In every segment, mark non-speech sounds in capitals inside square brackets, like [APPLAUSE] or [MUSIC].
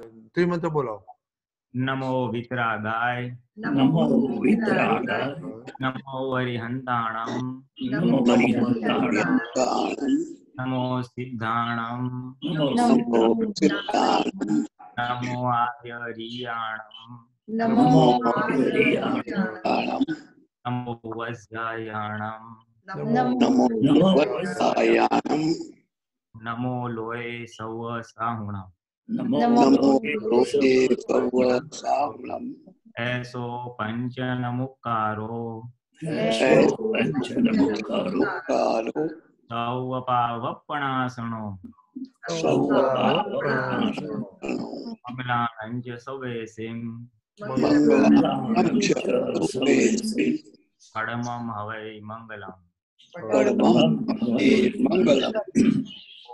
तुम्ही म्हणतो बोलाव. नमो वितरागाय. नमो वितरागाय. नमो वरिहंताणाम नमो वरिहंताणाम नमो सिद्धाणम. नमो सिद्धाणम. नमो आर्यरियाणम. नमो आर्यरियाणम. नमो वज्रायाणाम नमो नमो वज्रायाणाम नमो लोए सव साहुणाम ऐसो पंच नमुकारो पञ्चनमुकारो। कालो सौवपावप्पणासनो। सौवपावप्पणासनो मङ्गलानञ्च सवेसिं मङ्गलानञ्च सवेसिं हवै मङ्गलम्।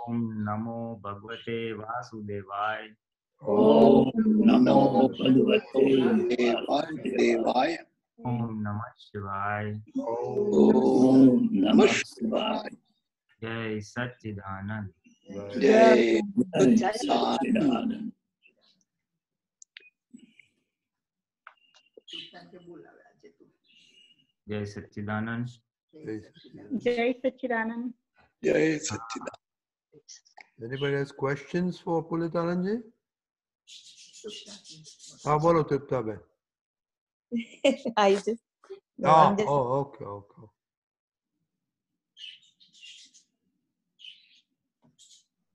ओम नमो भगवते वासुदेवाय। ओम नमो भगवते वासुदेवाय। ओम नमः शिवाय। ओम नमः शिवाय। जय सच्चिदानंद। जय सच्चिदानंद। जय सच्चिदानंद। जय सच्चिदानंद। जय सच्चिदानंद। Anybody has questions for Pulitananji? હા બોલો તૃપ્તાબેન I just, no, હા I'm just, oh, okay, okay.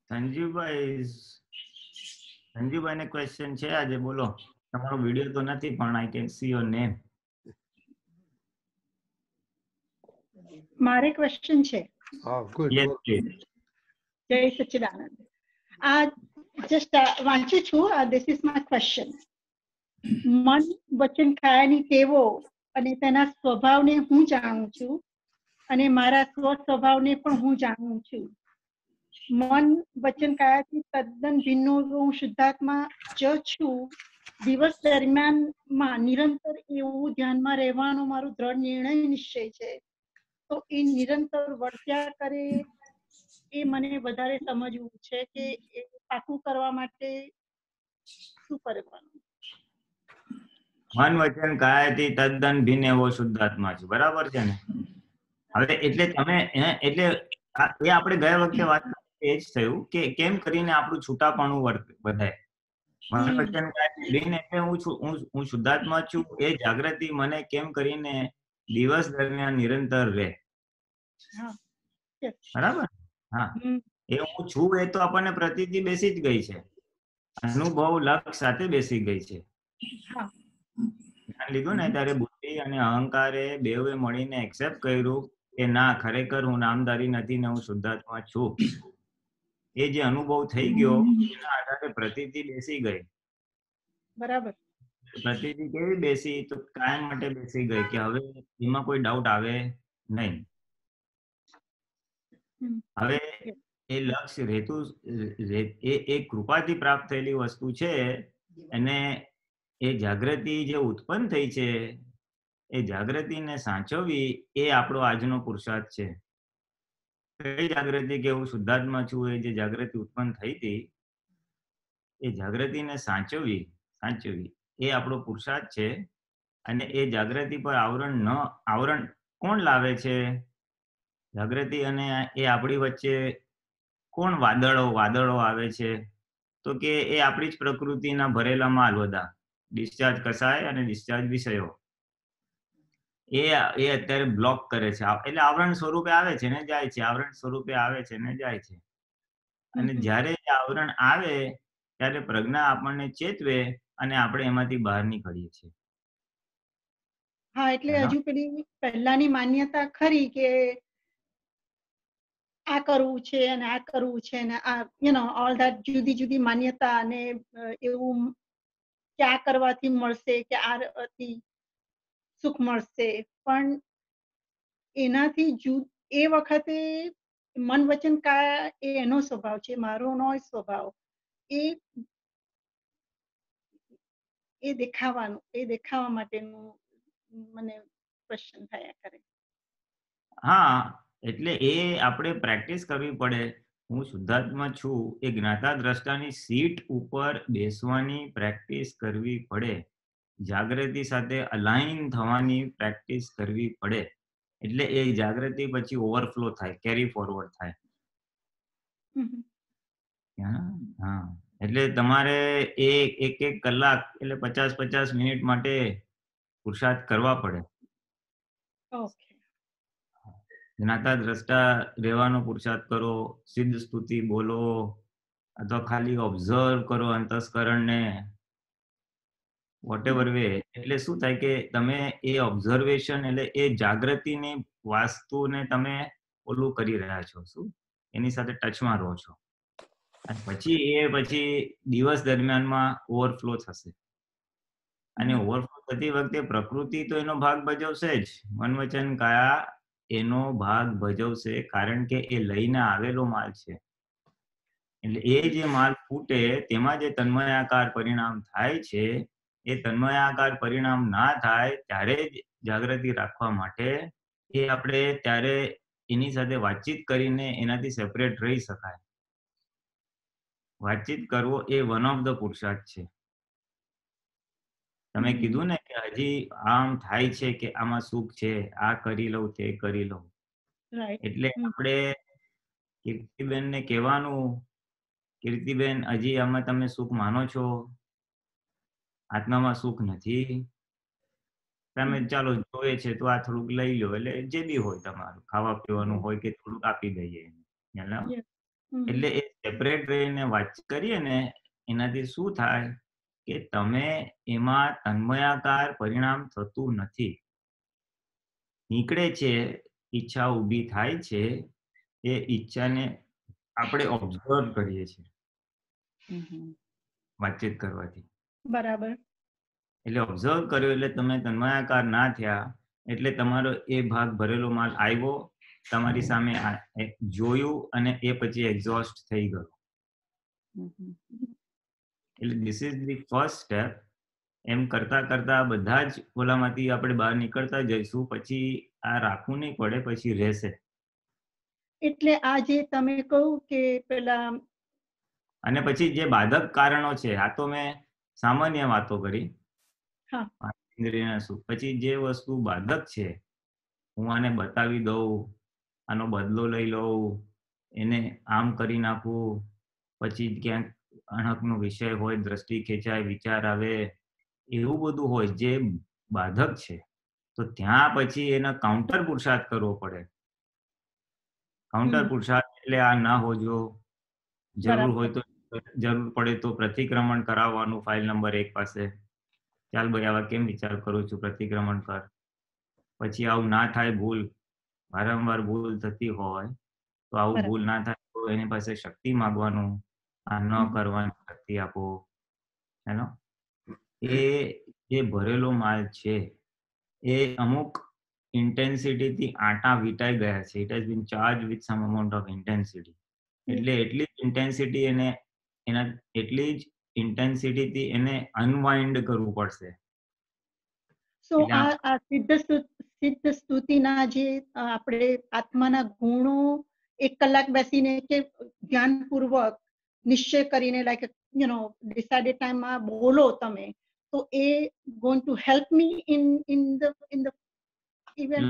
સંજીવભાઈ સંજીવભાઈ ને ક્વેશ્ચન છે આજે બોલો તમારો વિડીયો તો નથી પણ I can see your name મારે ક્વેશ્ચન છે Ah, good. Yes good. Please જય સચ્ચિદાનંદ આ જસ્ટ વાંચું છું ધીસ ઇઝ માય ક્વેશ્ચન મન વચન ખાયાની ટેવો અને તેના સ્વભાવને હું જાણું છું અને મારા સ્વ સ્વભાવને પણ હું જાણું છું મન વચન કાયાથી તદ્દન ભિન્ન હું શુદ્ધાત્મા જ છું દિવસ દરમિયાનમાં નિરંતર એવું ધ્યાનમાં રહેવાનો મારો દ્રઢ નિર્ણય નિશ્ચય છે તો એ નિરંતર વર્ત્યા કરે એ મને વધારે સમજવું છે કે એ પાકું કરવા માટે શું કરવાનું? મન વચન કાયાથી તદ્દન ભિન્ન એવો શુદ્ધાત્મા છે. બરાબર છે ને? હવે એટલે તમે એટલે એ આપણે ગયા વખતે વાત કરી એ જ થયું કે કેમ કરીને આપણું છૂટાપણું વર્ત વધાય મન. વચન કાયાથી ભિન્ન એટલે હું છું હું શુદ્ધાત્મા છું એ જાગૃતિ મને કેમ કરીને દિવસ દરમિયાન નિરંતર રહે? હા બરાબર? હા. એ હું છું એ તો આપણને પ્રતીતિ બેસી જ ગઈ છે. અનુભવ લક્ષ સાથે બેસી ગઈ છે. ધ્યાન લીધું ને ત્યારે બુદ્ધિ અને અહંકારે બેવે મળીને એક્સેપ્ટ કર્યું કે ના ખરેખર હું નામધારી નથી ને હું શુદ્ધાત્મા છું. એ જે અનુભવ થઈ ગયો એના આધારે પ્રતીતિ બેસી ગઈ. બરાબર. પ્રતીતિ કેવી બેસી? તો કાયમ માટે બેસી ગઈ કે હવે એમાં કોઈ ડાઉટ આવે નહીં. હવે એ લક્ષ્ય રહેતું એ એ કૃપાથી પ્રાપ્ત થયેલી વસ્તુ છે. અને એ જાગૃતિ જે ઉત્પન્ન થઈ છે એ જાગૃતિને સાચવવી એ આપણો આજનો પુરુષાર્થ છે. કઈ જાગૃતિ કે હું શુદ્ધાત્મા છું એ જે જાગૃતિ ઉત્પન્ન થઈ હતી એ જાગૃતિને સાચવવી સાચવવી એ આપણો પુરુષાર્થ છે. અને એ જાગૃતિ પર આવરણ ન આવરણ કોણ લાવે છે? જાગૃતિ અને એ આપણી વચ્ચે કોણ વાદળો વાદળો આવે છે? તો કે એ આપણી જ પ્રકૃતિના ભરેલા માલ બધા. ડિસ્ચાર્જ કસાય અને ડિસ્ચાર્જ વિષયો. એ એ અત્યારે બ્લોક કરે છે. એટલે આવરણ સ્વરૂપે આવે છે ને જાય છે. આવરણ સ્વરૂપે આવે છે ને જાય છે. અને જ્યારે આવરણ આવે ત્યારે પ્રજ્ઞા આપણને ચેતવે અને આપણે એમાંથી બહાર નીકળીએ છીએ. હા એટલે હજુ પેલી પહેલાની માન્યતા ખરી કે આ કરવું છે અને આ કરવું છે અને આ યુ નો ઓલ ધેટ જુદી જુદી માન્યતા અને એવું કે આ કરવાથી મળશે કે આ સુખ મળશે. પણ એનાથી જુ, એ વખતે મન વચન કાયા એ એનો સ્વભાવ છે, મારો નો સ્વભાવ. એ એ દેખાવાનું, એ દેખાવા માટેનું મને પ્રશ્ન થયા કરે. હા એટલે એ આપણે પ્રેક્ટિસ કરવી પડે. હું શુદ્ધાત્મા છું એ જ્ઞાતા દ્રષ્ટાની સીટ ઉપર બેસવાની પ્રેક્ટિસ કરવી પડે. જાગૃતિ સાથે અલાઈન થવાની પ્રેક્ટિસ કરવી પડે. એટલે એ જાગૃતિ પછી ઓવરફ્લો થાય કેરી ફોરવર્ડ થાય. હા. એટલે તમારે એ એક એક કલાક એટલે પચાસ પચાસ મિનિટ માટે પુરુષાર્થ કરવા પડે. ઓકે. જ્ઞાતા દ્રષ્ટા રહેવાનો પુરુષાર્થ કરો સિદ્ધ સ્તુતિ બોલો અથવા ખાલી ઓબ્ઝર્વ કરો અંતસ્કરણને. વોટેવર વે એટલે શું થાય કે તમે એ ઓબ્ઝર્વેશન એટલે એ જાગૃતિની વાસ્તુને તમે ઓલું કરી રહ્યા છો શું? એની સાથે ટચમાં રહો છો. અને પછી એ પછી દિવસ દરમિયાનમાં ઓવરફ્લો થશે. અને ઓવરફ્લો થતી વખતે પ્રકૃતિ તો એનો ભાગ ભજવશે જ. મન વચન કાયા એનો ભાગ ભજવશે કારણ કે એ લઈને આવેલો માલ છે. એટલે એ જે માલ ફૂટે તેમાં જે તન્મયાકાર પરિણામ થાય છે, એ તન્મયાકાર પરિણામ ના થાય ત્યારે જ જાગૃતિ રાખવા માટે એ આપણે ત્યારે એની સાથે વાતચીત કરીને એનાથી સેપરેટ રહી શકાય. વાતચીત કરવો એ વન ઓફ ધ પુરુષાર્થ છે. તમે કીધું ને કે હજી આમ થાય છે કે આમાં સુખ છે આ કરી લઉં તે કરી લઉં. એટલે. આપણે કીર્તિબેન ને કહેવાનું કીર્તિબેન હજી આમાં તમે સુખ માનો છો? આત્મામાં સુખ નથી. તમે ચાલો જોવે છે તો આ થોડુંક લઈ લો. એટલે જે બી હોય તમારું ખાવા પીવાનું હોય કે થોડુંક આપી દઈએ. એટલે એ સેપરેટ રહીને વાત કરીએ ને એનાથી શું થાય? કે તમે એમાં તન્મયાકાર પરિણામ થતું નથી. નીકળે છે ઈચ્છા ઊભી થાય છે એ ઈચ્છાને આપણે ઓબ્ઝર્વ કરીએ છીએ. વાતચીત કરવાથી. બરાબર. એટલે ઓબ્ઝર્વ કર્યો એટલે તમે તન્મયાકાર ના થયા એટલે તમારો એ ભાગ ભરેલો માલ આવ્યો તમારી સામે જોયું અને એ પછી એક્ઝોસ્ટ થઈ ગયો. એટલે this is the first step એમ કરતા કરતા બધા જ ઓલામાંથી આપણે બહાર નીકળતા જઈશું પછી આ રાખવું નહીં પડે પછી રહેશે. એટલે આ જે તમે કહું કે પેલા અને પછી જે બાધક કારણો છે આ તો મેં સામાન્ય વાતો કરી. હા. ઇન્દ્રિયના સુખ પછી જે વસ્તુ બાધક છે હું આને બતાવી દઉં આનો બદલો લઈ લઉં એને આમ કરી નાખું પછી ક્યાંક અણહકનો વિષય હોય દ્રષ્ટિ ખેંચાય વિચાર આવે એવું બધું હોય જે બાધક છે તો ત્યાં પછી એનો કાઉન્ટર પુરુષાર્થ કરવો પડે. કાઉન્ટર પુરસાદ પુરુષાર્થ એટલે આ ના હોજો. જરૂર હોય તો જરૂર પડે તો પ્રતિક્રમણ કરાવવાનું ફાઇલ નંબર એક પાસે. ચાલ ભાઈ આવા કેમ વિચાર કરું છું? પ્રતિક્રમણ કર. પછી આવું ના થાય ભૂલ. વારંવાર ભૂલ થતી હોય તો આવું ભૂલ ના થાય તો એની પાસે શક્તિ માંગવાનું. આ ન કરવાની શક્તિ આપો. હેનો એ જે ભરેલો માલ છે એ અમુક intensity થી આટા વીટાઈ ગયા છે. It has been charge with some amount of intensity એટલે એટલી જ ઇન્ટેન્સિટી એને એના એટલી જ ઇન્ટેન્સિટી થી એને અનવાઇન્ડ કરવું પડશે. સો આ આ સિદ્ધ સિદ્ધ સ્તુતિના જે આપણે આત્માના ગુણો એક કલાક બેસીને કે ધ્યાનપૂર્વક નિશ્ચય કરીને લાઈક યુ નો ડિસાઇડેડ ટાઈમમાં બોલો તમે તો એ going to help me in in the in the even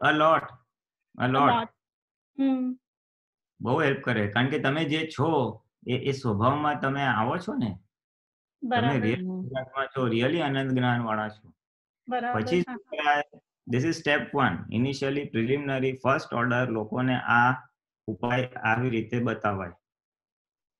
a lot hmm બહુ હેલ્પ કરે. કારણ કે તમે જે છો એ એ સ્વભાવમાં તમે આવો છો ને? તમે છો રિયલી આનંદ જ્ઞાન વાળા છો પછી this is step one initially preliminary first order લોકોને આ ઉપાય આવી રીતે બતાવાય.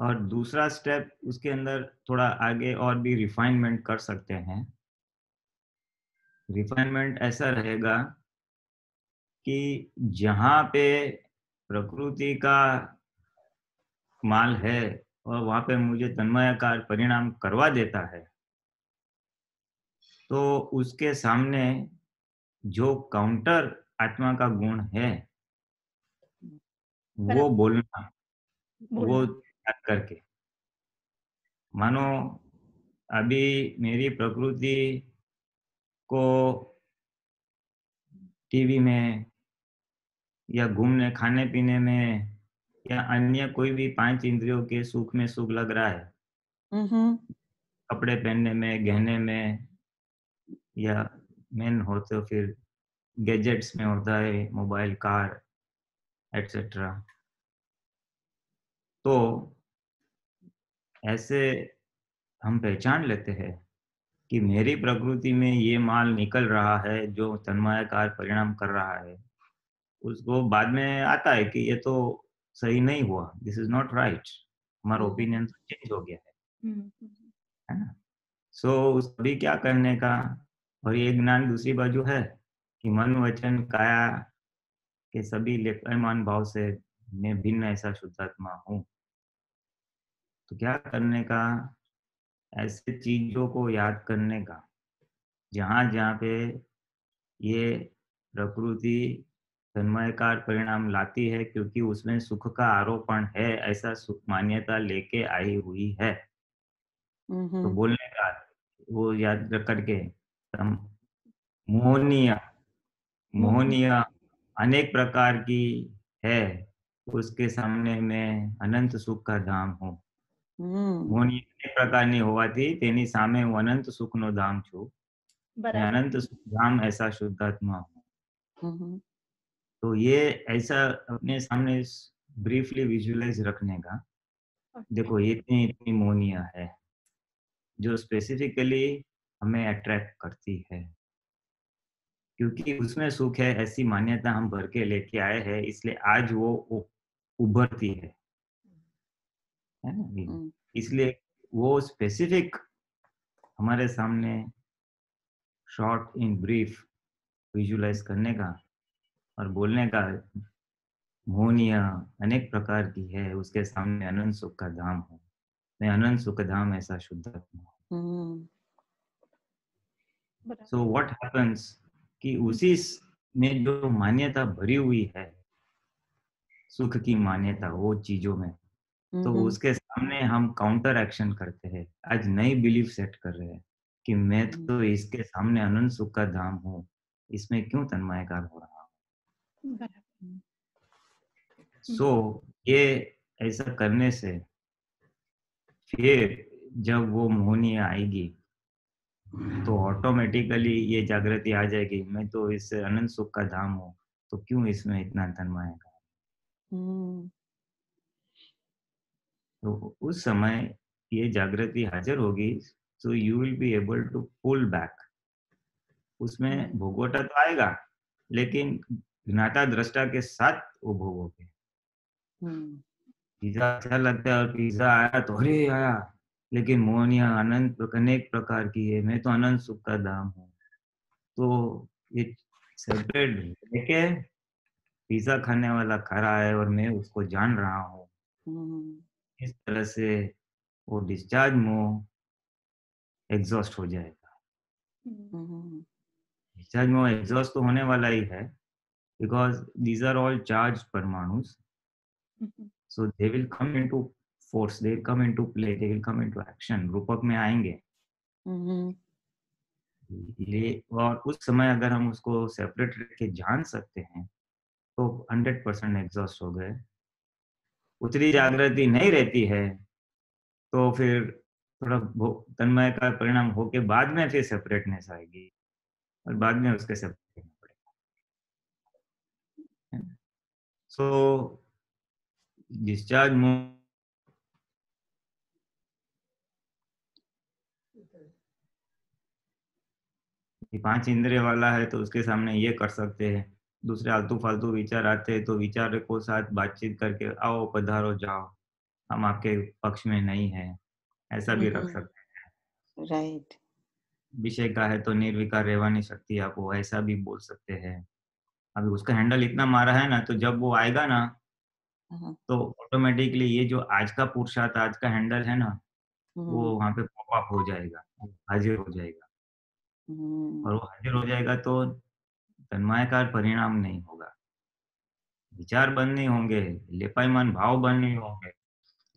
और दूसरा स्टेप उसके अंदर थोड़ा आगे और भी रिफाइनमेंट कर सकते हैं रिफाइनमेंट ऐसा रहेगा कि जहाँ पे प्रकृति का माल है और वहाँ पे मुझे तन्मयाकार परिणाम करवा देता है तो उसके सामने जो काउंटर आत्मा का गुण है वो बोलना वो। याद करके। मानो अभी मेरी प्रकृति को टीवी में या घूमने खाने पीने में या अन्य कोई भी पाँच इंद्रियों के सुख में सुख लग रहा है। Mhm. कपड़े पहनने में गहने में या मेन हो तो फिर गैजेट्स में होता है मोबाइल कार एटसेट्रा तो ऐसे हम पहचान लेते हैं कि मेरी प्रकृति में ये माल निकल रहा है जो तन्मयाकार परिणाम कर रहा है। उसको बाद में आता है कि ये तो सही नहीं हुआ। दिस इज़ नॉट राइट हमारा। ओपिनियन चेंज हो गया है। हम्म, हम्म, है ना? सो उस अभी क्या करने का? और ये ज्ञान दूसरी बाजू है कि मन वचन काया के सभी लेखमान भाव से मैं भिन्न ऐसा शुद्धात्मा हूँ। तो क्या करने का? ऐसे चीज़ों को याद करने का। जहाँ जहाँ पे ये प्रकृति तन्मयकार परिणाम लाती है क्योंकि उसमें सुख का आरोपण है ऐसा सुख मान्यता लेके आई हुई है। तो Mhm. बोलने का वो याद करके हम मोहनीय मोहनीय। अनेक प्रकार की है उसके सामने में अनंत सुख का धाम हूँ। Mhm. મોહની અનેક પ્રકારની હોવાથી તેની સામે હું અનંત સુખનો ધામ છું मैं बराबर अनंत सुख धाम ऐसा शुद्धात्मा हूँ Mhm. तो ये ऐसा अपने सामने ब्रीफली विजुअलाइज रखने का देखो ये इतनी इतनी मोहनिया है जो स्पेसिफिकली हमें अट्रैक्ट करती है क्योंकि उसमें सुख है ऐसी मान्यता हम भर के लेके आए हैं इसलिए आज वो उ- उभरती है है ना? Mm. इसलिए वो स्पेसिफिक हमारे सामने शॉर्ट इन ब्रीफ विजुलाइज करने का और बोलने का मोहनिया अनेक प्रकार की है उसके सामने अनंत सुख का धाम हो मैं अनंत सुख धाम ऐसा शुद्ध हूँ Mhm. सो व्हाट हैपेंस कि उसी में जो मान्यता भरी हुई है सुख की मान्यता वो चीज़ों में तो Mhm. उसके सामने हम काउंटर एक्शन करते हैं। आज नई बिलीफ सेट कर रहे हैं कि मैं तो इसके सामने अनंत सुख का धाम हूँ। इसमें क्यों तन्मयकार हो रहा हूँ? सो ये ऐसा करने से फिर जब वो मोहनी आएगी तो ऑटोमेटिकली ये जागृति आ जाएगी मैं तो इस अनंत सुख का धाम हूँ तो क्यों इसमें इतना तन्मयकार. तो उस समय ये जागृति हाजिर होगी so you will be able to pull back उसमें भोगवटा तो आएगा लेकिन ज्ञाता दृष्टा के साथ वो भोगोगे Mhm. पिज्जा अच्छा लगता है और पिज्जा आया तो अरे आया लेकिन मोहनिया अनंत अनेक प्रकार की है मैं तो अनंत सुख का दाम हूँ तो ये सेपरेट लेके पिज्जा खाने वाला खा रहा है और मैं उसको जान रहा हूँ Mhm. इस तरह से वो डिस्चार्ज मोह एग्जॉस्ट हो जाएगा. डिस्चार्ज मोह एग्जॉस्ट तो होने वाला ही है because these are all charge परमाणुस। Hmm, so they will come into force they will come into play they will come into action रूपक में आएँगे। Mhm. ले और उस समय अगर हम उसको सेपरेट रख के जान सकते हैं तो 100 परसेंट एग्जॉस्ट हो गए। उतनी जागृति नहीं रहती है तो फिर थोड़ा तन्मय का परिणाम होके बाद में फिर सेपरेटनेस आएगी और बाद में उसके सेपरेट पड़ेगा। सो डिस्चार्ज मोड पाँच इंद्रिय वाला है तो उसके सामने ये कर सकते हैं। दूसरे आलतू फालतू विचार आते हैं तो विचार को साथ बातचीत करके आओ पधारो जाओ। हम आपके पक्ष में नहीं है। ऐसा भी रख हम्म। सकते. हैं। विषय का है तो निर्विकार रहवानी शक्ति आपको ऐसा भी बोल सकते हैं। अभी उसका हैंडल इतना मारा है ना तो जब वो आएगा ना हाँ, तो ऑटोमेटिकली ये जो आज का पुरुषार्थ आज का हैंडल है ना वो हम्म, वहाँ पे पॉपअप हो जाएगा हाजिर हो जाएगा। हम्म, और वो हाजिर हो जाएगा तो तन्मायकार परिणाम नहीं होगा। विचार बंद नहीं होंगे लेपायमान भाव बंद नहीं होंगे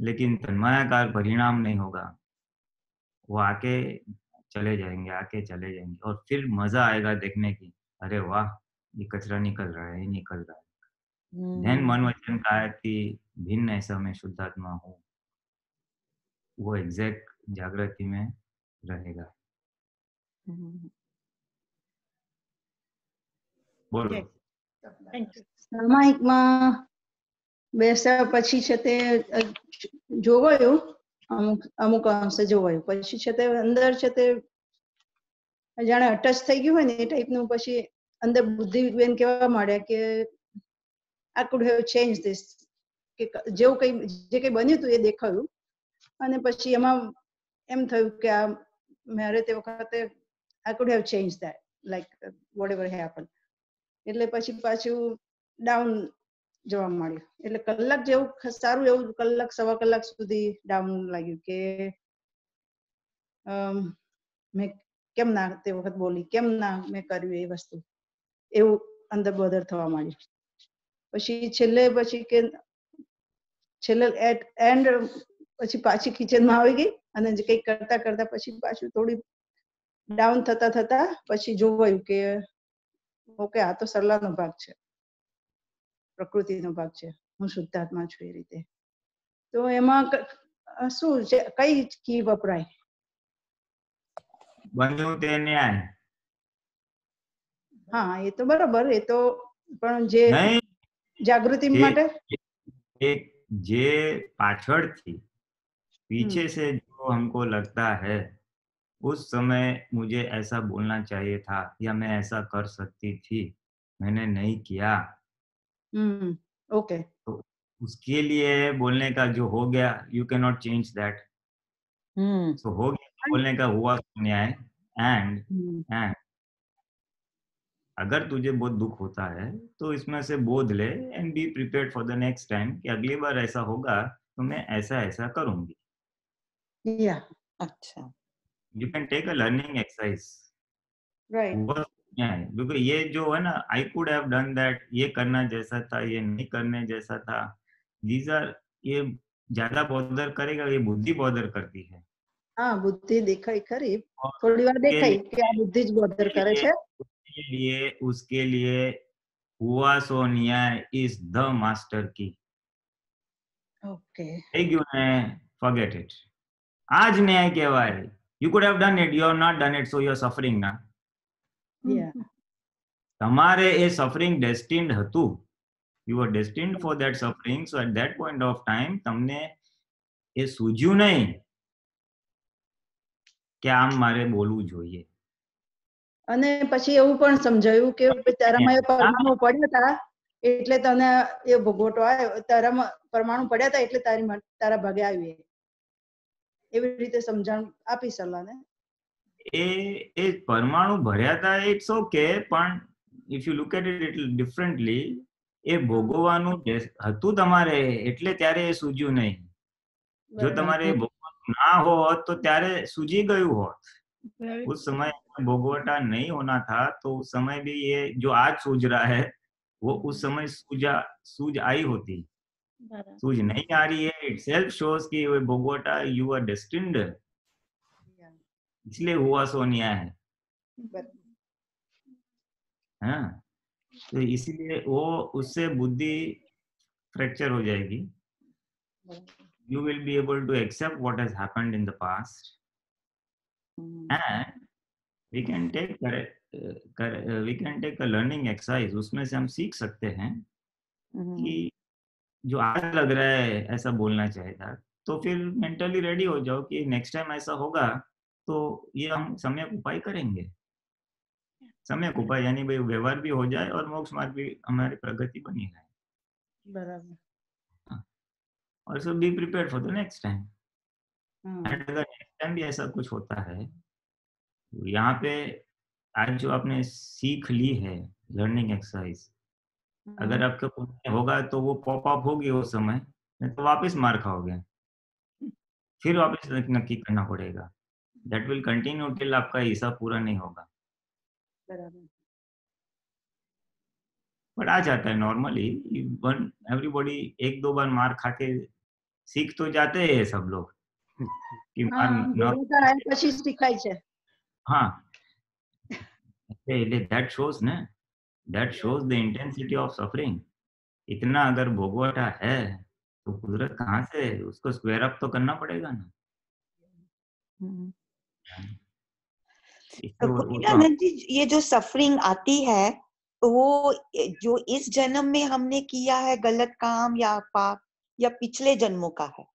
लेकिन तन्मायाकार परिणाम नहीं होगा। वो आके चले जाएँगे आके चले जाएँगे और फिर मज़ा आएगा देखने की। अरे वाह ये कचरा निकल रहा है निकल रहा है। धैन हम्म, मन वचन कायाति भिन्न ऐसा मैं शुद्धात्मा हूँ। वो एग्जैक्ट जागृति में रहेगा। हम्म, બોલો. સામાયિકમાં બેસ્યા પછી છે તે જોવાયું અમુક અમુક અંશે જોવાયું. પછી છે તે અંદર છે તે જાણે અટચ થઈ ગયું હોય ને એ ટાઈપનું પછી અંદર બુદ્ધિબેન કહેવા માંડ્યા કે આ કુડ હેવ ચેન્જ ધીસ કે જેવું કઈ જે કઈ બન્યું હતું એ દેખાયું. અને પછી એમાં એમ થયું કે આ મારે તે વખતે આ could have change that like whatever happen એટલે પછી પાછું ડાઉન જોવા મળ્યું એટલે કલાક જેવું સારું એવું કલાક, સવા કલાક સુધી ડાઉન લાગ્યું કે મેં કેમ ના તે વખત બોલી, કેમ ના મેં કર્યું એ વસ્તુ? એવું અંદર બોધર થવા માંડ્યું. પછી છેલ્લે પછી કે, છેલ્લે એટ એન્ડ પછી પાછી કિચનમાં આવી ગઈ અને કંઈક કરતા કરતા પછી પાછું થોડી ડાઉન થતા થતા પછી જોવાયું કે ઓકે આ તો સરલાનો ભાગ છે પ્રકૃતિનો ભાગ છે હું શુદ્ધાત્મા છું એ રીતે તો એમાં ક- અ શું છે કઈ કી વપરાય બન્યું તે ન્યાય હા એ તો બરાબર એ તો પણ જે નહીં જાગૃતિ જે- માટે एक जे पाछड़थी पीछे से जो हमको लगता है उस समय मुझे ऐसा बोलना चाहिए था या मैं ऐसा कर सकती थी? मैंने नहीं किया। Hmm, okay. तो उसके लिए बोलने का जो हो गया you can not change that so हो गया हाँ बोलने का हुआ न्याय एंड एंड अगर तुझे बहुत दुख होता है तो इसमें से बोध ले and be prepared for the next time कि अगली बार ऐसा होगा तो मैं ऐसा ऐसा करूँगी। या अच्छा। you can take a learning exercise right हुआ न्याय क्योंकि ये जो है ना I could have done that ये करना जैसा था ये नहीं करने जैसा था दीज आर ये ज्यादा बॉदर करेगा ये बुद्धि बॉदर करती है હા બુદ્ધિ દેખાય ખરી और થોડી વાર उसके દેખાય लिए- કે આ બુદ્ધિ જ બોધર કરે છે उसके लिए उसके लिए हुआ सो न्याय इज द मास्टर की ઓકે થઈ ગયું ને forget it આ જ ન્યાય કહેવાય you could have done it you have not done it so you're suffering ના યા તમારે એ સફરિંગ ડેસ્ટિન્ડ હતું. You are destined for that suffering so at that point of time તમને એ સૂઝ્યું નહીં કે આમ મારે બોલવું જોઈએ. અને પછી એવું પણ સમજાયું કે તારામાં એ પરમાણુ પડ્યા હતા એટલે તને એ ભોગવટો આવ્યો તારામાં પરમાણુ પડ્યા હતા એટલે તારી તારા ભાગે આવ્યું એ. એવી રીતે સમજણ આપી સલાહને એ એ પરમાણુ ભર્યા હતા ઇટ્સ ઓકે પણ if you look at it it differently એ ભોગવવાનું જે હતું તમારે એટલે ત્યારે એ સૂઝ્યું નહીં જો તમારે એ ભોગવવાનું ના હોત તો ત્યારે સૂજી ગયું હોત Very उस समय भोगवटा नहीं होना था तो उस समय भी ये जो आज सूझ रहा है वो उस समय सूझा सूझ आई होती બરાબર. सूझ नहीं आ रही है। इट सेल्फ शोज़ की वे बोगोटा यू आर डेस्टिंड इसलिए हुआ सोनिया है। हाँ। तो इसलिए वो उससे बुद्धि फ्रैक्चर हो जाएगी। You will be able to accept what has happened in the past and we can take we can take a learning exercise उसमें से हम सीख सकते हैं कि जो आज लग रहा है ऐसा बोलना चाहेगा तो फिर मेंटली रेडी हो जाओ कि नेक्स्ट टाइम ऐसा होगा तो ये हम समय उपाय करेंगे। समय उपाय यानी भाई व्यवहार भी हो जाए और मोक्ष मार्ग भी हमारी प्रगति बनी रहे। हाँ। और so be prepare for the next time and अगर नेक्स्ट टाइम भी ऐसा कुछ होता है तो यहाँ पे आज जो आपने सीख ली है लर्निंग एक्सरसाइज अगर आपका पुण्य होगा तो वो पॉप अप होगी उस समय नहीं तो वापस मार खाओगे फिर वापस नक्की करना पड़ेगा दैट विल कंटिन्यू टिल आपका हिसाब पूरा नहीं होगा બરાબર बट आ जाता है नॉर्मली वन एवरीबॉडी एक दो बार मार खा के सीख तो जाते हैं सब लोग कि मार હા न- ભેગું થાય પછી જ શીખાય છે हाँ दैट शोज ना that shows the intensity of suffering इतना अगर भोगवटा है तो कुदरत कहाँ से उसको स्क्वायर अप तो करना पड़ेगा ना। हम्म। तो वो- वो तो- जी ये जो सफरिंग आती है तो वो जो इस जन्म में हमने किया है गलत काम या पाप या पिछले जन्मों का है?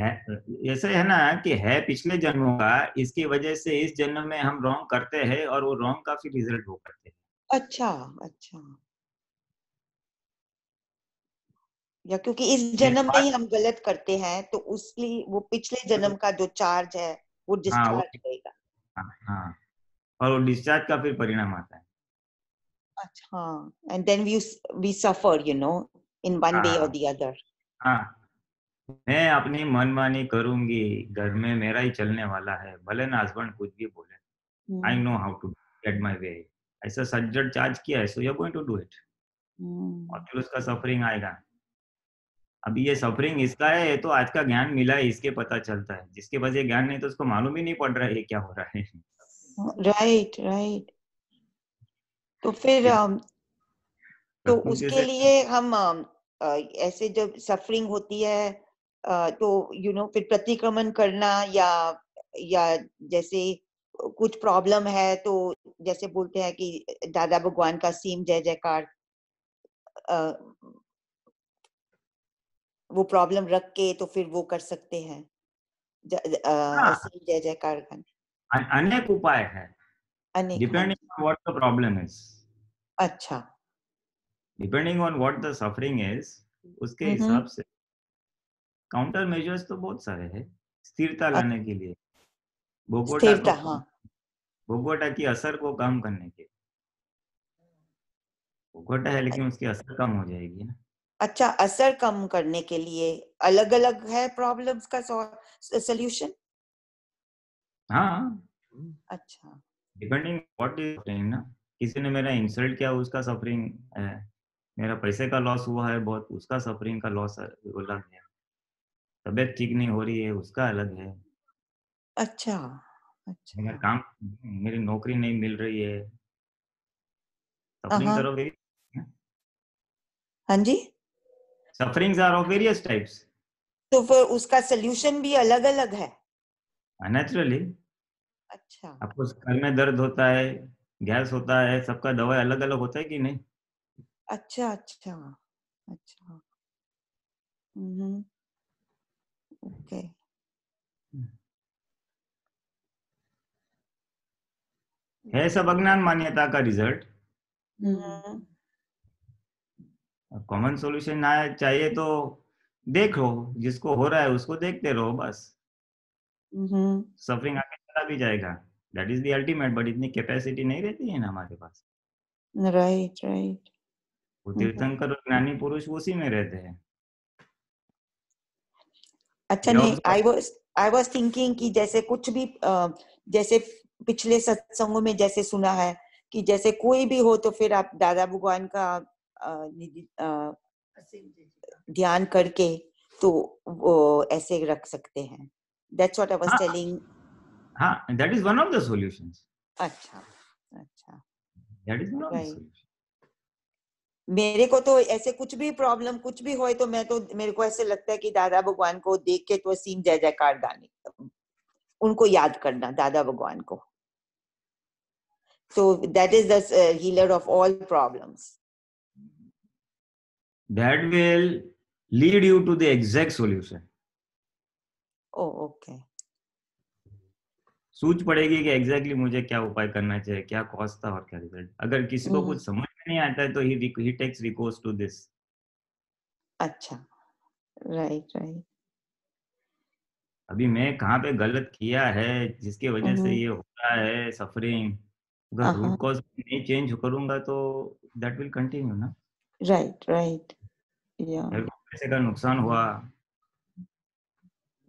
है ऐसे है ना कि है पिछले जन्मों का इसकी वजह से इस जन्म में हम रॉन्ग करते हैं और वो रॉन्ग का फिर रिज़ल्ट वो करते हैं। अच्छा अच्छा। या क्योंकि इस जन्म में ही हम गलत करते हैं तो उसलिए वो पिछले जन्म का जो चार्ज है वो हाँ, डिस्चार्ज होएगा हाँ हाँ। और वो डिस्चार्ज का फिर परिणाम आता है। अच्छा and then we we suffer you know in one way और। द अदर हाँ। मैं अपनी मनमानी करूँगी घर में मेरा ही चलने वाला है भले ना हस्बैंड कुछ भी बोले। I know how to get my way ऐसा सज्जड चार्ज किया है so you are going to do it और फिर उसका सफरिंग आएगा। अभी ये सफरिंग इसका है तो आज का ज्ञान मिला है इसके पता चलता है। जिसके पास ये ज्ञान नहीं तो उसको मालूम ही नहीं पड़ रहा है ये क्या हो रहा है। राइट राइट तो फिर. तो उसके लिए हम ऐसे जब सफरिंग होती है तो यू नो फिर प्रतिक्रमण करना या या जैसे कुछ प्रॉब्लम है तो जैसे बोलते हैं कि दादा भगवान का सीम जय जयकार। वो प्रॉब्लम रख के तो फिर वो कर सकते हैं। हाँ। सीम जय जयकार अनेक उपाय है। अनेक depending on what the problem is अच्छा। Depending on what the suffering is उसके हम्म। हिसाब से। काउंटर मेजर्स तो बहुत सारे हैं स्थिरता लाने के लिए। भोगवटा स्थिरता को हाँ। भोगवटा की असर को कम करने के भोगवटा है लेकिन उसकी असर कम हो जाएगी ना। अच्छा असर कम करने के लिए अलग अलग है प्रॉब्लम्स का सोल्यूशन हाँ। अच्छा। डिपेंडिंग व्हाट इज़ सफरिंग ना किसी ने मेरा इंसल्ट किया उसका सफरिंग है मेरा पैसे का लॉस हुआ है बहुत उसका सफरिंग का लॉस अलग है तबीयत ठीक नहीं हो रही है उसका अलग है। अच्छा। मेरा अच्छा काम मेरी नौकरी नहीं मिल रही है। सफरिंग हाँ। करो हाँ जी। Sufferings are of various types. तो फिर उसका सोल्यूशन भी अलग अलग है नेचुरली अच्छा। आपको सर में दर्द होता है गैस होता है सबका दवाई अलग अलग होता है कि नहीं? अच्छा अच्छा अच्छा। हम्म। ओके। है सब अज्ञान मान्यता का रिज़ल्ट हम्म। कॉमन सॉल्यूशन ना चाहिए तो देखो जिसको हो रहा है उसको देखते रहो बस। हम्म। सफरिंग आगे चला भी जाएगा। That is the ultimate but इतनी कैपेसिटी नहीं रहती है ना हमारे पास। राइट राइट वो हम्म। तीर्थंकर और ज्ञानी पुरुष उसी में रहते हैं। अच्छा नहीं I was I was thinking कि जैसे कुछ भी जैसे पिछले सत्संगों में जैसे सुना है कि जैसे कोई भी हो तो फिर आप दादा भगवान का ध्यान करके तो वो ऐसे रख सकते हैं। दैट्स व्हाट आई वाज हाँ। टेलिंग हाँ that is one of the solutions अच्छा अच्छा। That is one of the. मेरे को तो ऐसे कुछ भी प्रॉब्लम कुछ भी होए तो मैं तो मेरे को ऐसे लगता है कि दादा भगवान को देख के तो सीम जय जयकार गाने उनको याद करना दादा भगवान को। So that is the uh, healer of all problems. That will lead you to the exact solution. Oh okay. सूझ पड़ेगी कि एग्जैक्टली exactly मुझे क्या उपाय करना चाहिए क्या कॉस्ट था और क्या रिज़ल्ट अगर किसी को हम्म। कुछ समझ में नहीं आता है तो ही ही टेक्स रिकोर्स टू दिस अच्छा। राइट राइट अभी मैं कहाँ पे गलत किया है जिसके वजह से हम्म। ये हो रहा है सफरिंग अगर. रूट कॉज नहीं चेंज करूँगा तो दैट विल कंटिन्यू ना। Yeah. मेरे को पैसे का नुकसान हुआ।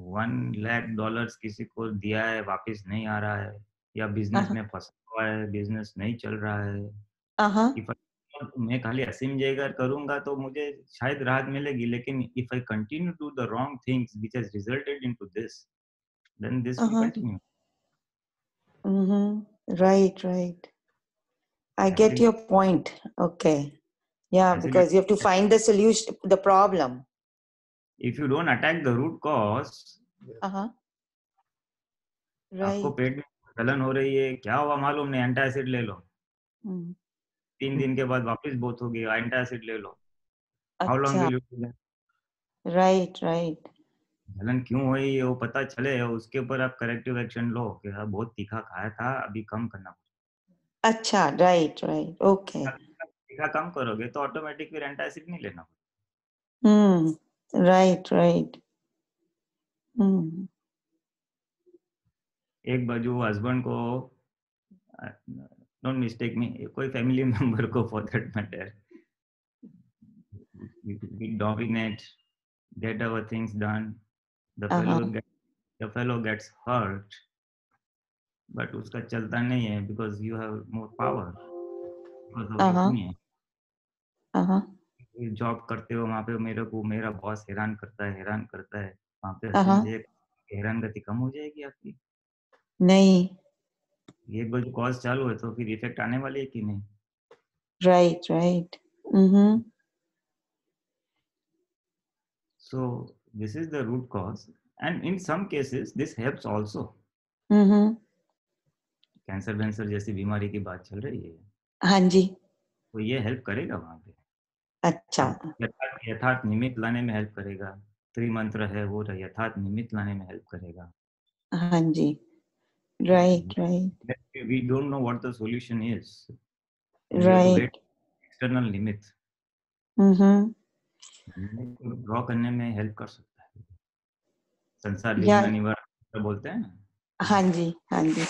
वन लाख डॉलर्स किसी को दिया है वापस नहीं आ रहा है या बिज़नेस Uh-huh. में फंसा हुआ है बिज़नेस नहीं चल रहा है। I- मैं खाली असीम जयगर करूँगा तो मुझे शायद राहत मिलेगी लेकिन if I continue to the wrong things which has resulted into this then this will. Continue right right i I get think- your point okay yeah Actually- because you have to find the solution the problem if you don't attack the root cause uh-huh आपको right पेट में जलन हो रही है क्या हुआ मालूम नहीं एंटासिड ले लो mm. तीन दिन के बाद वापस बहुत होगी एंटासिड ले लो हाउ लॉन्ग अच्छा विल यू right right जलन क्यों हुई वो पता चले उसके ऊपर आप करेक्टिव एक्शन लो कि हाँ बहुत तीखा खाया था अभी कम करना अच्छा right okay पड़ेगा तीखा कम करोगे तो ऑटोमेटिक फिर एंटासिड नहीं लेना hmm right right hmm एक बाजू हस्बैंड को डोंट मिस्टेक मी कोई फैमिली मेंबर [LAUGHS] को for that matter we dominate get our things done the fellow Uh-huh. get, the fellow gets hurt but उसका चलता नहीं है because you have more power because of Uh-huh. नहीं है uh-huh job करते हो वहाँ पे मेरे को मेरा बॉस हैरान करता है हैरान करता है वहाँ पे Uh-huh. हैरान गति कम हो जाएगी आपकी नहीं एक बार कॉज चालू है तो फिर इफ़ेक्ट आने वाली है कि नहीं right right mm-hmm so this is the root cause and in some cases this helps also mm-hmm cancer वैंसर जैसी बीमारी की बात चल रही है हाँ जी तो ये हेल्प करेगा वहाँ पे अच्छा यथार्थ यथार्थ निमित्त लाने में हेल्प करेगा त्रिमंत्र है वो यथार्थ निमित्त लाने में हेल्प करेगा हाँ जी right right we don't know what the solution is right external निमित्त mm-hmm ड्रॉ करने में हेल्प कर सकता है। संसार या- विघ्न बोलते हैं हाँ जी हाँ जी।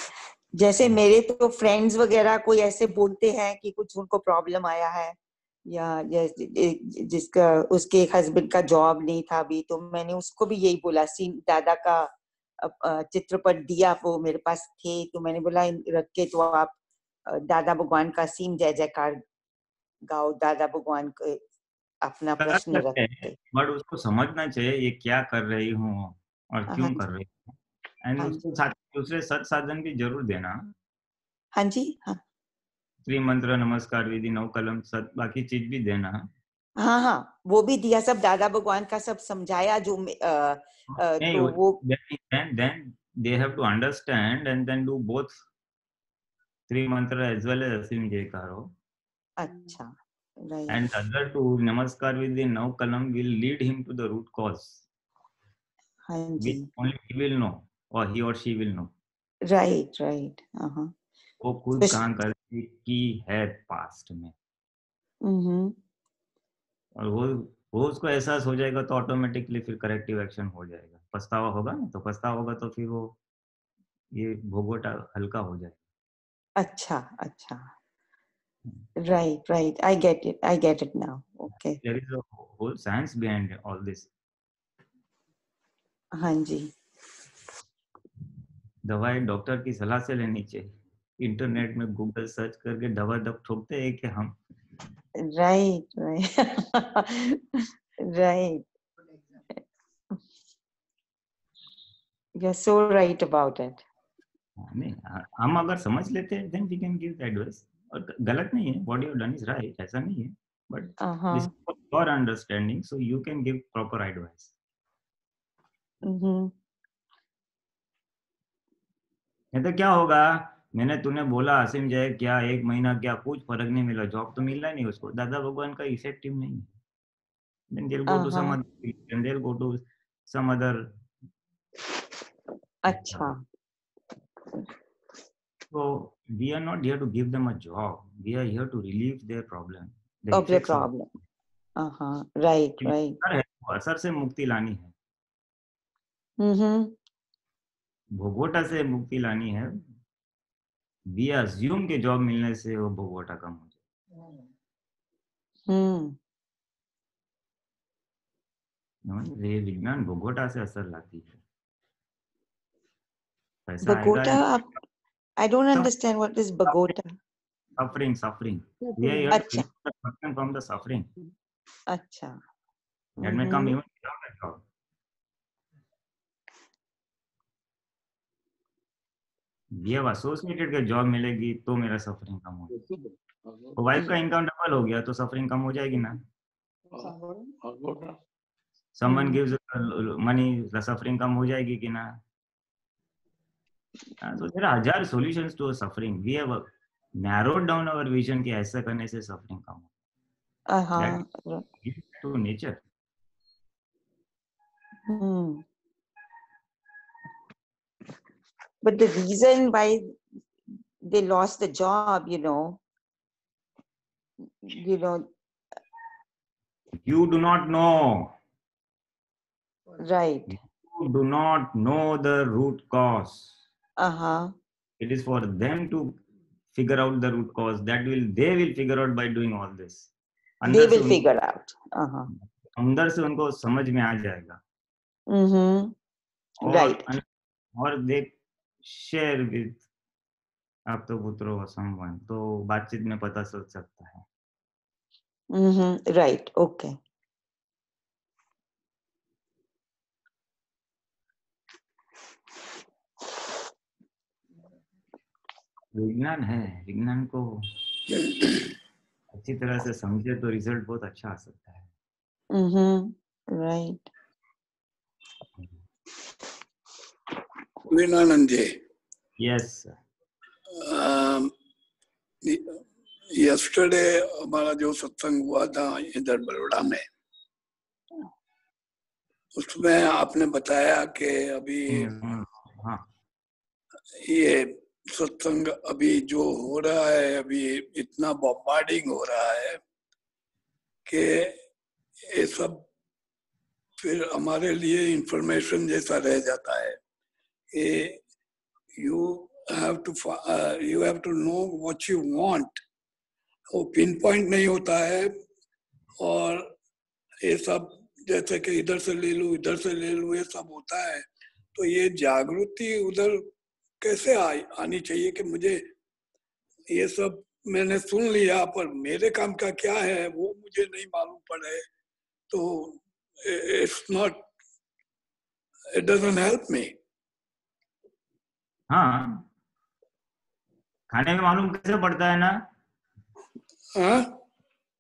जैसे मेरे तो फ्रेंड्स वगैरह कोई ऐसे बोलते हैं कि कुछ उनको प्रॉब्लम आया है या जैसे जिसका उसके हस्बैंड का जॉब नहीं था अभी तो मैंने उसको भी यही बोला सीन दादा का चित्रपट दिया वो मेरे पास थे। तो मैंने बोला रख के तो आप दादा भगवान का सीम जय जयकार गाओ दादा भगवान को अपना प्रश्न सकते रख हैं, के बट उसको समझना चाहिए ये क्या कर रही हूँ और हाँ क्यों कर रही हूँ। एंड हाँ। उसके साथ दूसरे सत साधन भी ज़रूर देना। हाँ जी हाँ। त्रिमंत्र नमस्कार विधि नौ कलम सत बाकी चीज़ भी देना। हाँ हाँ वो भी दिया सब दादा भगवान का सब समझाया जो अ, नहीं, तो वो- then then they have to understand and then do both. three mantra as well as asim jayakaro अच्छा। Right and the other two namaskar with the now kalam will lead him to the root cause. Which only he will know or he or she will know. Right right हाँ वो खुद कहाँ गलती की है past में। हम्म और वो वो उसको एहसास हो जाएगा तो ऑटोमेटिकली फिर करेक्टिव एक्शन हो जाएगा। पछतावा होगा ना? तो पछतावा होगा तो फिर वो ये भोगोटा हल्का हो जाएगा। अच्छा अच्छा। Right right I get it I get it now okay there is a whole science behind all this. हाँ जी। दवाई डॉक्टर की सलाह से लेनी चाहिए। इंटरनेट में गूगल सर्च करके दवा दब ठोकते हैं कि हम। Right right you are so right about it नहीं हम अगर समझ लेते हैं then we can give advice और गलत नहीं है what you done is right ऐसा नहीं है but this for understanding so you can give proper advice hmm नहीं तो क्या होगा मैंने तूने बोला आसिम जय क्या एक महीना क्या कुछ फ़र्क नहीं मिला जॉब तो मिल रहा नहीं उसको दादा भगवान का इफ़ेक्टिव नहीं है। Then they'll go to some Uh-huh. other field, and they'll go to some other अच्छा। So we are not here to give them a job. We are here to relieve their problem the of the problem. हाँ right right असर से मुक्ति लानी है। हम्म भोगोटा से मुक्ति लानी है। वी अज्यूम के जॉब मिलने से वो भोगवटा कम हो जाए। हम्म ये विज्ञान भोगवटा से असर लाती है। पैसा Bogota, आप I don't understand what is Bogota. Suffering suffering ये you have to अच्छा। free the person from the suffering अच्छा that may come Mhm. even without a job we have associated के जॉब मिलेगी तो मेरा सफरिंग कम होगा wife का income double हो गया तो सफरिंग कम हो जाएगी ना someone gives uh, money the suffering कम हो जाएगी कि ना हाँ, so there are हज़ार solutions to suffering we have uh, narrowed down our vision कि ऐसा करने से suffering कम हो हाँ to nature Hmm. But the reason why they lost the job, you know, you know, you do not know right. you do not know the root cause Uh-huh. it is for them to figure out the root cause that will they will figure out by doing all this They will figure out. Uh-huh. अंदर से उनको समझ में आ जाएगा Mm-hmm. Right. अन- और दे share with आप तो पुत्रो समवन तो बातचीत में पता चल सकता है Mm-hmm. Right. Okay. विज्ञान है विज्ञान को अच्छी तरह से समझे तो रिज़ल्ट बहुत अच्छा आ सकता है. Right. Veenanand ji yes um, yesterday हमारा जो सत्संग हुआ था इधर बड़ोड़ा में उसमें आपने बताया कि अभी हाँ ये सत्संग अभी जो हो रहा है, अभी इतना बॉम्बार्डिंग हो रहा है कि ये सब फिर हमारे लिए इंफॉर्मेशन जैसा रह जाता है कि you have to you have to know what you want वो पिन पॉइंट नहीं होता है और ये सब जैसे कि इधर से ले लूँ, इधर से ले लूँ, ये सब होता है। तो ये जागृति उधर कैसे आई आनी चाहिए कि मुझे ये सब मैंने सुन लिया पर मेरे काम का क्या है वो मुझे नहीं मालूम पड़े। तो it's not it doesn't help me हाँ। खाने में मालूम कैसे पड़ता है ना? हाँ?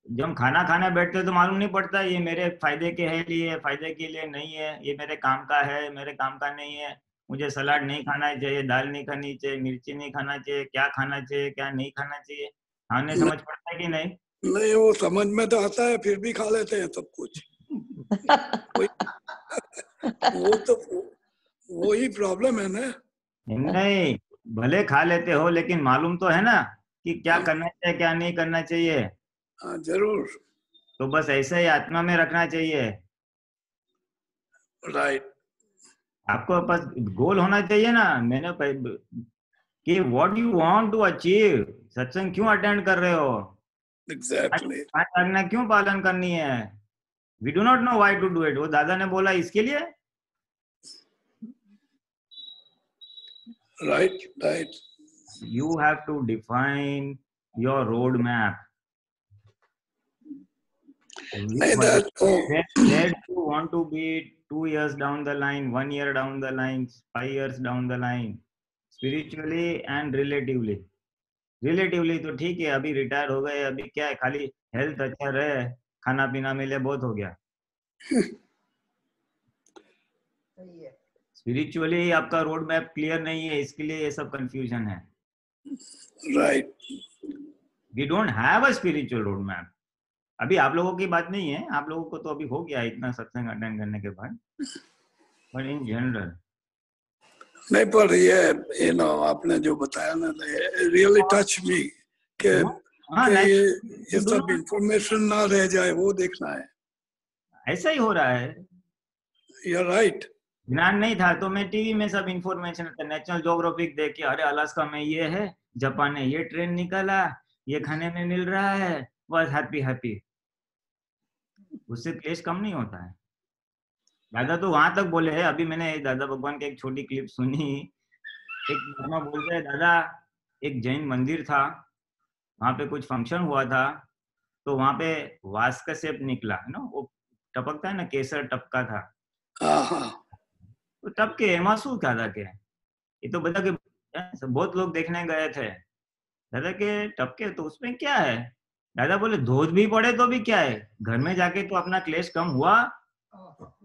जब हम खाना खाने बैठते हैं तो मालूम नहीं पड़ता ये मेरे फ़ायदे के है लिए फ़ायदे के लिए नहीं है ये मेरे काम का है मेरे काम का नहीं है। मुझे सलाद नहीं खाना चाहिए दाल नहीं खानी चाहिए मिर्ची नहीं खाना चाहिए क्या खाना चाहिए क्या नहीं खाना चाहिए? हमें समझ पड़ता है कि नहीं? नहीं वो समझ में तो आता है फिर भी खा लेते हैं सब कुछ। [LAUGHS] वो तो वही प्रॉब्लम है ना। नहीं भले खा लेते हो लेकिन मालूम तो है ना कि क्या करना चाहिए क्या नहीं करना चाहिए। हाँ ज़रूर। तो बस ऐसे ही आत्मा में रखना चाहिए। राइट आपको पास गोल होना चाहिए ना। मैंने कि what you want to achieve सत्संग क्यों अटेंड कर रहे हो? एग्जैक्टली पाँच क्यों पालन करनी है? We do not know why to do it वो दादा ने बोला इसके लिए? Right right to define your roadmap. नहीं that oh, Where, where do you want to be two years down the line, one year down the line, five years down the line, spiritually and relatively. Relatively तो ठीक है अभी retire हो गए अभी क्या है खाली हेल्थ अच्छा रहे खाना पीना मिले बहुत हो गया। स्पिरिचुअली आपका रोड मैप क्लियर नहीं है इसके लिए ये सब कंफ्यूजन है। Right. We don't have a spiritual road map अभी आप लोगों की बात नहीं है आप लोगों को तो अभी हो गया इतना सत्संग अटेंड करने के बाद बट इन जनरल नहीं पर ये यू नो आपने जो बताया ना रियली टच मी कि हाँ कि ये ये सब इंफॉर्मेशन ना रह जाए वो देखना है। ऐसा ही हो रहा है। यू राइट ज्ञान नहीं था तो मैं टीवी में सब इंफॉर्मेशन नेशनल ज्योग्राफिक देख के अरे अलास्का में ये है जापान ने ये ट्रेन निकाला ये खाने में मिल रहा है बस हैप्पी हैप्पी उससे क्लेश कम नहीं होता है। दादा तो वहाँ तक बोले हैं अभी मैंने दादा भगवान की एक छोटी क्लिप सुनी। एक महात्मा बोल रहे हैं दादा एक जैन मंदिर था वहाँ पे कुछ फ़ंक्शन हुआ था तो वहाँ पे वास का शेप निकला। है ना वो टपकता है ना केसर टपका था। तो टपके एमा शू क्या था के? ये तो बता के बहुत लोग देखने गए थे। दादा के टपके तो उसमें क्या है? दादा बोले धोज भी पड़े तो भी क्या है? घर में जाके तो अपना क्लेश कम हुआ।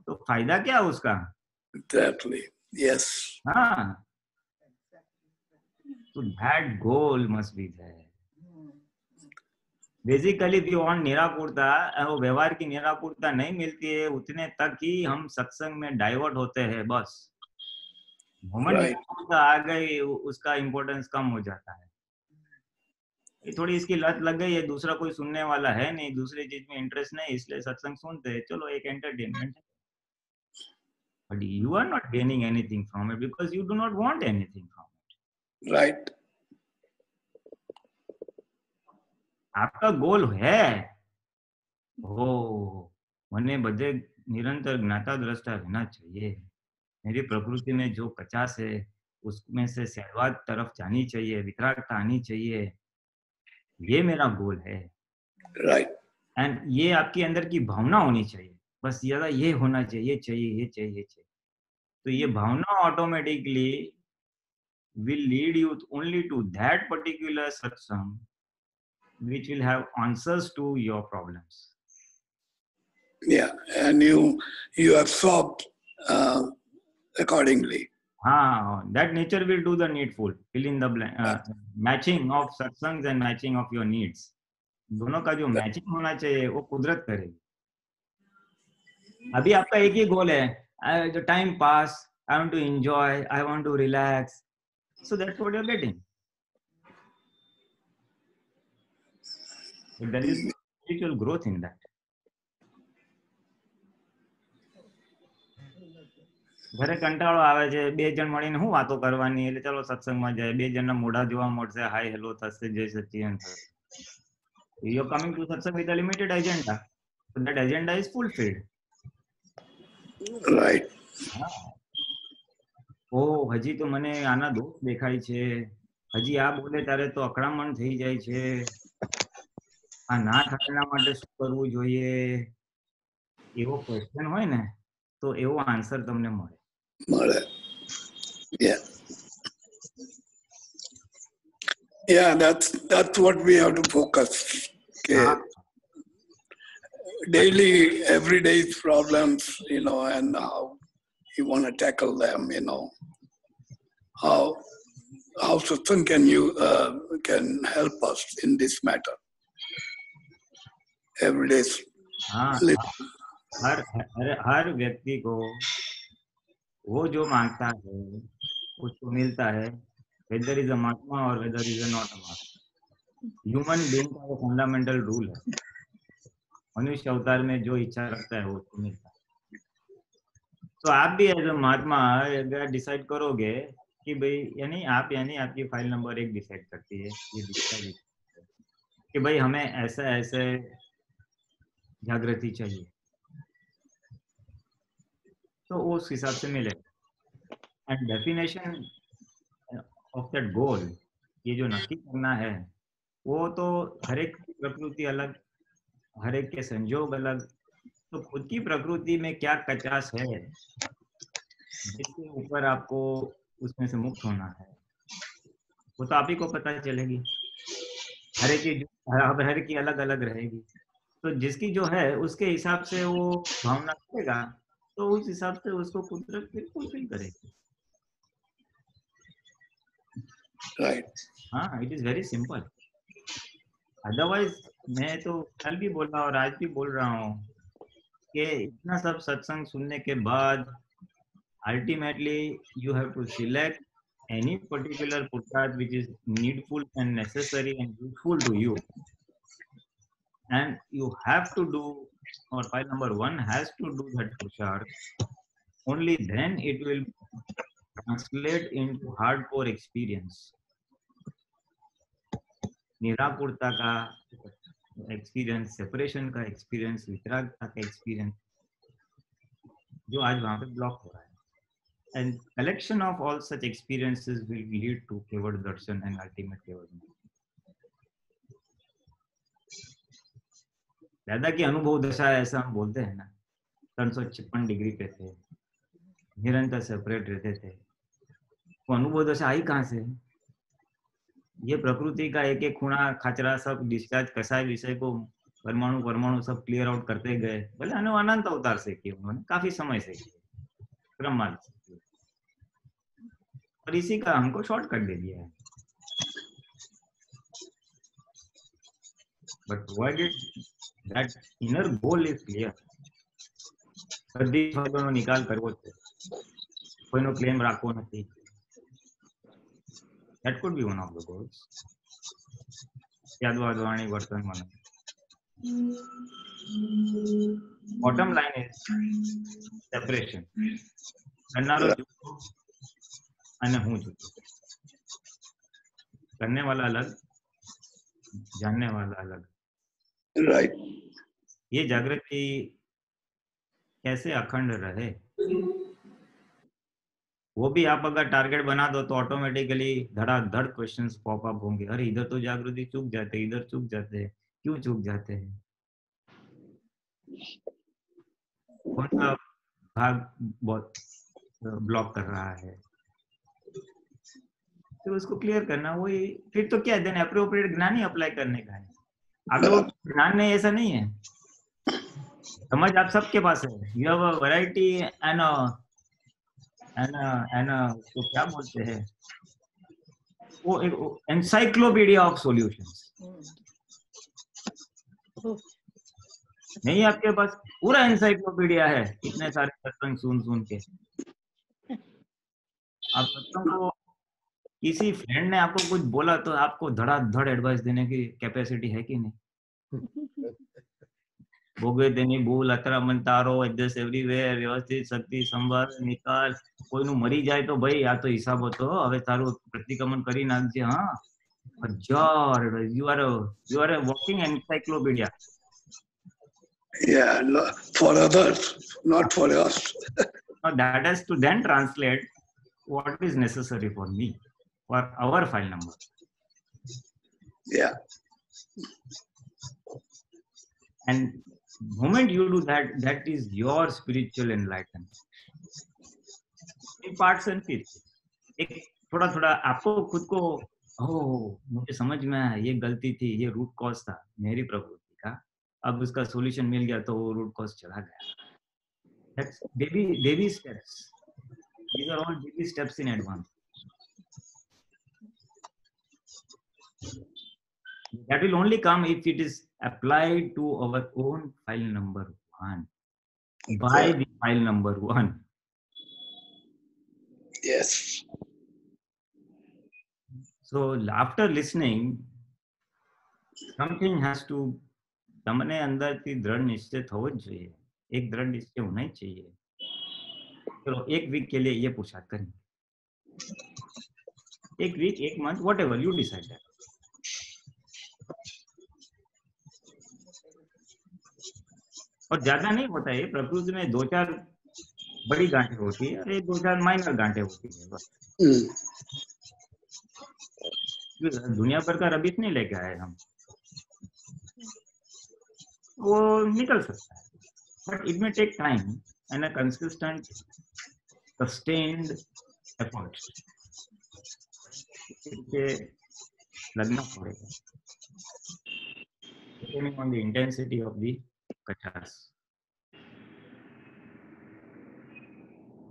तो फ़ायदा क्या उसका? Exactly. Yes. हाँ। तो that goal must be there basically you want निराकुरता वो व्यवहार की निराकुरता नहीं मिलती है उतने तक ही हम सत्संग में डाइवर्ट होते हैं बस। Moment Right. आ गई उसका इम्पोर्टेंस कम हो जाता है। थोड़ी इसकी लत लग गई है दूसरा कोई सुनने वाला है नहीं दूसरी चीज़ में इंटरेस्ट नहीं इसलिए सत्संग सुनते हैं। चलो एक entertainment but you are not gaining anything from it because you do not want anything from it right आपका गोल है। ओ मैंने બધે निरंतर ज्ञाता दृष्टा रहना चाहिए। मेरी प्रकृति में जो कचास है उसमें से सहवाद तरफ़ जानी चाहिए वितरकता आनी चाहिए। ये मेरा गोल है। Right right. एंड ये आपके अंदर की भावना होनी चाहिए। बस ज़्यादा ये होना चाहिए ये चाहिए ये चाहिए ये चाहिए। तो ये भावना automatically will lead you only to that particular satsang which will have answers to your problems या and you you have solve accordingly हाँ that nature will do the needful fill in matching of satsangs and matching of your needs दोनों का जो matching होना चाहिए वो कुदरत करेगी। अभी आपका एक ही गोल है आई जो time pass I want to enjoy I want to relax so that's what you are getting there is spiritual growth in that ઘરે કંટાળો આવે છે બે જણ મળીને શું વાતો કરવાની? એટલે ચલો સત્સંગમાં જાય. બે જણના મોઢા જોવા મળશે હાય હેલો થશે Jai Sachin you coming to satsang with a limited agenda that agenda is fulfilled right ઓ હજી તો મને આના દોષ દેખાય છે. હજી આ બોલે ત્યારે તો અકળામણ થઈ જાય છે. આ ના થાય એના માટે શું કરવું જોઈએ? એવો ક્વેશ્ચન હોય ને તો એવો આન્સર તમને મળે. Yeah. Yeah, that's that's what we have to focus. Okay. Uh-huh. Daily, everyday problems, you know, and how you want to tackle them, you know. How how system can you uh, can help us in this matter? Everyday. हर हर हर व्यक्ति को वो जो माँगता है उसको मिलता है weather is a mahatma और whether is a not a human being का वो फंडामेंटल रूल है। मनुष्य अवतार में जो इच्छा रखता है, वो उसको मिलता है। तो आप भी एज अ महात्मा अगर डिसाइड करोगे कि भाई, यानी आप, यानी आपकी फ़ाइल नंबर एक डिसाइड करती है, ये कि भाई हमें ऐसा, ऐसे जागृति चाहिए। तो उस हिसाब से मिलेगा and definition of that goal ये जो नक्की करना है, वो तो हर एक प्रकृति अलग, हर एक के संजोग अलग। तो खुद की प्रकृति में क्या कचास है, जिसके ऊपर आपको उसमें से मुक्त होना है, वो तो आप ही को पता चलेगी। हर एक हर की अलग अलग रहेगी। तो जिसकी जो है, उसके हिसाब से वो भावना करेगा। तो उस हिसाब से उसको कुदरत फिर फुलफिल करेगी right. हाँ it is very simple otherwise मैं तो कल भी बोला और आज भी बोल रहा हूँ कि इतना सब सत्संग सुनने के बाद ultimately you have to select any particular puruषार्थ which is needful and necessary and useful to you. And you have to do or file number one has to do that puruषार्थ only then it will translate into hardcore experience. निराकुरता का experience separation का experience वितरागता का experience जो आज वहाँ पे ब्लॉक हो रहा है। And collection of all such experiences will lead to केवल दर्शन एंड अल्टीमेट केवल दादा की अनुभव दशा ऐसा हम बोलते हैं ना, तीन सौ छप्पन डिग्री पे थे, निरंतर सेपरेट रहते थे। वो अनुभव दशा आई कहाँ से? ये प्रकृति का एक एक खूणा, खाचरा सब डिस्चार्ज कसाय विषय को परमाणु परमाणु सब क्लियर आउट करते गए। बोले अनु अनंत अवतार से किए उन्होंने काफ़ी समय से किए से और इसी का हमको शॉर्टकट दे दिया है। But provided that inner goal is clear બધી ફરજોનો નિકાલ કરવો છે કોઈનો ક્લેમ રાખવો નથી that could be one of the goals યાદવા અદવાણી વર્તન મને bottom line is separation કરનારો અને હું છું करने वाला अलग जानने वाला अलग right. ये जागृति कैसे अखंड रहे? वो भी आप अगर टारगेट बना दो तो ऑटोमेटिकली धड़ाधड़ क्वेश्चन पॉप अप होंगे। अरे, इधर तो जागृति चूक जाते, इधर चूक जाते, क्यों चूक जाते हैं? कौन सा भाग बहुत ब्लॉक कर रहा है? फिर उसको क्लियर करना वही फिर तो क्या देन अप्रोप्रिएट ज्ञान ही अप्लाई करने का है। अगर वो ज्ञान नहीं, ऐसा नहीं है। समझ आप सबके पास है। You have a variety and and and तो क्या बोलते हैं? वो एक एनसाइक्लोपीडिया ऑफ़ सॉल्यूशंस नहीं आपके पास पूरा एनसाइक्लोपीडिया है। इतने सारे सत्संग सुन सुन के। आप सत्संग को किसी फ्रेंड ने आपको कुछ बोला तो आपको धड़ाधड़ एडवाइस देने की कैपेसिटी है कि नहीं [LAUGHS] ભોગવે તેની ભૂલ અથડામણ તારો એડજસ્ટ એવરીવેર વ્યવસ્થિત શક્તિ સંભાળ નિકાલ કોઈનું મરી જાય તો ભાઈ આ તો હિસાબ હતો હવે તારું પ્રતિક્રમણ કરી નાખજે હા હજાર you are you are walking encyclopedia yeah no, for others not for us Now that has to then translate what is necessary for me, for our file number. yeah And moment you do that, that is your spiritual enlightenment. In parts and pieces. एक थोड़ा थोड़ा आपको खुद को ओ मुझे समझ में आया ये गलती थी ये रूट कॉज था मेरी प्रवृत्ति का अब उसका सॉल्यूशन मिल गया तो वो रूट कॉज चला गया That's baby baby steps. These are all baby steps in that will only come if it is applied to our own file number one exactly. by the file number one yes so after listening something has to તમને અંદરથી દ્રઢ નિશ્ચय થવો જ જોઈએ એક દ્રઢ નિશ્ચय होना ही चाहिए चलो एक वीक के लिए ये पूछा करें एक वीक एक month whatever you decide और ज़्यादा नहीं होता है प्रकृति में दो चार बड़ी गांठे होती है और एक दो चार माइनर गांठे होती है बस। Hmm. दुनिया भर का रबीत नहीं लेके आए हम। वो निकल सकता है बट इट में take time and a consistent sustained effort लगना पड़ेगा। Depending on the intensity of the kachas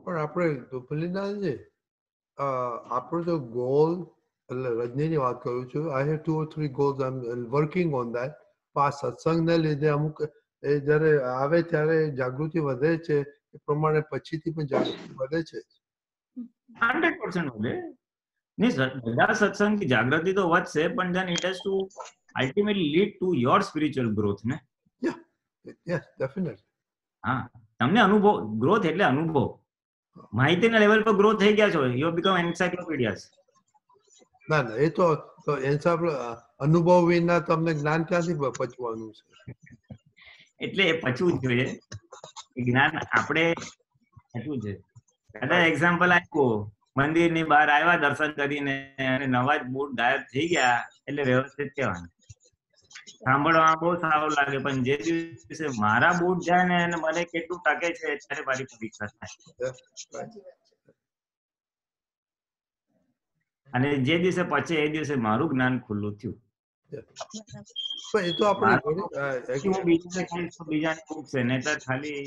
પણ આપણે ભૂલીનાથજી આપણો જો ગોલ એટલે રજનીની વાત કરું છું I have two or three goals I am working on that આ સત્સંગને લીધે અમુક એ જ્યારે આવે ત્યારે જાગૃતિ વધે છે એ પ્રમાણે પછીથી પણ જાગૃતિ વધે છે. હંડ્રેડ પર્સન્ટ વધે. નહીં સર બધા સત્સંગથી જાગૃતિ તો વધશે પણ then it has to ultimately lead to your spiritual growth ને. યસ ડેફિનેટલી હા તમને અનુભવ ગ્રોથ એટલે અનુભવ. માહિતીના લેવલ પર ગ્રોથ થઈ ગયા છો યુ બીકમ એન્સાઇક્લોપીડિયાસ ના ના એ તો તો અનુભવ વિના તમને જ્ઞાન ક્યાંથી પચવાનું છે? એટલે એ પચવું જોઈએ. જ્ઞાન આપણે પચવું છે દાદા એક્ઝામ્પલ આપ્યું મંદિરની બહાર આવ્યા દર્શન કરીને અને નવા જ બૂટ ગાયબ થઈ ગયા એટલે વ્યવસ્થિત કહેવાનું. સાંભળવામાં બહુ સારું લાગે પણ જે દિવસે મારા બૂટ જાય ને અને મને કેટલું ટકે છે ત્યારે મારી પરીક્ષા થાય. અને જે દિવસે પચે એ દિવસે મારું જ્ઞાન ખુલ્લું થયું. પણ એ તો આપણે પછી બીજું તો બીજાને પૂછશે ખાલી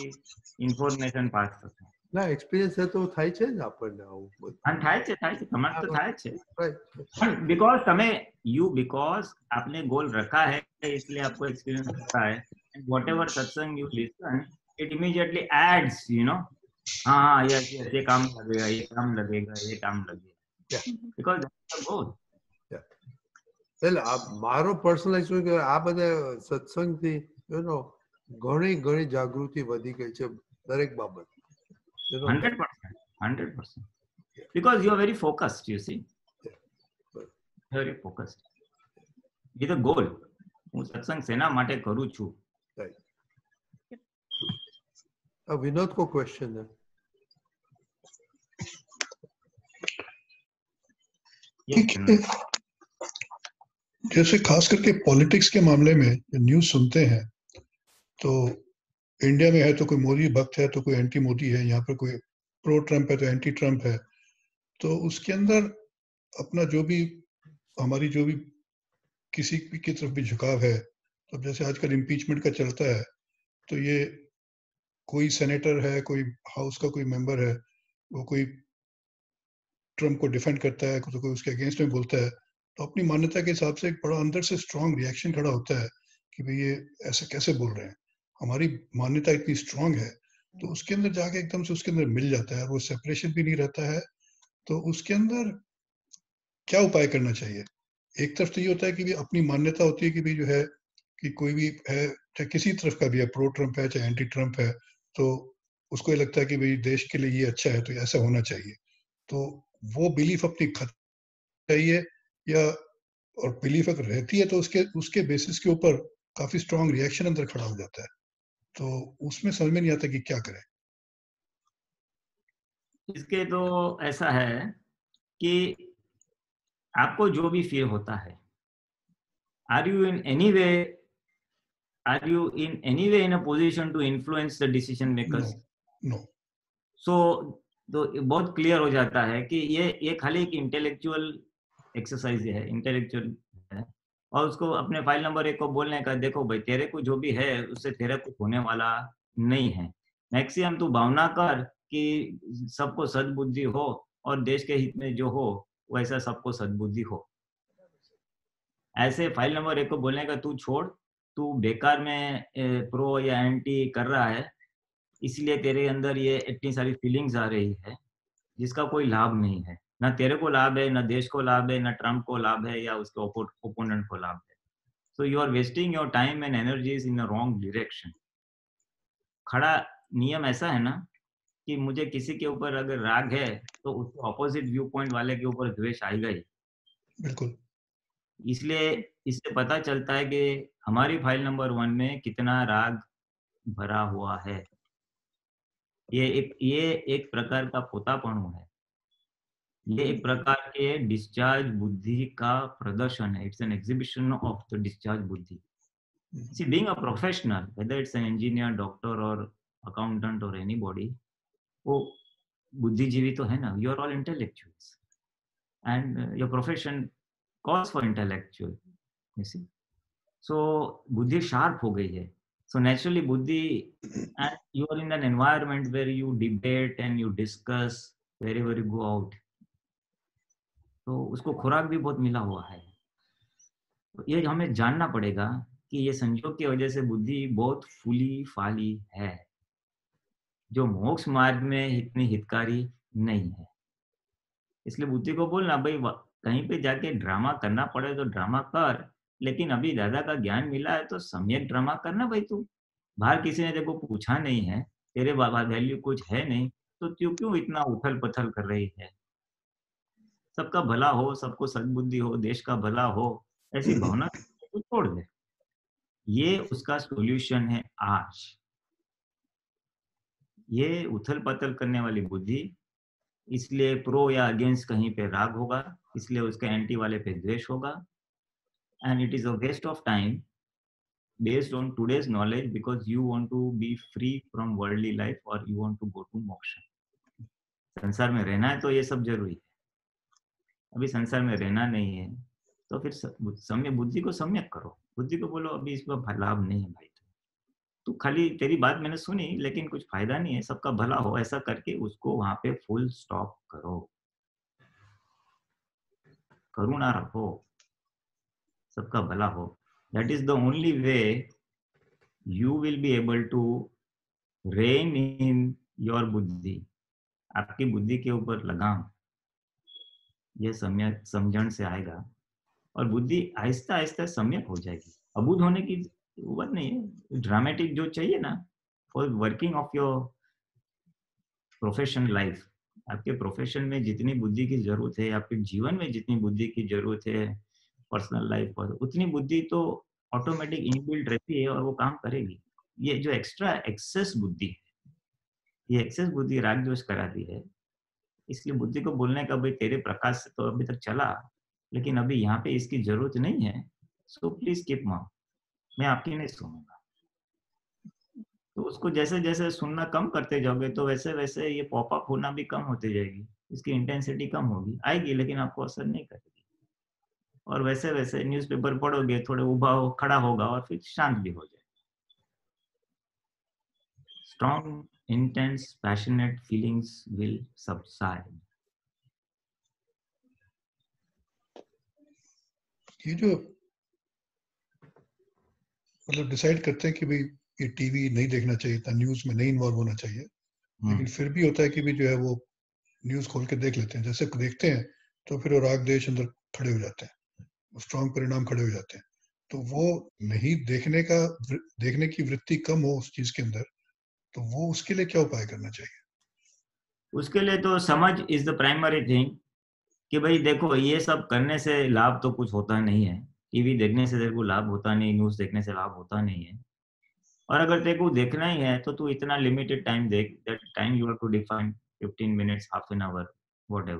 ઇન્ફોર્મેશન પાસ થશે. ના એક્સપિરિયન્સ તો થાય છે ને આપણને આવું બધું અને થાય છે થાય છે તમારે તો થાય છે Right. बिकॉज तमें यू बिकॉज आपने गोल रखा है इसलिए आपको एक्सपीरियंस होता है whatever satsang you listen it immediately adds you know हाँ हाँ यस यस ये काम लगेगा ये काम लगेगा ये काम लगेगा Yeah. बिकॉज गोल એટલે આ મારો પર્સનલ એક્સપિરિયન્સ કે આ બધા સત્સંગથી યુ નો ઘણી ઘણી જાગૃતિ વધી ગઈ છે દરેક બાબત You know, hundred percent hundred percent because you are very focused you see very focused with a goal હું સત્સંગ શેના માટે કરું છું right. अब विनोद को क्वेश्चन है Yes, ठीक है जैसे खास करके पॉलिटिक्स के मामले में जो न्यूज सुनते हैं तो इंडिया में है तो कोई मोदी भक्त है तो कोई एंटी मोदी है, यहाँ पर कोई प्रो ट्रंप है तो एंटी ट्रंप है। तो उसके अंदर अपना जो भी, हमारी जो भी किसी की तरफ़ भी झुकाव है तो जैसे आजकल इम्पीचमेंट का चलता है तो ये कोई सेनेटर है, कोई हाउस का कोई मेंबर है, वो कोई ट्रंप को डिफेंड करता है तो कोई उसके अगेंस्ट में बोलता है तो अपनी मान्यता के हिसाब से एक बड़ा अंदर से स्ट्रांग रिएक्शन खड़ा होता है कि भाई ये ऐसे कैसे बोल रहे हैं। हमारी मान्यता इतनी स्ट्रांग है तो उसके अंदर जाके एकदम से उसके अंदर मिल जाता है वो सेपरेशन भी नहीं रहता है तो उसके अंदर क्या उपाय करना चाहिए? एक तरफ़ तो ये होता है कि भी अपनी मान्यता होती है कि भी जो है कि कोई भी है चाहे किसी तरफ़ का भी है प्रो ट्रंप है चाहे एंटी ट्रंप है तो उसको ये लगता है कि भाई देश के लिए ये अच्छा है तो ऐसा होना चाहिए। तो वो बिलीफ अपनी खत चाहिए या और बिलीफ अगर रहती है तो उसके उसके बेसिस के ऊपर काफ़ी स्ट्रांग रिएक्शन अंदर खड़ा हो जाता है। तो उसमें समझ में नहीं आता कि क्या करें। इसके तो ऐसा है कि आपको जो भी फील होता है are you in any way are you in any way in a position to influence the decision makers no so तो बहुत क्लियर हो जाता है कि ये ये खाली एक इंटेलेक्चुअल एक्सरसाइज है इंटेलेक्चुअल है। और उसको अपने फ़ाइल नंबर एक को बोलने का, देखो भाई, तेरे को जो भी है, उससे तेरे कुछ होने वाला नहीं है। मैक्सिमम तू भावना कर कि सबको सदबुद्धि हो और देश के हित में जो हो, वैसा सबको सदबुद्धि हो। ऐसे फ़ाइल नंबर एक को बोलने का, तू छोड़, तू बेकार में प्रो या एंटी कर रहा है, इसलिए तेरे अंदर ये इतनी सारी फीलिंग्स आ रही है, जिसका कोई लाभ नहीं है। ना तेरे को लाभ है ना देश को लाभ है ना ट्रंप को लाभ है या उसके ओपोनेंट को लाभ है। So you are wasting your time and energies in a wrong direction खड़ा नियम ऐसा है ना कि मुझे किसी के ऊपर अगर राग है तो उसके ऑपोजिट व्यू पॉइंट वाले के ऊपर द्वेष आएगा ही। बिल्कुल। इसलिए इससे पता चलता है कि हमारी फ़ाइल नंबर वन में कितना राग भरा हुआ है। ये एक ये एक प्रकार का पोतापणु है। ये एक प्रकार के डिस्चार्ज बुद्धि का प्रदर्शन है। It's an exhibition of the discharge बुद्धि। See being a professional whether it's an engineer doctor और अकाउंटेंट और एनी बॉडी वो बुद्धिजीवी तो है ना। You are all intellectuals and your profession cause for intellectual so बुद्धि शार्प हो गई है। सो नेचुरली बुद्धि and you are in an environment where you debate and you discuss very very go out तो उसको खुराक भी बहुत मिला हुआ है। तो ये हमें जानना पड़ेगा कि ये संयोग की वजह से बुद्धि बहुत फूली फाली है, जो मोक्ष मार्ग में इतनी हितकारी नहीं है। इसलिए बुद्धि को बोलना, भाई कहीं पे जाके ड्रामा करना पड़े तो ड्रामा कर, लेकिन अभी दादा का ज्ञान मिला है तो सम्यक ड्रामा करना भाई तू। बाहर किसी ने देखो पूछा नहीं है, तेरे बाबा वैल्यू कुछ है नहीं तो तू क्यों इतना उथल पथल कर रही है? सबका भला हो, सबको सदबुद्धि हो, देश का भला हो, ऐसी भावना छोड़ दे। ये उसका सॉल्यूशन है आज। ये उथल पथल करने वाली बुद्धि इसलिए प्रो या अगेंस्ट कहीं पे राग होगा, इसलिए उसके एंटी वाले पे द्वेष होगा। And it is a waste of time based on today's knowledge because you want to be free from worldly life or you want to go to moksha संसार में रहना है तो ये सब ज़रूरी है। अभी संसार में रहना नहीं है तो फिर सम्य, बुद्धि को सम्यक करो। बुद्धि को बोलो, अभी इसका लाभ नहीं है भाई तो। खाली तेरी बात मैंने सुनी, लेकिन कुछ फ़ायदा नहीं है, सबका भला हो, ऐसा करके उसको वहाँ पे फुल स्टॉप करो। करुणा रखो। सबका भला हो। That is the only way you will be able to rein in your बुद्धि। आपकी बुद्धि के ऊपर लगाम। ये सम्यक समझण से आएगा और बुद्धि आहिस्ता आहिस्ता सम्यक हो जाएगी। अबूद होने की बात नहीं है। ड्रामेटिक जो चाहिए ना for working of your profession life आपके प्रोफेशन में जितनी बुद्धि की ज़रूरत है, आपके जीवन में जितनी बुद्धि की ज़रूरत है पर्सनल लाइफ पर उतनी बुद्धि तो ऑटोमेटिक इनबिल्ट रहती है और वो काम करेगी। ये जो एक्स्ट्रा एक्सेस बुद्धि ये एक्सेस बुद्धि राग दोष कराती है इसलिए बुद्धि को बोलने का भाई तेरे प्रकाश से तो अभी तक चला, लेकिन अभी यहाँ पे इसकी ज़रूरत नहीं है। सो प्लीज़ कीप माउ मैं आपकी नहीं सुनूँगा। तो उसको जैसे जैसे सुनना कम करते जाओगे तो वैसे वैसे ये पॉपअप होना भी कम होती जाएगी। इसकी इंटेंसिटी कम होगी। आएगी, लेकिन आपको असर नहीं करेगी। और वैसे वैसे न्यूज़पेपर पढ़ोगे, थोड़े उभा हो, खड़ा होगा और फिर शांत भी हो जाएगा। Strong intense passionate feelings will subside ये जो मतलब डिसाइड करते हैं कि भाई ये टीवी नहीं देखना चाहिए था न्यूज़ में नहीं इन्वॉल्व होना चाहिए लेकिन हम्म। फिर भी होता है कि भी जो है वो न्यूज़ खोल के देख लेते हैं। जैसे देखते हैं तो फिर वो राग देश अंदर खड़े हो जाते हैं स्ट्रॉन्ग परिणाम खड़े हो जाते हैं। तो वो नहीं देखने का देखने की वृत्ति कम हो उस चीज़ के अंदर तो वो उसके लिए क्या उपाय करना चाहिए? उसके लिए तो समझ इज़ द प्राइमरी थिंग कि भाई देखो, ये सब करने से लाभ तो कुछ होता नहीं है। टीवी देखने से तेरे को लाभ होता नहीं न्यूज़ देखने से लाभ होता नहीं है। और अगर तेरे को देखना ही है तो तू इतना लिमिटेड टाइम देख that time you have to define 15 minutes half an hour what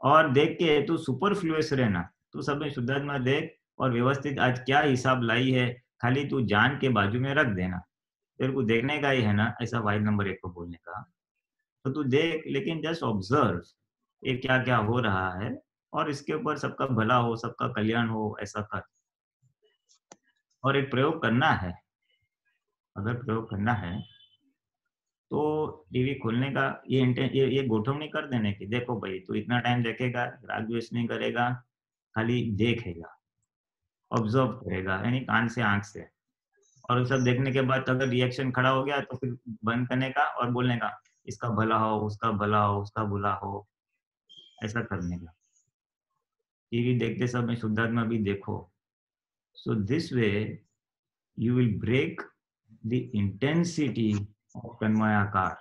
और देख के तू सुपर फ्लुएस रहना। तू सब में शुद्धात्मा देख और व्यवस्थित आज क्या हिसाब लाई है, खाली तू जान के बाजू में रख देना। तेरे को देखने का ही है ना, ऐसा वाइल नंबर एक को बोलने का। तो तू देख, लेकिन जस्ट ऑब्ज़र्व ये क्या क्या हो रहा है और इसके ऊपर सबका भला हो, सबका कल्याण हो, ऐसा कर। और एक प्रयोग करना है। अगर प्रयोग करना है तो टीवी खोलने का ये ये ये गोठवनी कर देने की। देखो भाई, तू इतना टाइम देखेगा राग द्वेष नहीं करेगा, खाली देखेगा ऑब्ज़र्व करेगा, यानी कान से आँख से। और सब देखने के बाद अगर रिएक्शन खड़ा हो गया तो फिर बंद करने का और बोलने का, इसका भला हो, उसका भला हो, उसका बुला हो, ऐसा करने का। टीवी देखते समय शुद्धात्मा भी देखो। So this way you will break the intensity of तन्मयाकार।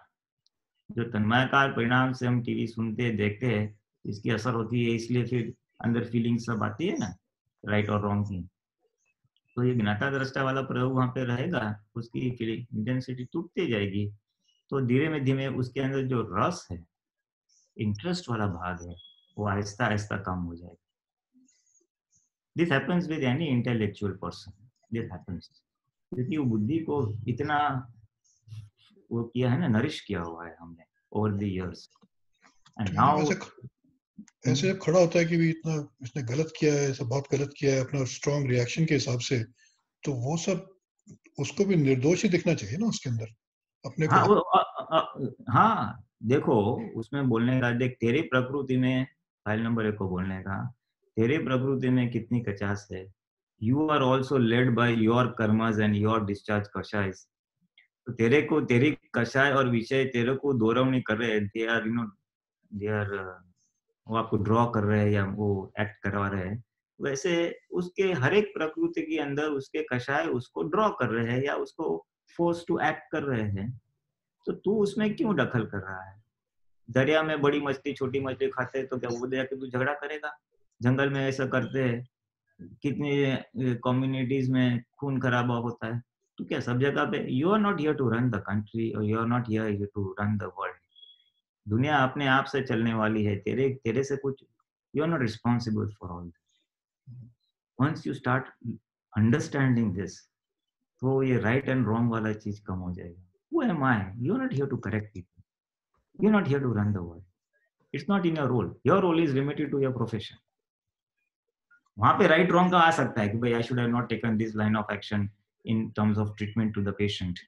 जो तन्मयाकार परिणाम से हम टीवी सुनते हैं देखते हैं इसकी असर होती है, इसलिए फिर अंदर फीलिंग सब आती है ना राइट और रॉन्ग की तो ये ज्ञाता दृष्टा वाला प्रयोग वहाँ पे रहेगा उसकी इंटेंसिटी टूटती जाएगी। तो धीरे में धीमे उसके अंदर जो रस है इंटरेस्ट वाला भाग है वो आहिस्ता आहिस्ता कम हो जाएगा। This happens with any intellectual person this happens क्योंकि वो बुद्धि को इतना वो किया है ना नरिश किया हुआ है हमने over the years and now ऐसे जब खड़ा होता है कि भी इतना इसने गलत किया है सब बहुत गलत किया है अपना स्ट्रॉन्ग रिएक्शन के हिसाब से तो वो सब उसको भी निर्दोष ही दिखना चाहिए ना उसके अंदर अपने हाँ, को। वो, आ, आ, हाँ देखो उसमें बोलने का देख तेरी प्रकृति में फ़ाइल नंबर एक को बोलने का तेरे प्रकृति में कितनी कचास है। You are also led by your karmas and your discharge kashaya तो तेरे को तेरी कषाय और विषय तेरे को दौरवनी कर रहे हैं they are you know they are वो आपको ड्रॉ कर रहे हैं या वो एक्ट करवा रहे हैं, वैसे उसके हर एक प्रकृति के अंदर उसके कषाय उसको ड्रॉ कर रहे हैं या उसको फोर्स टू एक्ट कर रहे हैं तो तू उसमें क्यों दखल कर रहा है? दरिया में बड़ी मछली, छोटी मछली खाते तो क्या वो दरिया के तू झगड़ा करेगा? जंगल में ऐसा करते हैं, कितने कम्युनिटीज में खून खराबा होता है तो क्या सब जगह पे you are not here to run the country और you are not here to run the world दुनिया अपने आप से चलने वाली है, तेरे तेरे से कुछ you are not responsible for all once you start understanding this तो ये राइट एंड रॉन्ग वाला चीज़ कम हो जाएगा। Who am i? You're not here to correct people. You're not here to run the world. It's not in your role. Your role is limited to your profession. वहाँ पे right wrong का आ सकता है कि भाई I should have not taken this line of action in terms of treatment to the patient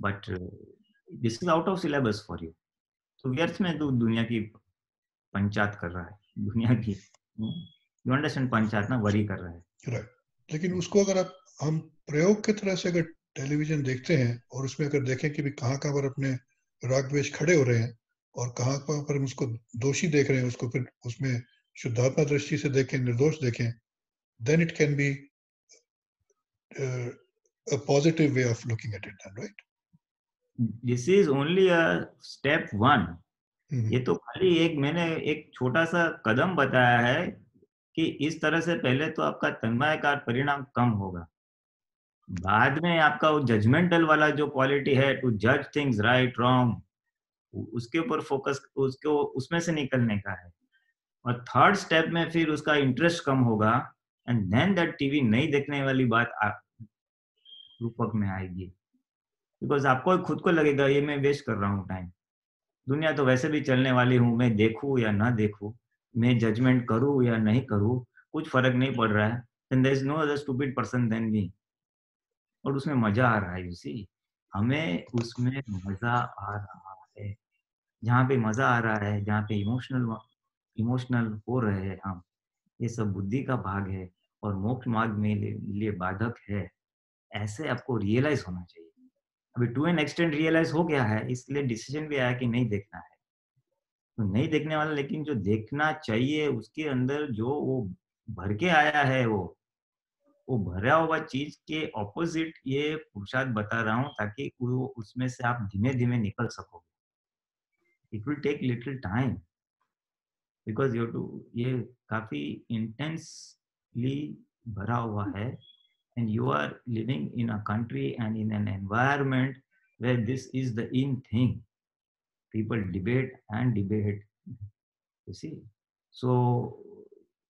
but this is out of syllabus for you तो व्यर्थ में तो दुनिया की पंचायत कर रहा है। दुनिया की यू अंडरस्टैंड पंचायत ना, वरी कर रहा है। राइट लेकिन उसको अगर आप, हम प्रयोग की तरह से अगर टेलीविज़न देखते हैं और उसमें अगर देखें कि भी कहाँ कहाँ पर अपने राग द्वेष खड़े हो रहे हैं और कहाँ कहाँ पर हम उसको दोषी देख रहे हैं, उसको फिर उसमें शुद्धात्मा दृष्टि से देखें, निर्दोष देखें then it can be positive way of looking at it then, right? This is only a step one. ये तो खाली एक मैंने एक छोटा सा कदम बताया है कि इस तरह से पहले तो आपका तन्मयकार परिणाम कम होगा। बाद में आपका वो जजमेंटल वाला जो क्वालिटी है टू जज थिंग्स राइट रॉन्ग उसके ऊपर फोकस उसको उसमें से निकलने का है। और थर्ड स्टेप में फिर उसका इंटरेस्ट कम होगा एंड देन दैट टीवी नहीं देखने वाली बात रूपक में आएगी। बिकॉज़ आपको खुद को लगेगा, ये मैं वेस्ट कर रहा हूँ टाइम दुनिया तो वैसे भी चलने वाली हूँ, मैं देखूँ या ना देखूँ, मैं जजमेंट करूँ या नहीं करूँ, कुछ फ़र्क नहीं पड़ रहा है। Then there is no other stupid person than me और उसमें मज़ा आ रहा है यू सी हमें उसमें मज़ा आ रहा है। जहाँ पे मज़ा आ रहा है, जहाँ पे इमोशनल इमोशनल हो रहे हैं हम, ये सब बुद्धि का भाग है और मोक्ष मार्ग में लिए बाधक है। ऐसे आपको रियलाइज़ होना चाहिए। अभी टू एन एक्सटेंड रियलाइज़ हो गया है, इसलिए डिसीज़न भी आया कि नहीं देखना है। तो नहीं देखने वाला, लेकिन जो देखना चाहिए, उसके अंदर जो वो भर के आया है वो वो भरा हुआ चीज़ के ऑपोजिट ये पुरुषार्थ बता रहा हूँ, ताकि वो उसमें से आप धीमे धीमे निकल सकोगे। It will take little time because you to ये काफ़ी इंटेंसली भरा हुआ है। And you are living in a country and in an environment where this is the in thing. People debate and debate. You see? So,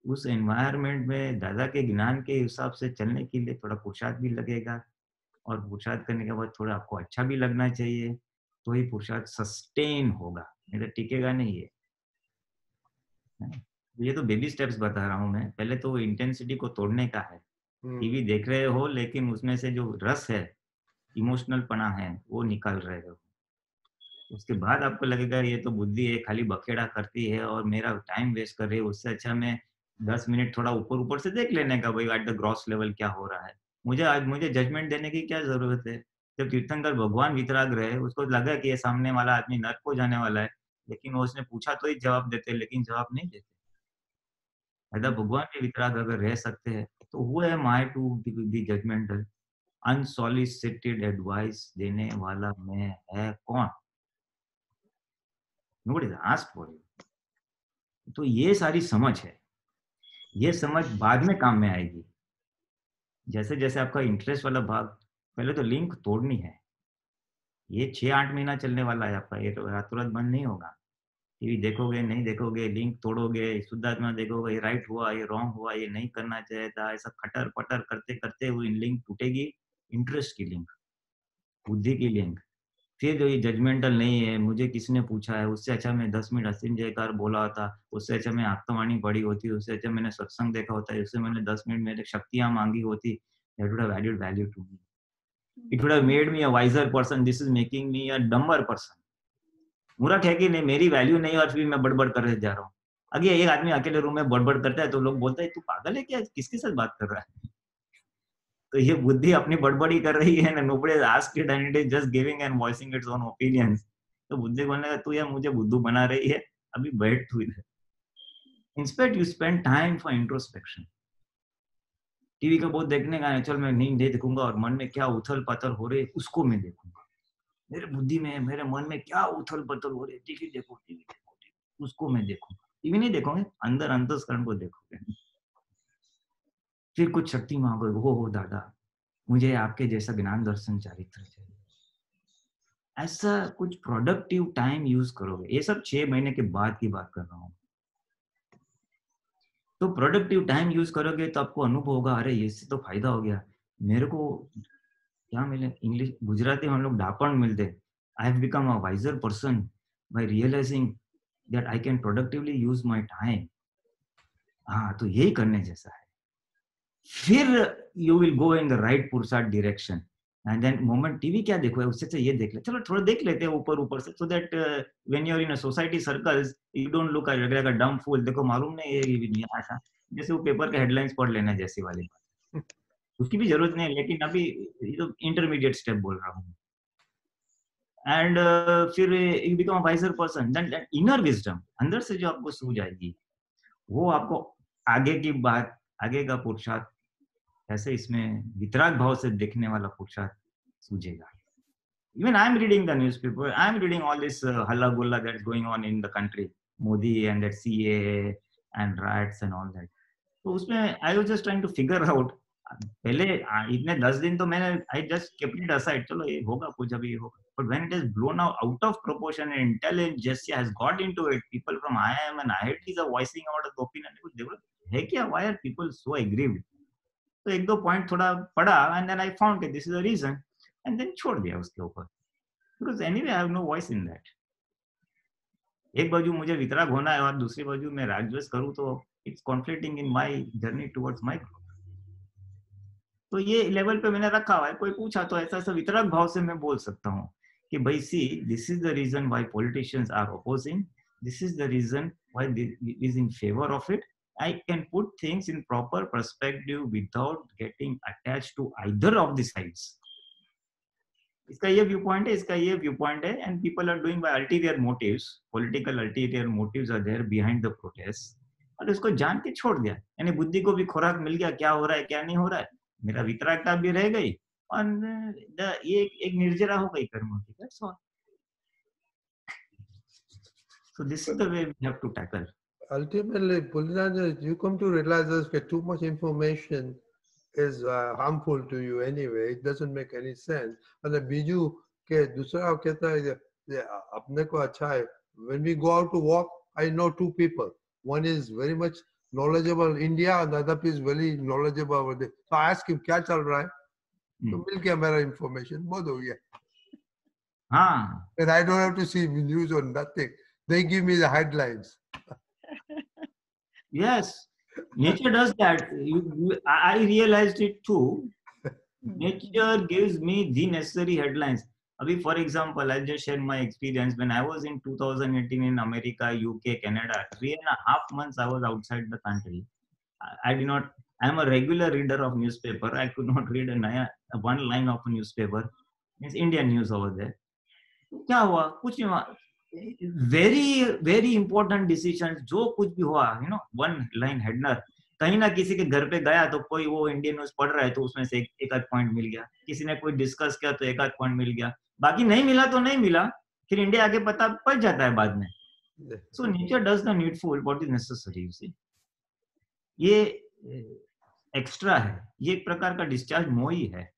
उस environment में दादा के ज्ञान के हिसाब से चलने के लिए थोड़ा पुरुषार्थ भी लगेगा और पुरुषार्थ करने के बाद थोड़ा आपको अच्छा भी लगना चाहिए तो ही पुरुषार्थ सस्टेन होगा। नहीं तो टिकेगा नहीं है है? ये तो बेबी स्टेप्स बता रहा हूँ मैं। पहले तो इंटेंसिटी को तोड़ने का है। टीवी देख रहे हो लेकिन उसमें से जो रस है इमोशनल पना है वो निकाल रहे हो। उसके बाद आपको लगेगा ये तो बुद्धि है खाली बखेड़ा करती है और मेरा टाइम वेस्ट कर रही है उससे अच्छा मैं दस मिनट थोड़ा ऊपर ऊपर से देख लेने का भाई एट द ग्रॉस लेवल क्या हो रहा है। मुझे आज मुझे जजमेंट देने की क्या ज़रूरत है? जब तीर्थंकर भगवान वितराग रहे उसको लगा कि ये सामने वाला आदमी नर्क को जाने वाला है लेकिन वो उसने पूछा तो ही जवाब देते लेकिन जवाब नहीं देते। भगवान के वितराग अगर रह सकते हैं तो who am I to be judgmental unsolicited advice देने वाला मैं है कौन? नोबडी आस्क्ड फॉर यू तो ये सारी समझ है। ये समझ बाद में काम में आएगी। जैसे जैसे आपका इंटरेस्ट वाला भाग, पहले तो लिंक तोड़नी है। ये छह आठ महीना चलने वाला है आपका। ये तो रातों रात बंद नहीं होगा। टीवी देखोगे, नहीं देखोगे लिंक तोड़ोगे, शुद्धात्मा देखोगे, ये राइट हुआ, ये रॉन्ग हुआ, ये नहीं करना चाहिए था ऐसा खटर पटर करते करते वो लिंक टूटेगी इंटरेस्ट की लिंक बुद्धि की लिंक फिर जो ये जजमेंटल नहीं है, मुझे किसी ने पूछा है उससे अच्छा मैं दस मिनट असीम जयकार बोला होता, उससे अच्छा मैं आत्मवाणी पढ़ी होती, उससे अच्छा मैंने सत्संग देखा होता, उससे मैंने दस मिनट मेरे शक्तियाँ मांगी होती to me. It would have made me a wiser person. This is making me a dumber person. मूर्ख है कि नहीं, मेरी वैल्यू नहीं, और फिर मैं बड़बड़ कर जा रहा हूँ। अगे एक आदमी अकेले रूम में बड़बड़ करता है तो लोग बोलते हैं, तू पागल है क्या? किसके साथ बात कर रहा है? [LAUGHS] तो ये बुद्धि अपनी बड़बड़ी कर रही है ना, nobody asked it and it is just giving and voicing its own opinions तो बुद्धि बोलने का तू यार मुझे बुद्धू बना रही है, अभी बैठ तू इधर। Inspect you spend time for introspection TV का बहुत देखने का चल मैं नींद दे देखूँगा और मन में क्या उथल पथल हो रही है, उसको मैं देखूँगा। मेरे बुद्धि में, मेरे मन में क्या उथल पथल हो रही है? टीवी देखो टीवी देखो, टीवी उसको मैं देखूँगा टीवी नहीं देखोगे? अंदर अंतस्करण को देखोगे। फिर कुछ शक्ति मांगो हो हो, दादा, मुझे आपके जैसा ज्ञान दर्शन चारित्र चाहिए। ऐसा कुछ प्रोडक्टिव टाइम यूज़ करोगे। ये सब छह महीने के बाद की बात कर रहा हूँ। तो प्रोडक्टिव टाइम यूज़ करोगे तो आपको अनुभव होगा, अरे, इससे तो फ़ायदा हो गया। मेरे को क्या मिले? इंग्लिश गुजराती हम लोग डापण मिलते. I have become a wiser person by realising that I can productively use my time हाँ तो यही करने जैसा है। फिर you will go in the right purusharth direction and then moment TV क्या देखो है? उससे से ये देख ले। चलो, थोड़ा देख लेते हैं ऊपर ऊपर से so that when you are in a society circles you don't look at dumb fool देखो, मालूम नहीं ये भी नहीं ऐसा। जैसे वो पेपर के हेडलाइंस पढ़ लेना जैसी वाली बात। उसकी भी ज़रूरत नहीं है लेकिन अभी ये तो इंटरमीडिएट स्टेप बोल रहा हूँ। एंड uh, फिर you become wiser person then inner wisdom अंदर से जो आपको सूझ आएगी वो आपको आगे की बात आगे का पुरुषार्थ ऐसे इसमें वितराग भाव से देखने वाला पुरुषार्थ सूझेगा। Even i'm reading the newspaper i'm reading all this uh, halla gulla that's going on in the country modi and that ca and riots and all that. तो उसमें I was just trying to figure out पहले इतने दस दिन तो मैंने I just kept it aside चलो ये होगा कुछ अभी ये होगा। But when it is blown out, out of proportion and intelligence has got into it people from IIM and IITs are voicing out the opinion है क्या why are people so aggrieved? तो एक दो पॉइंट थोड़ा पढ़ा and then I found कि this is the reason and then छोड़ दिया उसके ऊपर। Because anyway I have no voice in that एक बाजू मुझे वितराग होना है और दूसरी बाजू मैं राजद्वेष करूँ तो it's conflicting in my journey towards my growth तो ये लेवल पे मैंने रखा हुआ है। कोई पूछा तो ऐसा ऐसा वितरक भाव से मैं बोल सकता हूँ कि भाई see this is the reason why politicians are opposing this is the reason why is in favour of it I can put things in proper perspective without getting attached to either of the sides. इसका ये view point है, इसका ये view point है। And people are doing by ulterior motives political ulterior motives are there behind the protest और इसको जान के छोड़ दिया। यानी बुद्धि को भी खुराक मिल गया, क्या हो रहा है, क्या नहीं हो रहा है? मेरा वितरागता भी रह गई और ये एक निर्जरा हो गई कर्म की that's all so this is the way we have to tackle ultimately, Pulinanda, you come to realize that too much information is uh, harmful to you anyway. It doesn't make any sense. And biju के दूसरा कहता है अपने को अच्छा है when we go out to walk i know two people one is very much knowledgeable india and the other is very knowledgeable over there so i ask him क्या चल रहा है hmm. तो मिल गया मेरा information बहुत हो गया हाँ and i don't have to see news or nothing they give me the headlines Yes, nature does that. You, you, I realized it too. Nature gives me the necessary headlines. अभी for example I just share my experience when I was in two thousand eighteen in America UK Canada three and half month I was outside the country I did not I am a regular reader of newspaper I could not read one line of newspaper means Indian news our they क्या हुआ? कुछ नहीं हुआ. Very very important decision जो कुछ भी हुआ you know one line headliner कहीं ना किसी के घर पे गया तो कोई वो इंडियन न्यूज़ पढ़ रहा है तो उसमें से एक आध पॉइंट मिल गया. किसी ने कोई डिस्कस किया तो एक आध पॉइंट मिल गया. बाकी नहीं मिला तो नहीं मिला फिर इंडिया आगे पता पड़ जाता है बाद में। So nature does the needful what is necessary you see ये एक्स्ट्रा है ये एक प्रकार का डिस्चार्ज मोह ही। है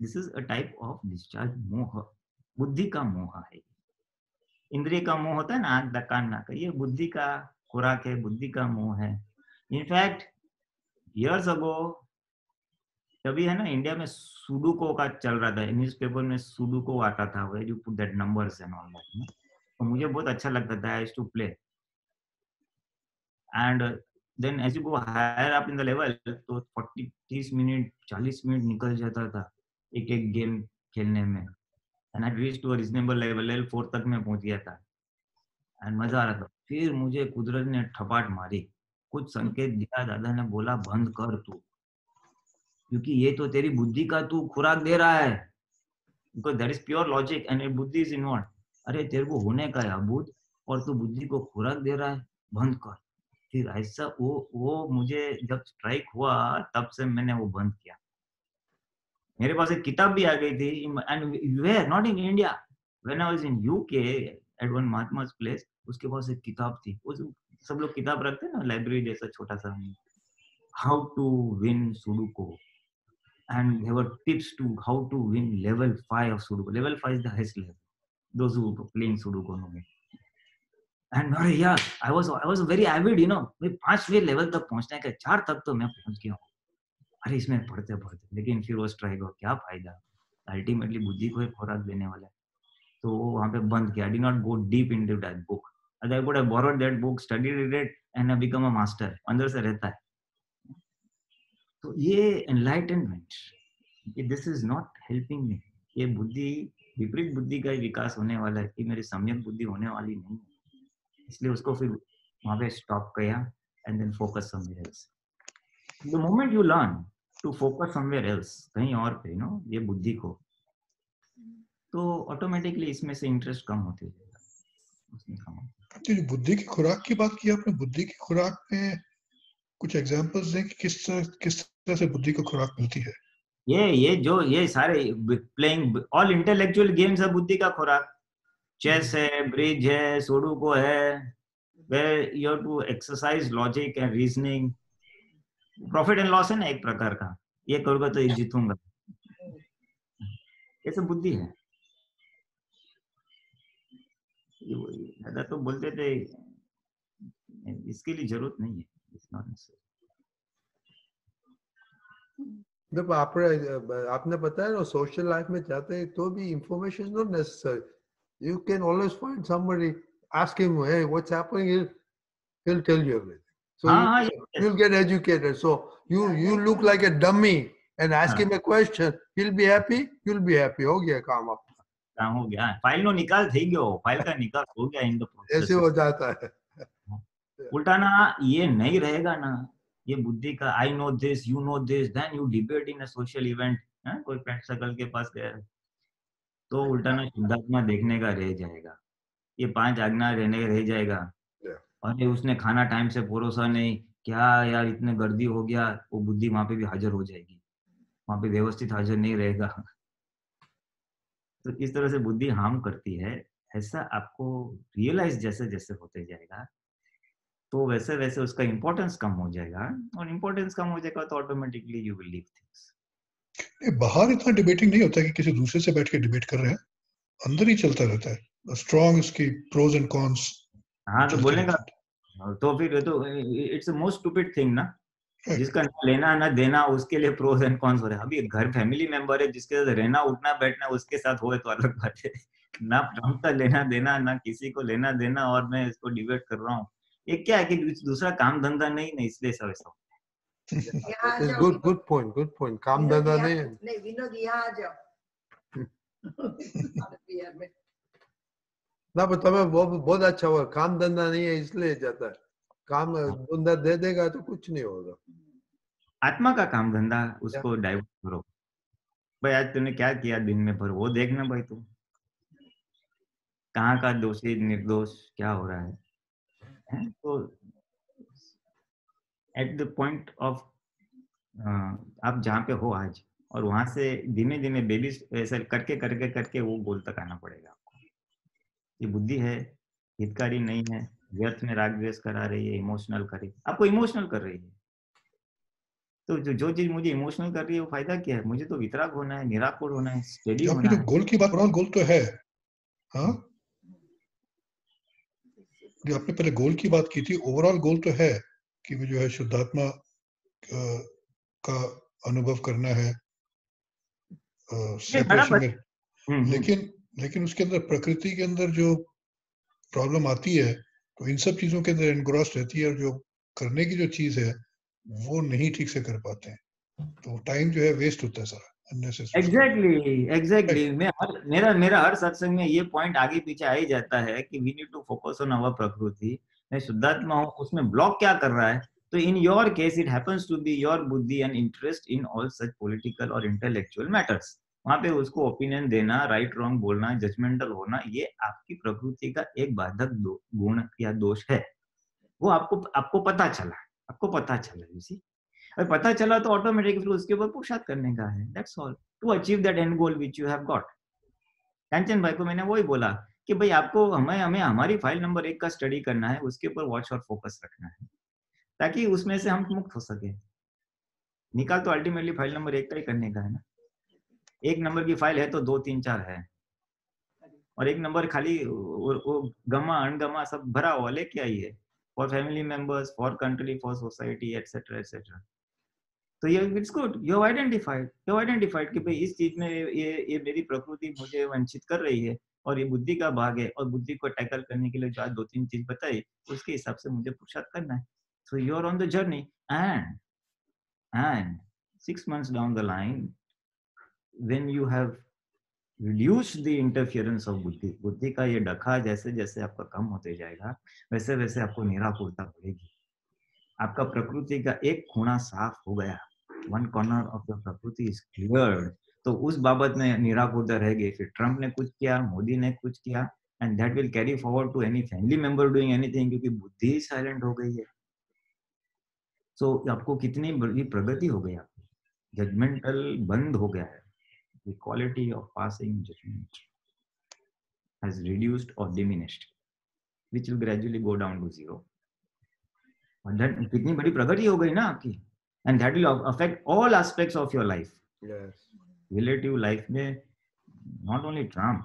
this is a type of discharge moh बुद्धि का मोह है। इंद्रिय का मोह होता है ना आँख कान नाक ये बुद्धि का खुराक है बुद्धि का मोह है। इनफैक्ट इयर्स अगो तभी है ना इंडिया में सुडुको का चल रहा था। न्यूज़पेपर में सुडुको आता था where you put that numbers and all that तो मुझे बहुत अच्छा लगता था I to play and then as you go higher up in the level तो 40 30 मिनट 40 मिनट निकल जाता था एक एक गेम खेलने में। And I reach to a reasonable level level four तक मैं पहुँच गया था। एंड मज़ा आ रहा था। फिर मुझे कुदरत ने ठपाट मारी। कुछ संकेत दिया, दादा ने बोला, बंद कर तू। क्योंकि ये तो तेरी बुद्धि का तू खुराक दे रहा है। Because that is pure logic and buddhi is involve अरे, तेरे को होने का है अबूत, और तू बुद्धि को खुराक दे रहा है। बंद कर। फिर ऐसा वो वो मुझे जब स्ट्राइक हुआ, तब से मैंने वो बंद किया। मेरे पास एक किताब भी आ गई थी and were not in India when I was in UK at one mahatma's place उसके पास एक किताब थी। उस, सब लोग किताब रखते हैं ना लाइब्रेरी जैसा छोटा सा। How to win Sudoku. And there were tips to how to win level 5 of Sudoku. Level 5 is the highest level. Those who are playing Sudoku know it. And अरे यार I was I was very avid you know मैं पांचवे level तक पहुँचने के चार तक तो मैं पहुँच गया हूँ। अरे इसमें पढ़ते पढ़ते, लेकिन फिर वो ट्राई को क्या फ़ायदा? अल्टीमेटली बुद्धि को ही खुराक देने वाला है। तो वो वहाँ पे बंद किया। Did not go deep into that book अगर I would have borrowed that book studied it and become a master अंदर से रहता है। तो ये एनलाइटनमेंट ये this is not helping me ये बुद्धि, विपरीत बुद्धि का विकास होने वाला है, कि मेरी सम्यक बुद्धि होने वाली नहीं है। इसलिए उसको फिर वहाँ पे स्टॉप किया and then focus somewhere else the moment you learn to focus somewhere else कहीं और पे नो ये बुद्धि को तो ऑटोमेटिकली इसमें से इंटरेस्ट कम होते जाएगा। उसमें कम तो जो बुद्धि की खुराक की बात की आपने? बुद्धि की खुराक में कुछ एग्जांपल्स दें कि किस तरह, किस तरह से बुद्धि को खुराक मिलती है। ये ये जो ये सारे प्लेइंग ऑल इंटेलेक्चुअल गेम्स है बुद्धि का खुराक। चेस है ब्रिज है सोडुको है where you have to exercise logic and reasoning profit and loss है ना एक प्रकार का। ये करूँगा तो ये जीतूँगा। ये सब बुद्धि है। ये दादा तो बोलते थे इसके लिए ज़रूरत नहीं है। It's not necessary. जब आपने आपने बताया ना सोशल लाइफ में जाते हैं तो भी information not necessary you can always find somebody ask him hey what's happening he'll, he'll tell you everything so हाँ you, हाँ yes, you'll get educated so you you look like a dummy and ask हाँ. him a question he'll be happy you'll be happy हो गया काम अपना કામ હો ગયા ફાઇલ નો નિકાલ થઈ ગયો ફાઇલ का निकाल हो गया इन द ऐसे हो जाता है उल्टा ना ये नहीं रहेगा ना ये बुद्धि का I know this you know this then you debate in a social event है कोई फ्रेंड सर्कल के पास गया तो उल्टा ना शुद्धात्मा देखने का रह जाएगा। ये पाँच आज्ञा रहने का रह जाएगा। ये उसने खाना टाइम से परोसा नहीं क्या यार इतने गर्दी हो गया वो बुद्धि वहाँ पे भी हाजिर हो जाएगी। वहाँ पे व्यवस्थित हाजिर नहीं रहेगा। तो इस तरह से बुद्धि हार्म करती है ऐसा आपको रियलाइज़ जैसे जैसे होते जाएगा तो वैसे वैसे उसका इम्पोर्टेंस कम हो जाएगा और इम्पोर्टेंस कम हो जाएगा तो automatically you will leave things बाहर इतना डिबेटिंग नहीं होता कि किसी दूसरे से बैठ के डिबेट कर रहे हैं। अंदर ही चलता रहता है। स्ट्रॉन्ग इसकी प्रोज एंड कॉन्स हाँ तो बोलेगा तो फिर तो इट्स मोस्ट स्टूपिड थिंग ना। जिसका ना लेना ना देना उसके लिए प्रोज एंड कॉन्स हो रहे हैं। अभी घर फैमिली मेंबर है जिसके साथ रहना उठना बैठना उसके साथ हो तो अलग बात है। [LAUGHS] ना का लेना देना ना किसी को लेना देना और मैं इसको डिबेट कर रहा हूँ। ये क्या है कि दूसरा काम धंधा नहीं ना इसलिए सब ऐसा है। [LAUGHS] good good point good point. काम धंधा नहीं। है नहीं विनोद यहाँ आ जाओ [LAUGHS] [LAUGHS] ना पर तुम्हें वो बहुत अच्छा हुआ। काम धंधा नहीं है इसलिए जाता है। काम धंधा दे देगा तो कुछ नहीं होगा। आत्मा का काम धंधा उसको डाइवर्ट करो। भाई आज तूने क्या किया दिन में भर वो देखना भाई तू। कहाँ का दोषी निर्दोष क्या हो रहा है हैं? तो एट द पॉइंट ऑफ़ आप जहाँ पे हो आज और वहाँ से धीमे धीमे बेबी ऐसा करके करके करके वो गोल तक आना पड़ेगा आपको। ये बुद्धि है हितकारी नहीं है व्यर्थ में राग द्वेष करा रही है इमोशनल कर रही है। आपको इमोशनल कर रही है। तो जो जो चीज़ मुझे इमोशनल कर रही है वो फ़ायदा क्या है? मुझे तो वितराग होना है निराकुर होना है स्टेडी होना है। गोल की बात गोल तो है। हाँ? जो आपने पहले गोल की बात की थी ओवरऑल गोल तो है कि वो जो है शुद्धात्मा का अनुभव करना है। सेपरेशन में हम्म, हम्म। लेकिन लेकिन उसके अंदर प्रकृति के अंदर जो प्रॉब्लम आती है तो इन सब चीज़ों के अंदर एनग्रॉस रहती है और जो करने की जो चीज़ है वो नहीं ठीक से कर पाते हैं तो टाइम जो है वेस्ट होता है सारा। एग्जैक्टली एग्जैक्टली मैं हर मेरा मेरा हर सत्संग में ये पॉइंट आगे पीछे आ ही जाता है कि we need to focus on our prakriti. मैं शुद्धात्मा हूँ उसमें ब्लॉक क्या कर रहा है? तो in your case it happens to be your buddhi and interest in all such political और इंटेलेक्चुअल मैटर्स वहाँ पे उसको ओपिनियन देना राइट रॉन्ग बोलना जजमेंटल होना ये आपकी प्रकृति का एक बाधक गुण या दोष है। वो आपको आपको पता चला आपको पता चला यू और पता चला तो ऑटोमेटिक फिर उसके ऊपर पुरुषार्थ करने का है। That's all to achieve that and goal which you have got Kanchan भाई को मैंने वही बोला कि भाई आपको हमें हमें हमारी फ़ाइल नंबर एक का स्टडी करना है, उसके ऊपर वॉच और फोकस रखना है, ताकि उसमें से हम मुक्त हो सके। निकाल तो अल्टीमेटली फ़ाइल नंबर एक का ही करने का है ना। एक नंबर की फ़ाइल है तो दो, तीन, चार है। और एक नंबर खाली वो गमा अणगमा सब भरा हुआ लेके आई है। For family members for country for society etcetera etcetera तो ये it's good you have identified you have identified कि भाई इस चीज़ में ये ये मेरी प्रकृति मुझे वंचित कर रही है और ये बुद्धि का भाग है और बुद्धि को टैकल करने के लिए जो आज दो तीन चीज़ बताई, उसके हिसाब से मुझे पुरुषार्थ करना है। So you are on the journey and and six months down the line when you have reduced the interference of बुद्धि बुद्धि का ये डखा जैसे जैसे आपका कम होते जाएगा वैसे वैसे आपको निराकुरता बढ़ेगी। आपका प्रकृति का एक खूणा साफ़ हो गया। One corner of the prakriti is cleared तो उस बाबत में निराकुरता रहेगी फिर ट्रंप ने कुछ किया मोदी ने कुछ किया and that will carry forward to any family member doing anything क्योंकि बुद्धि साइलेंट हो गई है। सो so, आपको कितनी बड़ी प्रगति हो गई आपकी। जजमेंटल बंद हो गया है। The quality of passing judgment has reduced or diminished, which will gradually go down to zero. कितनी बड़ी प्रगति हो गई ना आपकी। And that will affect all aspects of your life relative life में not only tram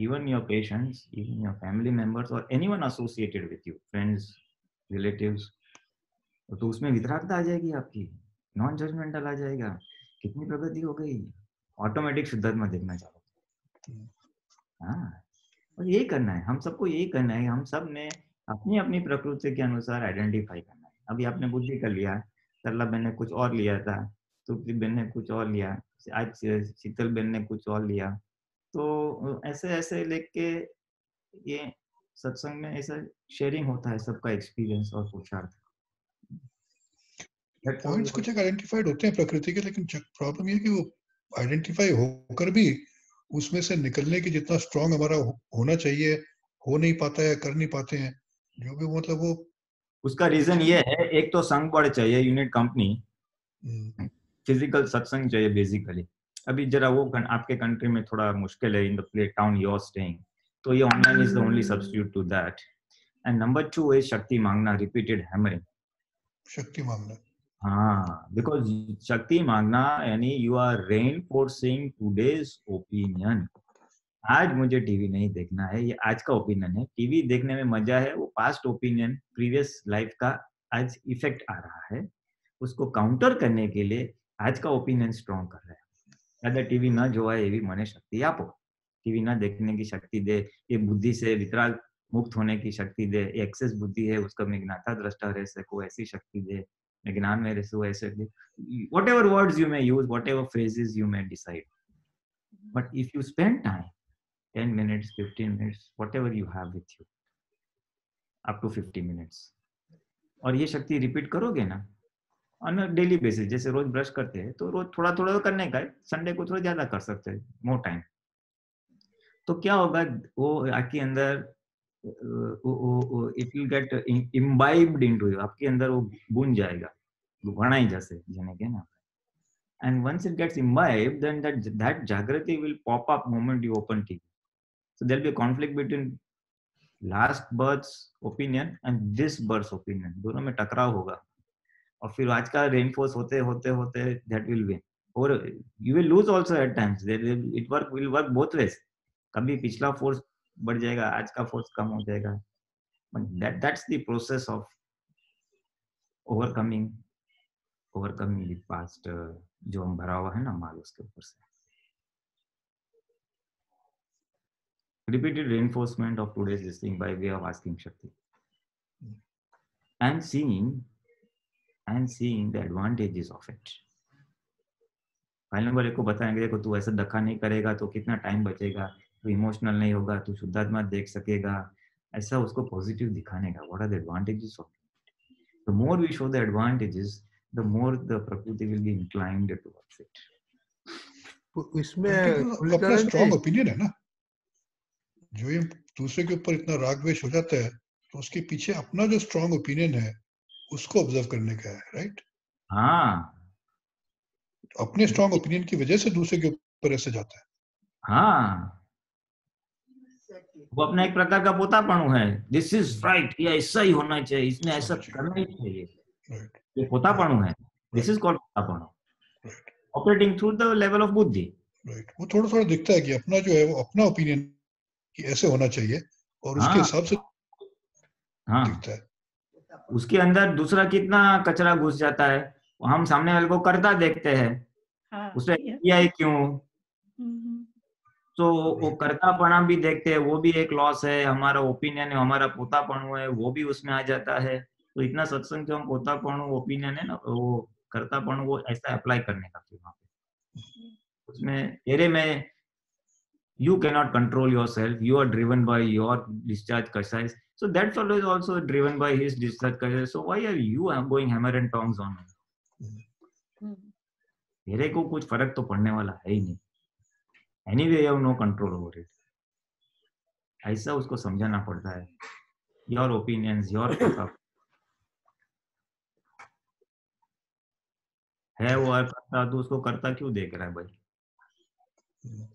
even your patients even your family members और any associated with you friends relative तो उसमें विधराकता आ जाएगी आपकी। नॉन जजमेंटल आ जाएगा। कितनी प्रगति हो गई? ऑटोमेटिक शुद्धत में देखना चाहो। हाँ। और यही करना है। हम सबको यही करना है। हम सबने अपनी अपनी प्रकृति के अनुसार आइडेंटिफाई करना अभी आपने बुद्धि कर लिया सरला बहन ने कुछ और लिया था तुपली बहन ने कुछ और लिया आज शीतल बहन ने कुछ और लिया। तो ऐसे ऐसे लेके ये सत्संग में ऐसा शेयरिंग होता है सबका एक्सपीरियंस और पुरुषार्थ पॉइंट्स कुछ आइडेंटिफाइड होते हैं प्रकृति के लेकिन प्रॉब्लम ये कि वो आइडेंटिफाई होकर भी उसमें से निकलने की जितना स्ट्रांग हमारा होना चाहिए हो नहीं पाता है कर नहीं पाते हैं जो भी मतलब वो उसका रीजन ये है एक तो संघ बड़ चाहिए यूनिट कंपनी फ़िज़िकल सत्संग चाहिए बेसिकली अभी जरा वो आपके कंट्री में थोड़ा मुश्किल है in the play town you staying तो ये online is the only substitute to that and number two is शक्ति मांगना रिपीटेड हैमरिंग शक्ति मांगना। हाँ बिकॉज़ शक्ति मांगना यानी you are reinforcing today's opinion आज मुझे टीवी नहीं देखना है, ये आज का ओपिनियन है। टीवी देखने में मज़ा है, वो पास्ट ओपिनियन प्रीवियस लाइफ का आज इफ़ेक्ट आ रहा है। उसको काउंटर करने के लिए आज का ओपिनियन स्ट्रॉन्ग कर रहा है। अगर टीवी ना जो है एवी मने शक्ति आपो टीवी ना देखने की शक्ति दे, ये बुद्धि से विकराल मुक्त होने की शक्ति दे एक्सेस बुद्धि है, उसका मैं ज्ञाता दृष्टा रह सको ऐसी शक्ति दे मैं ज्ञान में रह सको ऐसे whatever words you may use whatever phrases you may decide but if you spend time 10 minutes, 15 minutes, whatever you have with you, up to 50 minutes. और ये शक्ति रिपीट करोगे ना ऑन डेली बेसिस जैसे रोज ब्रश करते हैं तो रोज थोड़ा थोड़ा तो करने का संडे को थोड़ा ज़्यादा कर सकते हैं मोर टाइम तो क्या होगा वो आपके अंदर it will get imbibed into you आपके अंदर वो बुन जाएगा घणाई जैसे जाने के ना। And once it gets imbibe then that that jagruti will pop up moment you open TV so, there'll be a conflict between last birth's opinion and this birth's opinion. दोनों में टकराव होगा। और फिर आज का रेनफोर्स होते होते होते दैट विल विन और you will lose also at times it work will work both ways कभी पिछला फोर्स बढ़ जाएगा, आज का फोर्स कम हो जाएगा। That that's the process of overcoming overcoming the past जो हम भरा हुआ है ना माल उसके ऊपर से। Repeated reinforcement of today's this thing by way of asking Shakti. And seeing and seeing the advantages of it. File number एक को बताएँगे देखो तू ऐसा धक्का नहीं करेगा तो कितना टाइम बचेगा? तू इमोशनल नहीं होगा तू शुद्धात्मा देख सकेगा। ऐसा उसको पॉजिटिव दिखाने का what are the advantages of the more we show the advantages the more the prakriti will be inclined towards it इसमें अपना स्ट्रॉन्ग ओपिनियन है ना। जो ये दूसरे के ऊपर इतना राग द्वेष हो जाता है तो उसके पीछे अपना जो स्ट्रॉन्ग ओपिनियन है उसको ऑब्ज़र्व करने का है राइट हाँ। अपने स्ट्रॉन्ग ओपिनियन की वजह से दूसरे के ऊपर ऐसे जाता है। हाँ। वो अपना एक प्रकार का पोतापणु है। दिस इज़ राइट ये ऐसा ही होना चाहिए। इसने ऐसा करना ही चाहिए। ये पोतापणु है। This is called potapanu. Operating through the level of buddhi. Right वो थोड़ा थोड़ा दिखता है कि अपना जो है वो अपना ओपिनियन कि ऐसे होना चाहिए और उसके हाँ। हिसाब से हाँ। दिखता है। उसके अंदर दूसरा कितना कचरा घुस जाता है हम सामने वाले को करता देखते हैं। हाँ उसने किया ही क्यों? हम्म, तो वो करतापना भी देखते हैं वो भी एक लॉस है हमारा ओपिनियन है हमारा पोतापणु है वो भी उसमें आ जाता है। तो इतना सत्संग जो हम पोतापणु ओपिनियन है ना वो करतापणु वो ऐसा अप्लाई करने का फिर वहाँ पे उसमें तेरे में you cannot control yourself you are driven by your discharge kashais so that fellow is also driven by his discharge kashais so why are you going hammer and tongs on him हम्म, तेरे को कुछ फ़र्क तो पड़ने वाला है ही नहीं anyway have no control over it ऐसा उसको समझाना पड़ता है योर ओपिनियंस योर है वो करता तो उसको करता क्यों देख रहा है भाई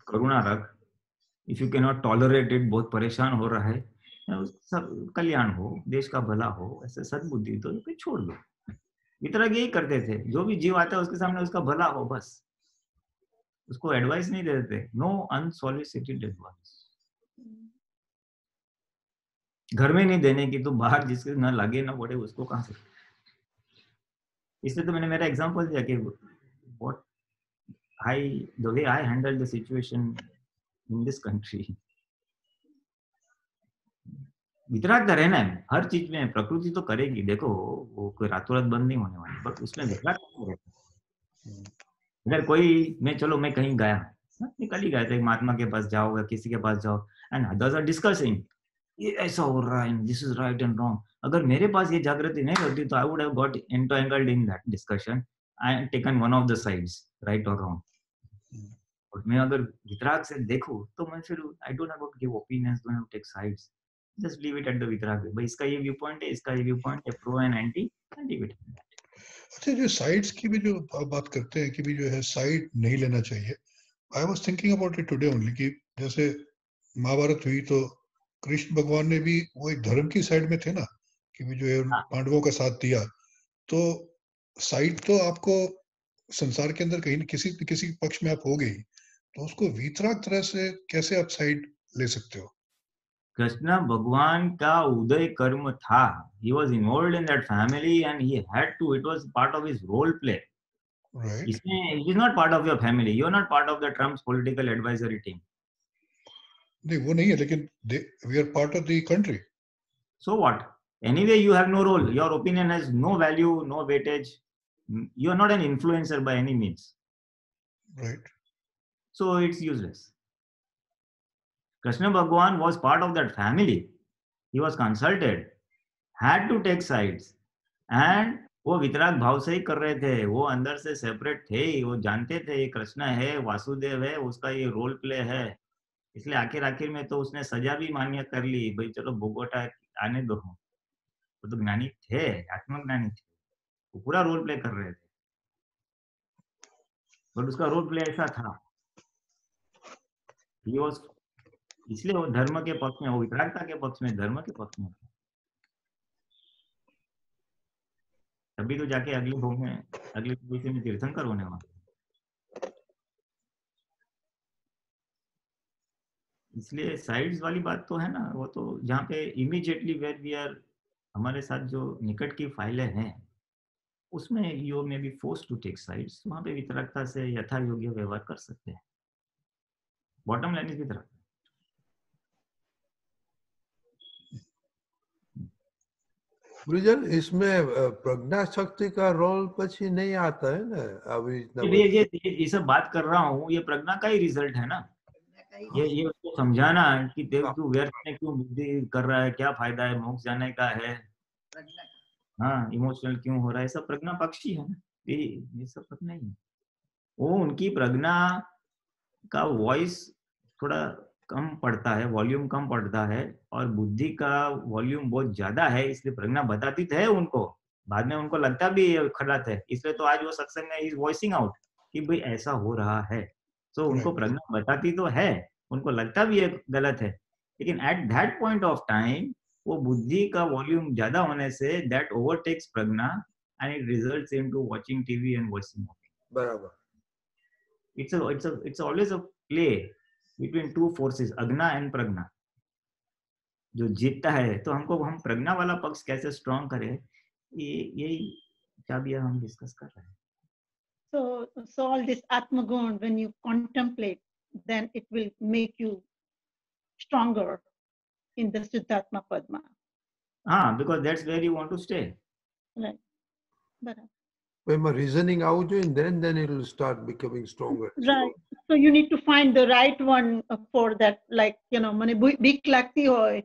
करुणा रख if you can not tolerate it बहुत परेशान हो रहा है तो सब कल्याण हो, देश का भला हो, ऐसे सद्बुद्धि तो फिर छोड़ दो। वितरक यही करते थे। जो भी जीव आता है, उसके सामने उसका भला हो, बस। उसको एडवाइस नहीं देते। नो अनसॉलिसिटेड एडवाइस घर में नहीं देने की तो बाहर जिसके ना लगे, ना पड़े, उसको कहाँ से? इसलिए तो मैंने मेरा एग्जांपल दिया कि what I the way I handle the situation in this country वितरागता रहना है। हर चीज़ में प्रकृति तो करेगी। देखो वो कोई रातों रात बंद नहीं होने वाली बट उसमें वितराग अगर कोई मैं चलो मैं कहीं गया हाँ, निकल ही गया था महात्मा के पास जाओ या किसी के पास जाओ एंड आर डिस्कसिंग ये ऐसा हो रहा है this is right and wrong अगर मेरे पास ये जागृति नहीं होती तो I would have got entangled in that discussion I taken one of the sides right और रॉन्ग और मैं अगर वितराग से देखूँ तो मैं फिर I don't have to give opinions don't have take sides just leave it at the वितराग भाई इसका ये व्यू पॉइंट है इसका ये व्यू पॉइंट है pro and anti leave it अच्छा जो साइड्स की भी जो आप बात करते हैं कि भी जो है साइड नहीं लेना चाहिए I was thinking about it today only कि जैसे महाभारत हुई तो कृष्ण भगवान ने भी वो एक धर्म की साइड में थे ना कि भी जो है हाँ। पांडवों का साथ दिया। तो साइड तो आपको संसार के अंदर कहीं न किसी किसी पक्ष में आप हो गई। तो उसको वितरा तरह से कैसे आप साइड ले सकते हो? कृष्णा भगवान का उदय कर्म था। He was involve in that family and he had to it was part of his role play not part of your political advisory team नहीं वो नहीं है लेकिन opinion you are not an influencer by any means right so, it's useless. Krishna bhagwan was part of that family. He was consulted, had to take sides. And वो वितराग भाव से ही कर रहे थे। वो अंदर से सेपरेट थे वो जानते थे ये कृष्ण है, वासुदेव है, उसका ये रोल प्ले है। इसलिए आखिर आखिर में तो उसने सजा भी मान्य कर ली। भाई चलो भोगोटा आने दो। वो तो ज्ञानी थे, आत्मज्ञानी थे। वो पूरा रोल प्ले कर रहे थे। बट उसका रोल प्ले ऐसा था। इसलिए वो धर्म के पक्ष में, वो वितरागता के पक्ष में, धर्म के पक्ष में तभी तो जाके अगले भोग में, अगले भविष्य में तीर्थंकर होने वाला इसलिए साइड्स वाली बात तो है ना, वो तो जहाँ पे इमीडिएटली वेर वी आर हमारे साथ जो निकट की फाइलें हैं, उसमें you may be force to take sides वहाँ पे वितरकता से यथा योग्य व्यवहार कर सकते हैं। बॉटम लाइन इज़ गुरुजन इसमें प्रज्ञा शक्ति का रोल પછી नहीं आता है ना अभी इतना ये ये ये ये सब बात कर रहा हूँ ये प्रज्ञा का ही रिज़ल्ट है ना? ये ये उसको समझाना कि देव हाँ। क्यों व्यर्थ में क्यों बुद्धि कर रहा है क्या फ़ायदा है मोक्ष जाने का है? हाँ इमोशनल क्यों हो रहा है? सब प्रज्ञा पक्षी है ना ये ये सब प्रज्ञा ही है। वो उनकी प्रज्ञा का वॉइस थोड़ा कम पड़ता है वॉल्यूम कम पड़ता है और बुद्धि का वॉल्यूम बहुत ज़्यादा है इसलिए प्रज्ञा बताती तो है उनको। बाद में उनको लगता भी खड़ा है। इसलिए तो आज वो सत्संग में इज़ वॉइसिंग आउट कि भाई ऐसा हो रहा है। तो so, उनको प्रज्ञा बताती तो है उनको लगता भी है गलत है। लेकिन at that point of time वो बुद्धि का वॉल्यूम ज़्यादा होने से that overtakes Pragya and it result in to watching TV and voicing बराबर। it's a it's a it's always a play between two forces agna and pragya जो जीतता है तो हमको हम प्रज्ञा वाला पक्ष कैसे स्ट्रॉन्ग करे ये यही क्या भी हम डिस्कस कर रहे हैं so so all this atmagun when you contemplate then it will make you stronger in the siddhatma padma ah because that's where you want to stay right but when my reasoning out and then then it will start becoming stronger. Right. So, you need to find the right one for that like you know money big લાગતી હોય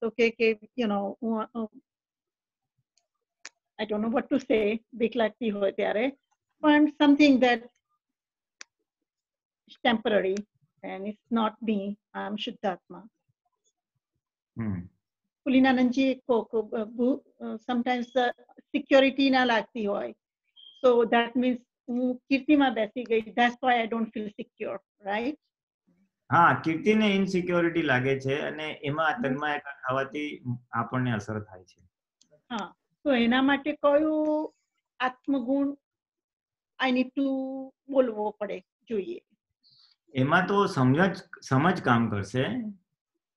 તો okay, you know uh, i don't know what to say Big લાગતી hoy ત્યારે પણ something that is temporary and it's not me i'm shuddhatma. Hmm. Pulinanandji કો sometimes security ના લાગતી hoy. So that means હું કીર્તિમાં બેસી ગઈ. That's why I don't feel secure right હા કીર્તિને ઇનસિક્યોરિટી લાગે છે અને એમાં તન્માયકા થવાથી આપણને અસર થાય છે. હા તો એના માટે કયું આત્મગુણ આઈ નીડ ટુ બોલવો પડે જોઈએ? એમાં તો સમજ સમજ કામ કરશે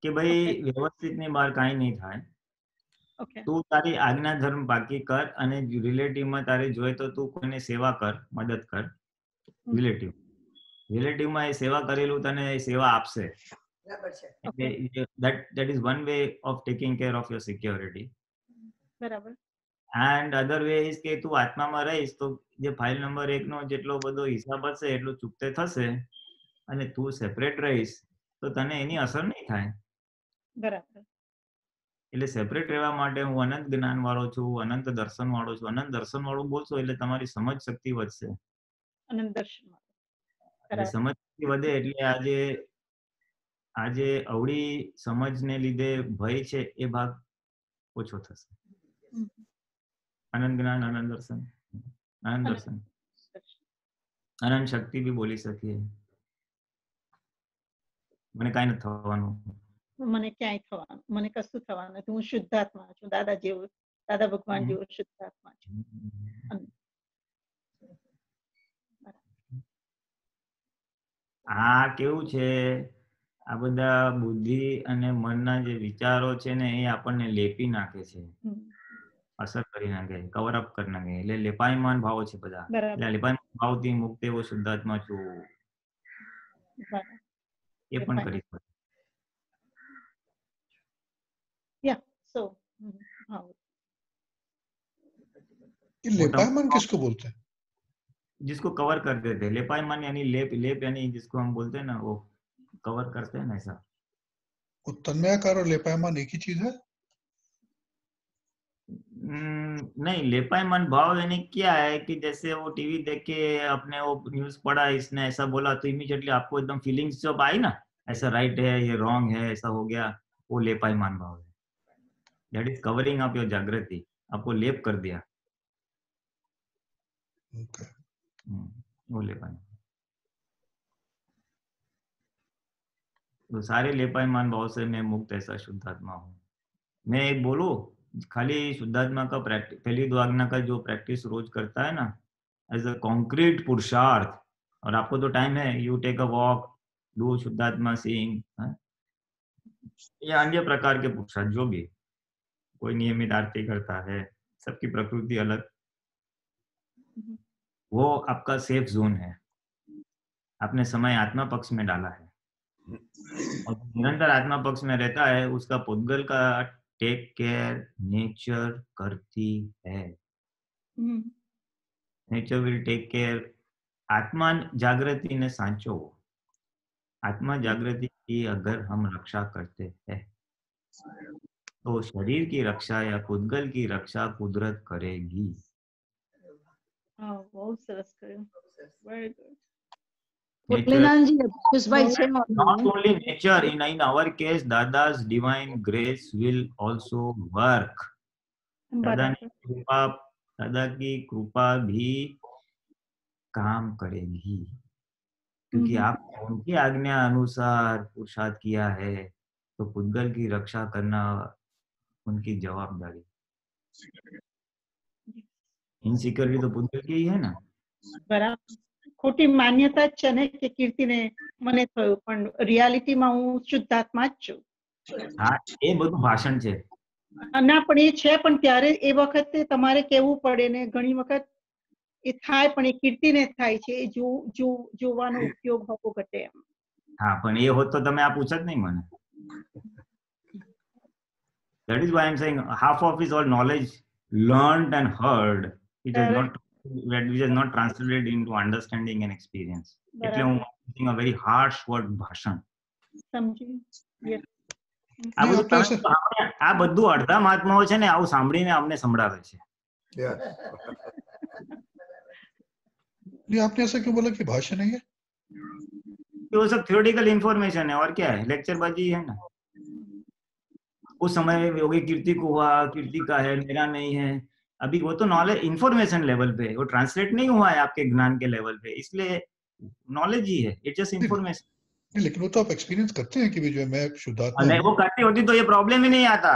કે ભાઈ વ્યવસ્થિતની બહાર કાંઈ નહીં થાય. તું તારી આજ્ઞા ધર્મ બાકી કર અને રિલેટિવમાં તારે જોઈએ તો તું કોઈને સેવા કર મદદ કર. રિલેટિવ. રિલેટિવમાં એ સેવા કરેલું તને એ સેવા આપશે. બરાબર છે. એટલે that that is one of of taking care of your બરાબર. એન્ડ અધર વે ઇઝ કે તું આત્મામાં રહીશ તો જે ફાઇલ નંબર એક નો જેટલો બધો હિસાબ હશે એટલું ચૂકતે થશે અને તું સેપરેટ રહીશ તો તને એની અસર નહીં થાય. બરાબર. એટલે સેપરેટ રહેવા માટે હું અનંત જ્ઞાન વાળો છું અનંત દર્શન વાળો છું. અનંત દર્શન વાળું બોલશો એટલે તમારી સમજ શક્તિ વધશે. અનંત દર્શન સમજ શક્તિ વધે એટલે આજે આજે અવળી સમજને લીધે ભય છે એ ભાગ ઓછો થશે. અનંત જ્ઞાન અનંત દર્શન. અનંત દર્શન. અનંત શક્તિ બી બોલી શકીએ. મને કાંઈ નથી થવાનું. મને ક્યાંય થવાનું મને કશું થવાનું નથી. હું શુદ્ધાત્મા છું. દાદા જેવું દાદા ભગવાન જેવું શુદ્ધાત્મા છું. આ કેવું છે? આ બધા બુદ્ધિ અને મનના જે વિચારો છે ને એ આપણને લેપી નાખે છે. અસર કરી નાખે કવર અપ કરી નાખે એટલે લેપાયમાન ભાવો છે બધા. એટલે લેપાયમાન ભાવથી મુક્ત એવો શુદ્ધાત્મા છું. એ પણ કરી શકે. हाँ। लेपायमान किसको बोलते हैं? जिसको कवर कर देते हैं। लेपायमान यानी लेप लेप यानी जिसको हम बोलते हैं ना वो कवर करते हैं ना ऐसा। तन्मयाकार और लेपायमान एक ही चीज़ है? हम्म, नहीं लेपायमान भाव यानी क्या है कि जैसे वो टीवी देख के अपने वो न्यूज़ पढ़ा इसने ऐसा बोला तो इमीडिएटली आपको एकदम फीलिंग्स जब आई ना ऐसा राइट है ये रॉन्ग है ऐसा हो गया वो लेपायमान भाव है। That is covering up your जागृति आपको लेप कर दिया। Okay. हम्म, वो लेपायमान तो सारे लेपायमान भाव से मैं मुक्त ऐसा शुद्धात्मा हूँ। मैं एक बोलू खाली शुद्धात्मा का प्रैक्टिस पहली दो आज्ञा का जो प्रैक्टिस रोज करता है ना एज अ कॉन्क्रीट पुरुषार्थ और आपको तो टाइम है you take a walk do शुद्धात्मा सिंग या अन्य प्रकार के पुरुषार्थ जो भी। कोई नियमित आरती करता है सबकी प्रकृति अलग। हम्म, वो आपका सेफ़ जोन है। आपने समय आत्मा पक्ष में डाला है। और निरंतर आत्मा पक्ष में रहता है उसका पुद्गल का टेक केयर नेचर करती है। नेचर विल टेक केयर आत्मा जागृति ने सांचो। आत्मा जागृति की अगर हम रक्षा करते हैं। तो शरीर की रक्षा या पुद्गल की रक्षा कुदरत करेगी। ने कृपा दादा की कृपा भी काम करेगी। क्योंकि आप उनकी आज्ञा अनुसार पुरुषार्थ किया है तो पुद्गल की रक्षा करना उनकी जवाबदारी इनसिक्योरिटी तो पुद्गल की ही है ना બરાબર ખોટી માન્યતા જ છે ને કે કીર્તિને મને થયું પણ રિયાલિટીમાં હું શુદ્ધાત્મા જ છું હા એ બધું ભાષણ છે ના પણ એ છે પણ ત્યારે એ વખતે તમારે કેવું પડે ને ઘણી વખત એ થાય પણ એ કીર્તિને થાય છે એ જો જો જોવાનો ઉપયોગ હોવો ઘટે એમ હા પણ એ હોત તો તમે આ પૂછત નહીં મને that is why i'm saying half of is all knowledge learned and heard it is not that which is not translated into understanding and experience એટલે હું using a very harsh word ભાષણ સમજી Yes. આ નહીં, બધું આપણે તમે સાંભળ્યા- આ બધું અડધા મહાત્માઓ છે ને આવું સાંભળીને અમને સંભળાવે છે Yes. नहीं आपने ऐसा क्यों बोला कि भाषा नहीं है ये वो सब थियोरटिकल इंफॉर्मेशन है और क्या है लेक्चर बाजी है ना उस समय योगी कीर्ति को हुआ कीर्ति का है मेरा नहीं है। अभी वो तो नॉलेज इंफॉर्मेशन लेवल पे वो ट्रांसलेट नहीं हुआ है आपके ज्ञान के लेवल पे इसलिए नॉलेज ही है इट्स जस्ट इंफॉर्मेशन नहीं लेकिन वो तो आप एक्सपीरियंस करते हैं कि भी जो है मैं शुद्धात्मा नहीं वो करती होती तो ये प्रॉब्लम ही नहीं आता।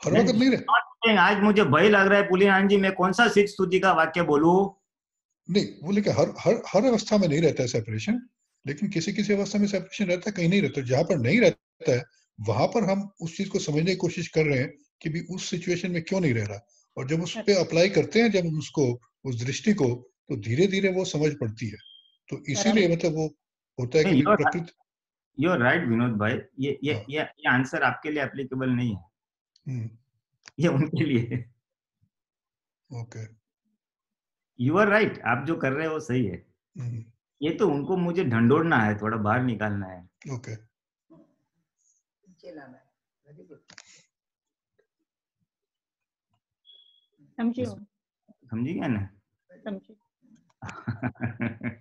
हर वक्त नहीं रहे। आज मुझे भय लग रहा है पुलियान जी मैं कौन सा सिक्स स्तुति का वाक्य बोलू? नहीं वो लेकिन हर हर हर अवस्था में नहीं रहता है सेपरेशन लेकिन किसी किसी अवस्था में सेपरेशन रहता है कहीं नहीं रहता जहाँ पर नहीं रहता है वहाँ पर हम उस चीज़ को समझने की कोशिश कर रहे हैं कि भी उस सिचुएशन में क्यों नहीं रह रहा। और जब उस पर अप्लाई करते हैं जब हम उसको उस दृष्टि को तो धीरे धीरे वो समझ पड़ती है। तो इसीलिए मतलब वो होता है कि. प्रकृति यू आर राइट विनोद भाई। ये ये हाँ। ये ये आंसर आपके लिए एप्लीकेबल नहीं है। हम्म, ये उनके लिए। ओके यू आर राइट आप जो कर रहे हो वो सही है। हम्म, ये तो उनको मुझे ढंडोड़ना है थोड़ा बाहर निकालना है। ओके नीचे સમજી ગયા? ને?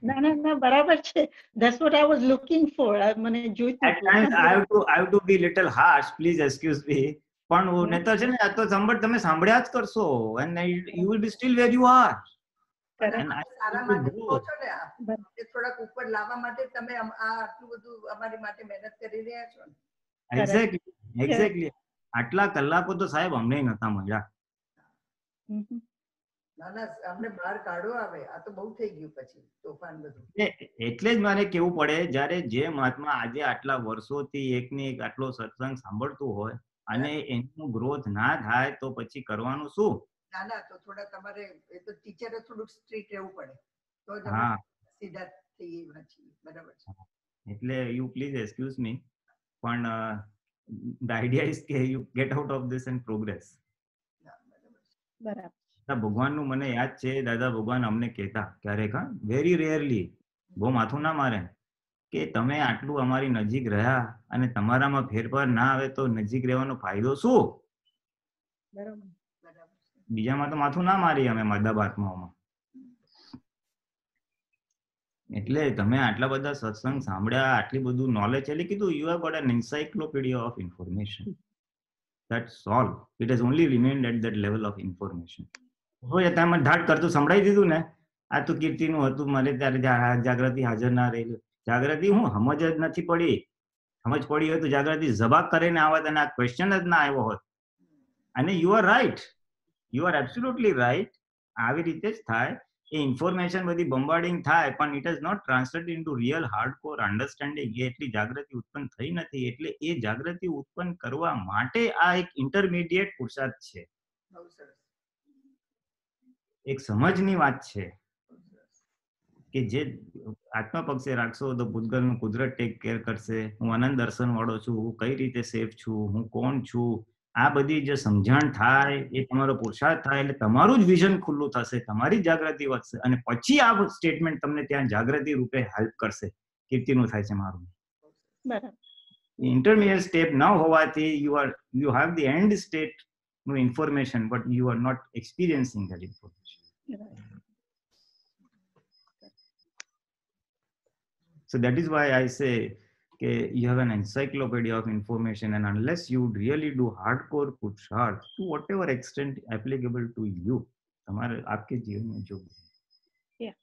ના ના ના બરાબર છે. That's what I was looking for મને જોઈતું at times I have to I have to be little harsh please excuse me પણ હું ને છે ને આ તો સંભળ તમે સાંભળ્યા જ કરશો. And you will be still where you are થોડાક ઉપર લાવવા માટે તમે આટલું બધું અમારી માટે મહેનત કરી રહ્યા છો એક્ઝેક્ટલી એક્ઝેક્ટલી આટલા કલાકો તો સાહેબ અમને નતા મળ્યા. એટલે જ મારે કેવું પડે જ્યારે જે મહાત્મા આજે આટલા વર્ષોથી એકને એક આટલો સત્સંગ સાંભળતું હોય અને એનું ગ્રોથ ના થાય તો પછી કરવાનું શું? ના ના તો થોડા તમારે એ તો ટીચરે થોડુંક સ્ટ્રીટ રહેવું પડે. તો જ હા. સીધા થઈ એવા બરાબર છે. એટલે યુ પ્લીઝ એક્સક્યુઝ મી પણ ધ આઈડિયા ઇઝ કે you get out of this and progress ના, બરાબર. ભગવાનનું મને યાદ છે દાદા ભગવાન અમને કહેતા ક્યારેક હા. વેરી રેરલી બહુ માથું ના મારે. કે તમે આટલું અમારી નજીક રહ્યા અને તમારામાં ફેરફાર ના આવે તો નજીક રહેવાનો ફાયદો શું? બરાબર. બીજામાં તો માથું ના મારીએ અમે મદબ આત્માઓમાં એટલે તમે આટલા બધા સત્સંગ સાંભળ્યા આટલી બધું નોલેજ એટલે કીધું you are got an encyclopedia of information that's all it has only remained at that level of information હોય તમે ઢાટ કરતું સંભળાઈ દીધું ને. આ તો કીર્તિનું હતું. મને ત્યારે જાગૃતિ હાજર ના રહેલું. જાગૃતિ હું? સમજ જ નથી પડી. સમજ પડી હોય તો જાગૃતિ જવાબ કરીને આવત અને આ ક્વેશ્ચન જ ના આવ્યો હોત. અને you are right you are absolutely right આવી રીતે જ થાય. એ ઇન્ફોર્મેશન બધી બોમ્બાર્ડિંગ થાય પણ it is not translate in to real hard core understanding એ એટલી જાગૃતિ ઉત્પન્ન થઈ નથી એટલે એ જાગૃતિ ઉત્પન્ન કરવા માટે આ એક ઇન્ટરમીડિયેટ પુરસાદ છે. એક સમજની વાત છે. કે જે આત્મા પક્ષે રાખશો તો ભૂતગલનું કુદરત ટેક કેર કરશે. હું આનંદ દર્શન વાળો છું હું કઈ રીતે સેફ છું હું કોણ છું? આ બધી જે સમજણ થાય એ તમારો પુરુષાર્થ થાય એટલે તમારું જ વિઝન ખુલ્લું થશે તમારી જાગૃતિ વધશે અને પછી આ સ્ટેટમેન્ટ તમને ત્યાં જાગૃતિ રૂપે હેલ્પ કરશે. કીર્તિનું થાય છે મારું. ઇન્ટરમીડિયેટ સ્ટેપ ન હોવાથી you are you have the end સ્ટેટનું information but you are not experiencing that information so that is why I I you have an encyclopedia of information and unless you really do hardcore pushart to whatever extent applicable to you તમારે આપકે જીવન में जो yeah.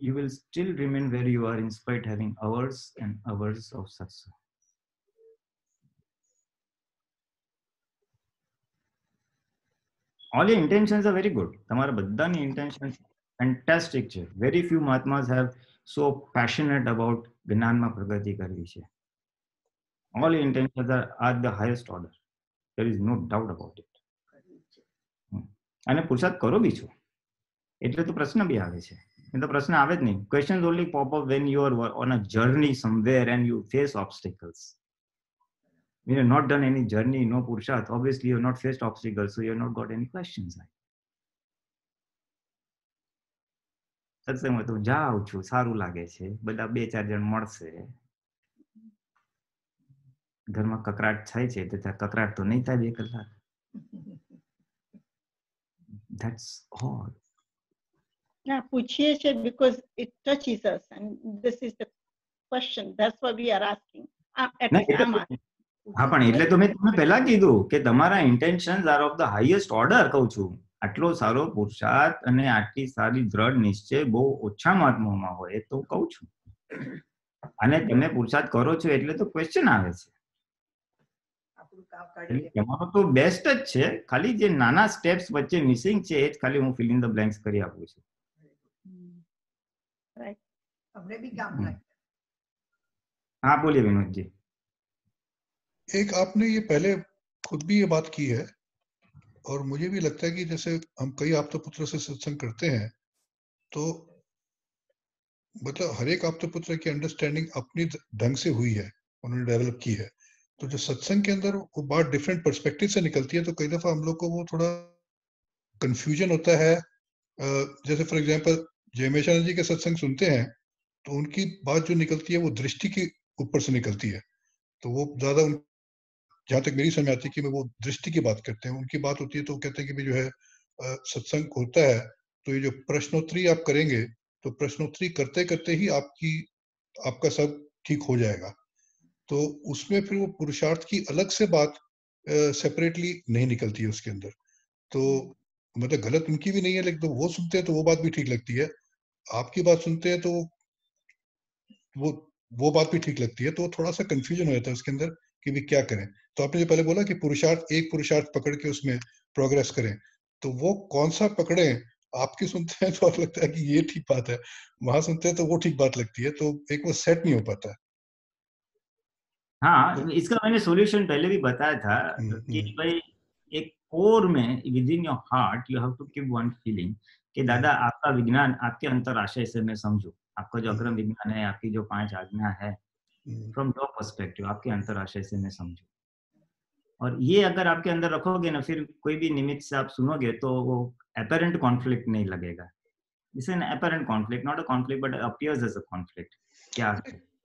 you will still remain where you are in spite having hours and hours of satsang all your intentions are very good. તમારા બધાની intentions. Fantastic છે very few mathmas have so passionate about જ્ઞાનમાં પ્રગતિ કરવી છે all intentions are are the highest order there is no doubt about it અને પુરુષાર્થ કરો બી છો એટલે તો પ્રશ્ન બી આવે છે એ તો પ્રશ્ન આવે જ નહીં question only pop up when you are on a journey somewhere and you face obstacles when you've not done any journey, no purusharth, obviously you've not faced obstacles, so you've not got any questions. સત્સંગમાં તો જાઉં છું સારું લાગે છે. બધા બે ચાર જણ મળશે. ઘરમાં કકરાટ થાય છે તો ત્યાં કકરાટ તો નહીં થાય બે કલાક. ધેટ્સ ઓલ ના પૂછીએ છે because it touches us and this is the question that's what we are asking. હા પણ એટલે તો મેં તમને પહેલા કીધું કે તમારા intention are of the highest order કહું છું. આટલો સારો પુરુષાર્થ અને આટલી સારી દ્રઢ નિશ્ચય બહુ ઓછા મહાત્માઓમાં હોય તો કહું છું અને તમે પુરુષાર્થ કરો છો એટલે તો ક્વેશ્ચન આવે છે આપણું કામ કાઢી એટલે તમારો તો બેસ્ટ જ છે ખાલી જે નાના સ્ટેપ્સ વચ્ચે મિસિંગ છે એ જ ખાલી હું ફિલ ઇન ધ બ્લેન્ક્સ કરી આપું છું Right. અમને બી કામ હમ. લાગે હા બોલીએ વિનોદજી एक आपने ये पहले खुद भी ये बात की है और मुझे भी लगता है कि जैसे हम कई आपतो पुत्र से सत्संग करते हैं तो मतलब हर एक आपतो पुत्र की अंडरस्टैंडिंग अपनी ढंग से हुई है, उन्होंने डेवलप की है। तो जो सत्संग के अंदर वो बात डिफरेंट पर्सपेक्टिव से निकलती है तो कई दफ़ा हम लोग को वो थोड़ा कंफ्यूजन होता है। जैसे फॉर एग्ज़ाम्पल जयमेशानंद जी के सत्संग सुनते हैं तो उनकी बात जो निकलती है वो दृष्टि के ऊपर से निकलती है। तो वो ज़्यादा उन जहाँ तक मेरी समझ आती है कि मैं वो दृष्टि की बात करते हैं, उनकी बात होती है तो वो कहते हैं कि भाई जो है सत्संग होता है तो ये जो प्रश्नोत्तरी आप करेंगे तो प्रश्नोत्तरी करते करते ही आपकी, आपका सब ठीक हो जाएगा। तो उसमें फिर वो पुरुषार्थ की अलग से बात सेपरेटली नहीं निकलती है उसके अंदर। तो मतलब गलत उनकी भी नहीं है, लेकिन तो वो सुनते हैं तो वो बात भी ठीक लगती है। आपकी बात सुनते हैं तो वो वो बात भी ठीक लगती है तो थोड़ा सा कंफ्यूजन हो जाता है उसके अंदर। कि भी क्या करें? तो आपने जो पहले बोला कि पुरुषार्थ एक पुरुषार्थ पकड़ के उसमें प्रोग्रेस करें तो वो कौन सा पकड़े? आपकी सुनते हैं तो आपको लगता है कि ये ठीक बात है। वहाँ सुनते हैं तो वो ठीक बात लगती है तो एक वो सेट नहीं हो पाता। है हाँ तो, इसका मैंने सॉल्यूशन पहले भी बताया था हम्म, कि हम्म। भाई एक कोर में within your heart you have to keep one feeling कि दादा आपका विज्ञान आपके अंतर आशय से मैं समझू। आपका जो अग्रम विज्ञान है आपकी जो पाँच आज्ञा है हम्म, फ्रॉम योर पर्सपेक्टिव आपके अंतर आशय से मैं समझू। और ये अगर आपके अंदर रखोगे ना फिर कोई भी निमित्त से आप सुनोगे तो वो अपेरेंट कॉन्फ्लिक्ट नहीं लगेगा। This an apparent conflict not a conflict but appears as a conflict क्या?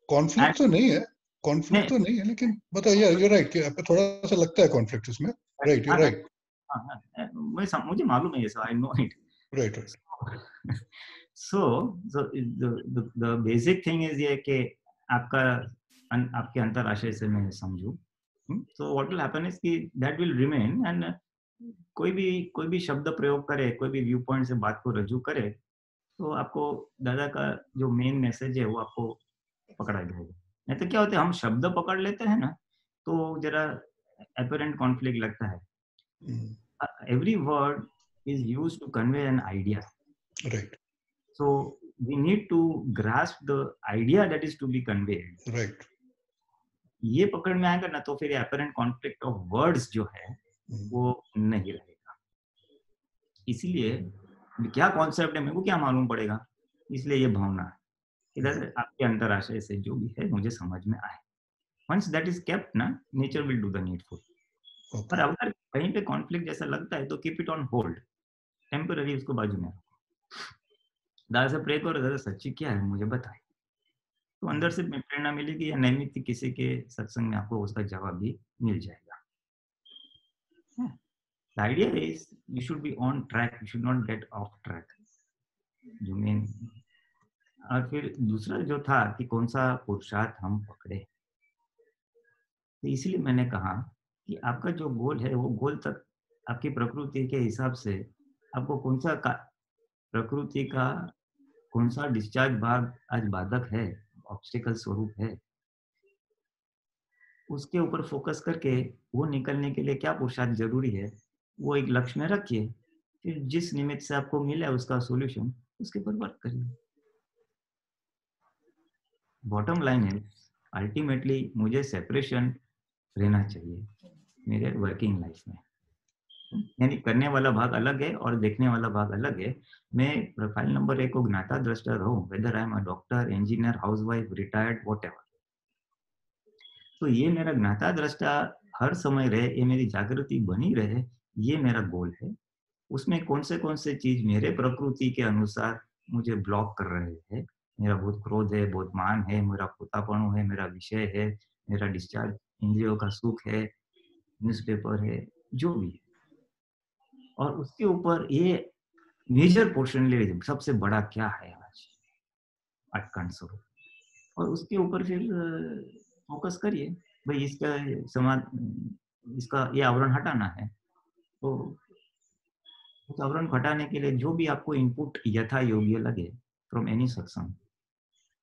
कॉन्फ्लिक्ट तो नहीं है कॉन्फ्लिक्ट तो नहीं है लेकिन बताइए यू राइट कि आपको थोड़ा सा लगता है कॉन्फ्लिक्ट इसमें राइट यू राइट हाँ, हाँ, मैं मुझे मालूम है ये सब I know it right so the, the the basic thing is ये कि आपका अन, आपके अंतरराष्ट्रीय से मैं समझूं so what will happen is कि that will remain and कोई भी कोई भी शब्द प्रयोग करे कोई भी व्यू पॉइंट से बात को रजू करे तो आपको दादा का जो मेन मैसेज है वो आपको पकड़ा जाएगा। नहीं तो क्या होता है हम शब्द पकड़ लेते हैं ना तो जरा अपेरेंट कॉन्फ्लिक्ट लगता है। Every word is use to convey an idea right So we need to grasp the idea that is to be conveyed. Right ये पकड़ में आएगा ना तो फिर apparent conflict of words जो है हम्म, वो नहीं रहेगा। इसीलिए क्या कॉन्सेप्ट है मेरे को क्या मालूम पड़ेगा? इसलिए ये भावना है। कि दादा आपके अंतर आशय से जो भी है मुझे समझ में आए वंस दैट इज़ केप्ट ना nature will do the needful पर अगर कहीं पे कॉन्फ्लिक्ट जैसा लगता है तो keep it on hold temporary उसको बाजू में रखो। दादा से प्रे करो दादा सच्ची क्या है? मुझे बताए। तो अंदर से प्रेरणा मिलेगी या नैमित किसी के सत्संग में आपको उसका जवाब भी मिल जाएगा। idea is you should be on track, you should not get off track. You mean और फिर दूसरा जो था कि कौन सा पुरुषार्थ हम पकड़े। तो इसलिए मैंने कहा कि आपका जो गोल है वो गोल तक आपकी प्रकृति के हिसाब से आपको कौन सा का, प्रकृति का कौन सा डिस्चार्ज भाग आज बाधक है ऑब्स्टिकल स्वरूप है? उसके ऊपर फोकस करके वो निकलने के लिए क्या पुरुषार्थ ज़रूरी है? वो एक लक्ष्य में रखिए, फिर जिस निमित्त से आपको मिले उसका सॉल्यूशन उसके ऊपर वर्क करिए। बॉटम लाइन है अल्टीमेटली मुझे सेपरेशन रहना चाहिए, मेरे वर्किंग लाइफ में। यानी करने वाला भाग अलग है और देखने वाला भाग अलग है। मैं प्रोफ़ाइल नंबर एक को ज्ञाता दृष्टा रहूँ whether I am a doctor engineer housewife retired what तो ये मेरा ज्ञाता दृष्टा हर समय रहे, ये मेरी जागृति बनी रहे, ये मेरा गोल है। उसमें कौन से कौन से चीज़ मेरे प्रकृति के अनुसार मुझे ब्लॉक कर रहे हैं? मेरा बहुत क्रोध है, बहुत मान है, मेरा पोतापणु है, मेरा विषय है, मेरा डिस्चार्ज इंद्रियों का सुख है न्यूज़पेपर है, जो भी है। और उसके ऊपर ये मेजर पोर्शन ले लीजिए सबसे बड़ा क्या है आज? अटकंड स्वरूप। और उसके ऊपर फिर फोकस करिए। भाई इसका समाज इसका ये आवरण हटाना है। तो उस आवरण हटाने के लिए जो भी आपको इनपुट यथा योग्य लगे फ्रॉम एनी सत्संग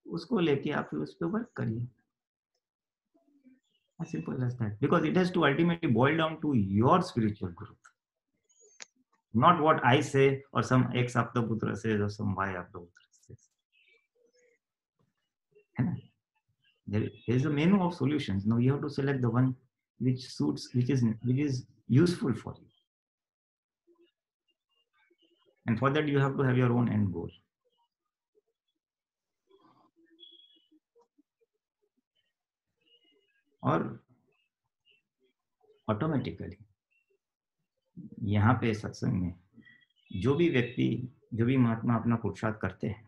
उसको लेके आप फिर उस पर वर्क करिए that because it has to ultimately boil down to your spiritual growth not what I say or some X Aptaputra says or some Y Aptaputra says. There is a menu of solutions. Now you have to select the one which suits, which is which is useful for you. And for that, you have to have your own end goal. Or automatically. यहाँ पे सत्संग में जो भी व्यक्ति, जो भी महात्मा अपना पुरुषार्थ करते हैं।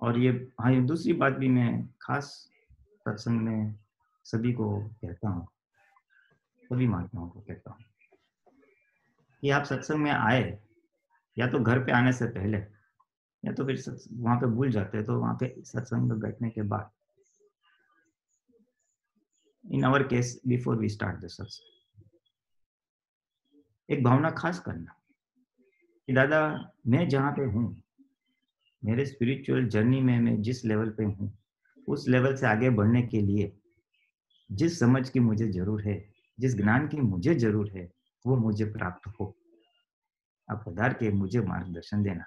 और ये हाँ ये दूसरी बात भी मैं खास सत्संग में सभी को कहता हूँ। सभी महात्माओं को कहता हूँ कि आप सत्संग में आए, या तो घर पे आने से पहले, या तो फिर वहाँ पे भूल जाते हैं तो वहाँ पे सत्संग में बैठने के बाद in our case before we start the satsang एक भावना खास करना कि दादा, मैं जहाँ पे हूँ, मेरे स्पिरिचुअल जर्नी में मैं जिस लेवल पे हूँ, उस लेवल से आगे बढ़ने के लिए जिस समझ की मुझे ज़रूर है, जिस ज्ञान की मुझे ज़रूर है, वो मुझे प्राप्त हो। आप पधार के मुझे मार्गदर्शन देना।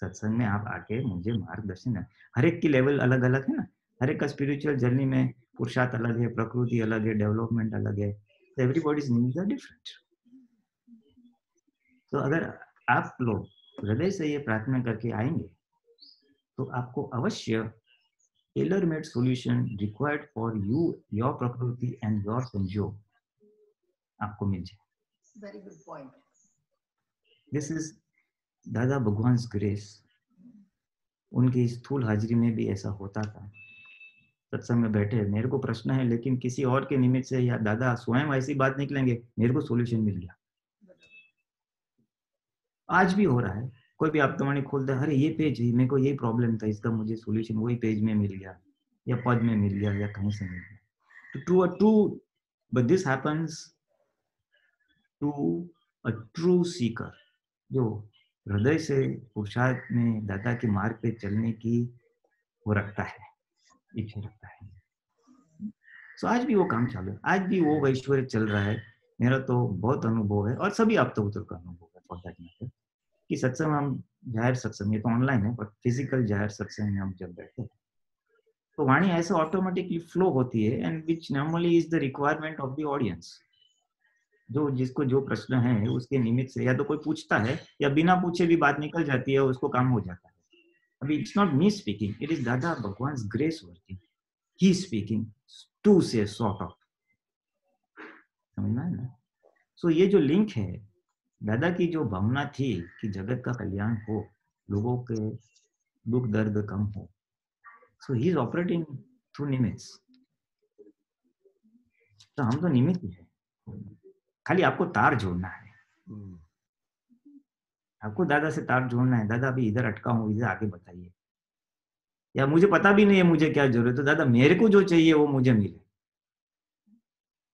सत्संग में आप आके मुझे मार्गदर्शन देना। हर एक की लेवल अलग अलग है ना? हर एक का स्पिरिचुअल जर्नी में पुरुषार्थ अलग है, प्रकृति अलग है डेवलपमेंट अलग है। तो एवरीबॉडीज नीड्स आर डिफरेंट तो अगर आप लोग हृदय से ये प्रार्थना करके आएँगे तो आपको अवश्य tailor made solution required for you your प्रकृति एंड योर संजोग आपको मिल जाए। Very good point this is Dada Bhagwan grace उनकी स्थूल हाजिरी में भी ऐसा होता था। सत्संग में बैठे, मेरे को प्रश्न है, लेकिन किसी और के निमित्त से या दादा स्वयं ऐसी बात निकलेंगे, मेरे को सोल्यूशन मिल गया। आज भी हो रहा है, कोई भी आप तुम्हारी खोलता है, अरे, ये पेज है, मेरे को ये प्रॉब्लम था, इसका मुझे सोल्यूशन वही पेज में मिल गया, या पद में मिल गया, या कहीं से मिल गया। तो to a true but this happens to a true seeker जो हृदय से पुरुषार्थ में, दादा के मार्ग पे चलने की वो रखता है। इच्छा रखता है। सो आज भी वो काम चालू है। आज भी वो ऐश्वर्य चल रहा है। मेरा तो बहुत अनुभव है और सभी आप तो उतर का अनुभव है फॉर दैट मैटर कि सत्संग हम ज़ाहिर सत्संग ये तो ऑनलाइन है बट फ़िज़िकल ज़ाहिर सत्संग में हम जब बैठते हैं तो वाणी ऐसे ऑटोमेटिकली फ्लो होती है and which normally is the requirement of the audience जो जिसको जो प्रश्न है उसके निमित्त से या तो कोई पूछता है या बिना पूछे भी बात निकल जाती है उसको काम हो जाता है। अभी it's not me speaking it is Dada Bhagwan grace working he speaking to से सॉर्ट ऑफ़ समझना है ना सो ये जो लिंक है दादा की जो भावना थी कि जगत का कल्याण हो लोगों के दुख दर्द कम हो so he is operating through निमित्स तो हम तो निमित्त ही है खाली आपको तार जोड़ना है आपको दादा से तार जोड़ना है, दादा अभी इधर अटका हूँ, इधर आगे बताइए। या मुझे पता भी नहीं है मुझे क्या ज़रूरत है तो दादा मेरे को जो चाहिए वो मुझे मिले।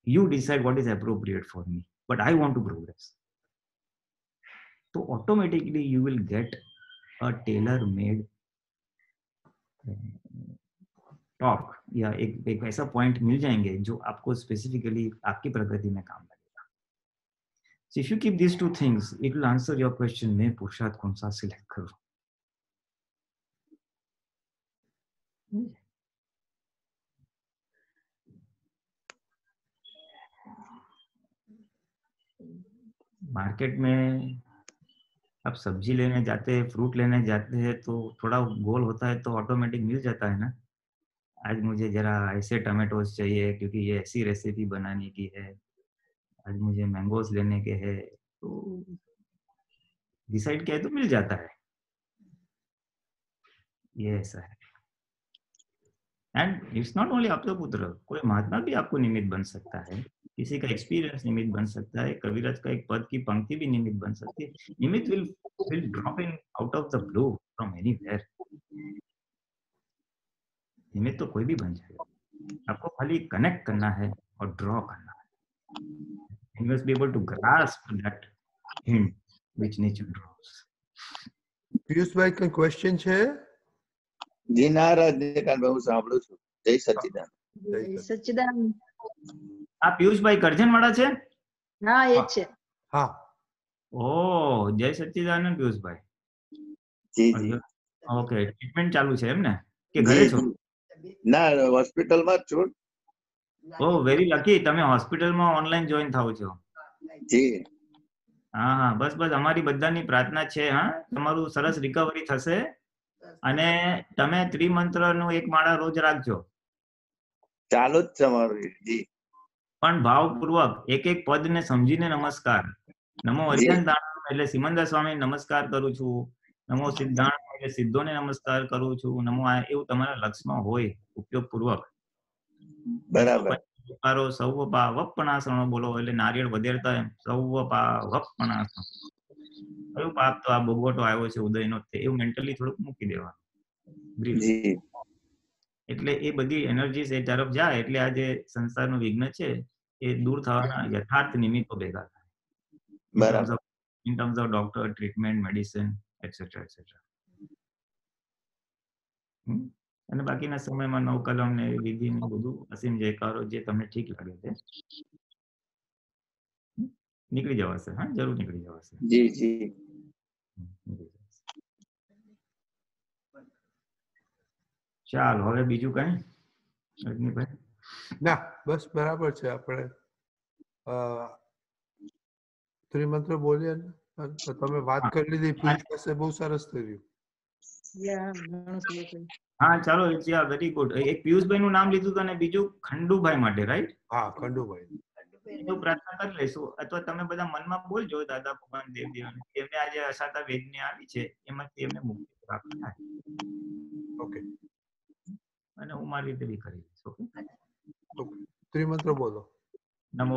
You decide what is appropriate for me but I want to progress तो automatically you will get a tailor made talk या एक एक ऐसा पॉइंट मिल जाएँगे जो आपको स्पेसिफिकली आपकी प्रगति में काम So if you keep these two things, it will answer your question. मैं पुरुषार्थ कौन सा सिलेक्ट मार्केट में आप सब्ज़ी लेने जाते हैं फ्रूट लेने जाते हैं तो थोड़ा गोल होता है तो ऑटोमेटिक मिल जाता है ना आज मुझे जरा ऐसे टमाटोज चाहिए क्योंकि ये ऐसी रेसिपी बनाने की है आज मुझे मैंगोज लेने के हैं तो डिसाइड किया तो मिल जाता है। ये ऐसा है। एंड इट्स नॉट ओनली आपका पुत्र, कोई महात्मा भी आपको निमित्त बन सकता है। किसी का एक्सपीरियंस निमित्त बन सकता है। कविराज का एक पद की पंक्ति भी निमित्त बन सकती है। निमित्त will will drop in out of the blue from anywhere निमित्त तो कोई भी बन जाएगा। आपको खाली कनेक्ट करना है और ड्रॉ करना है। You must be able to grasp that hint which nature draws. પિયુષભાઈ કઈ ક્વેશ્ચન છે? જી ના રજનીકાંત હું સાંભળું છું. જય સચિદાન જય સચ્ચિદાન આ પિયુષભાઈ કરજણ વાળા છે? હા એ છે. હા. ઓ જય સચ્ચિદાનંદ પિયુષભાઈ. જી જી. ઓકે ટ્રીટમેન્ટ ચાલુ છે એમ ને? કે ઘરે છો? ના હોસ્પિટલમાં જ છું. ઓ વેરી લકી તમે હોસ્પિટલમાં ઓનલાઈન જોઈન થાવ છો. જી. હા હા. બસ બસ. અમારી બધાની પ્રાર્થના છે હા. તમારું સરસ રિકવરી થશે. અને તમે ત્રિમંત્રનું એક માળા રોજ રાખજો. ચાલુ જ છે જી. પણ ભાવપૂર્વક એક એક પદને સમજીને નમસ્કાર. નમો દાણ એટલે સિમંદર સ્વામી નમસ્કાર કરું છું. નમો સિદ્ધાંત એટલે સિદ્ધોને નમસ્કાર કરું છું. નમો એવું તમારા લક્ષમાં હોય ઉપયોગ પૂર્વક બરાબર. ઉકારો સૌવ પા વપણાસણો બોલો એટલે નારિયેળ વધેરતા એમ. સૌ પા વપણાસણ કયું પાપ તો આ બોગવટો આવ્યો છે ઉદયનો તે એવું મેન્ટલી થોડુંક મૂકી દેવાનું. એટલે એ બધી એનર્જીસ એ તરફ જાય એટલે આ જે સંસારનું વિઘ્ન છે એ દૂર થવાના યથાર્થ નિમિત્તો ભેગા થાય. બરાબર. In terms of doctor treatment medicine etcetera etcetera અને બાકીના સમયમાં નવ કલમ ને વિધિ ને બધું અસીમ જયકારો જે તમને ઠીક લાગે તે હમ? નીકળી જવાશે હા જરૂર નીકળી જવાશે જી જી હમ, નીકળી જવાશે. ચાલો હવે બીજું કઈ અગ્નિભાઈ ના બસ બરાબર છે આપણે અ, ત્રિમંત્ર બોલ્યા ને અને તો તમે વાત કરી લીધી પિયુષ પાસે બહુ સરસ થયું ઘણું સરસ થયું. હા ચાલો રિચિયા વેરી ગુડ એક પિયુષભાઈ નું નામ લીધું હતું અને બીજું ખંડુભાઈ માટે રાઈટ હા ખંડુભાઈ. તો પ્રાર્થના કરી લઈશું. અથવા તમે બધા મનમાં બોલજો દાદા ભગવાન દેવ દેવ એમને આજે અસાતા વેદને આવી છે એમાંથી એમને મુક્તિ પ્રાપ્ત થાય. ઓકે. અને હું મારી રીતે બી કરી લઈશ ઓકે. ત્રિમંત્ર બોલો. નમો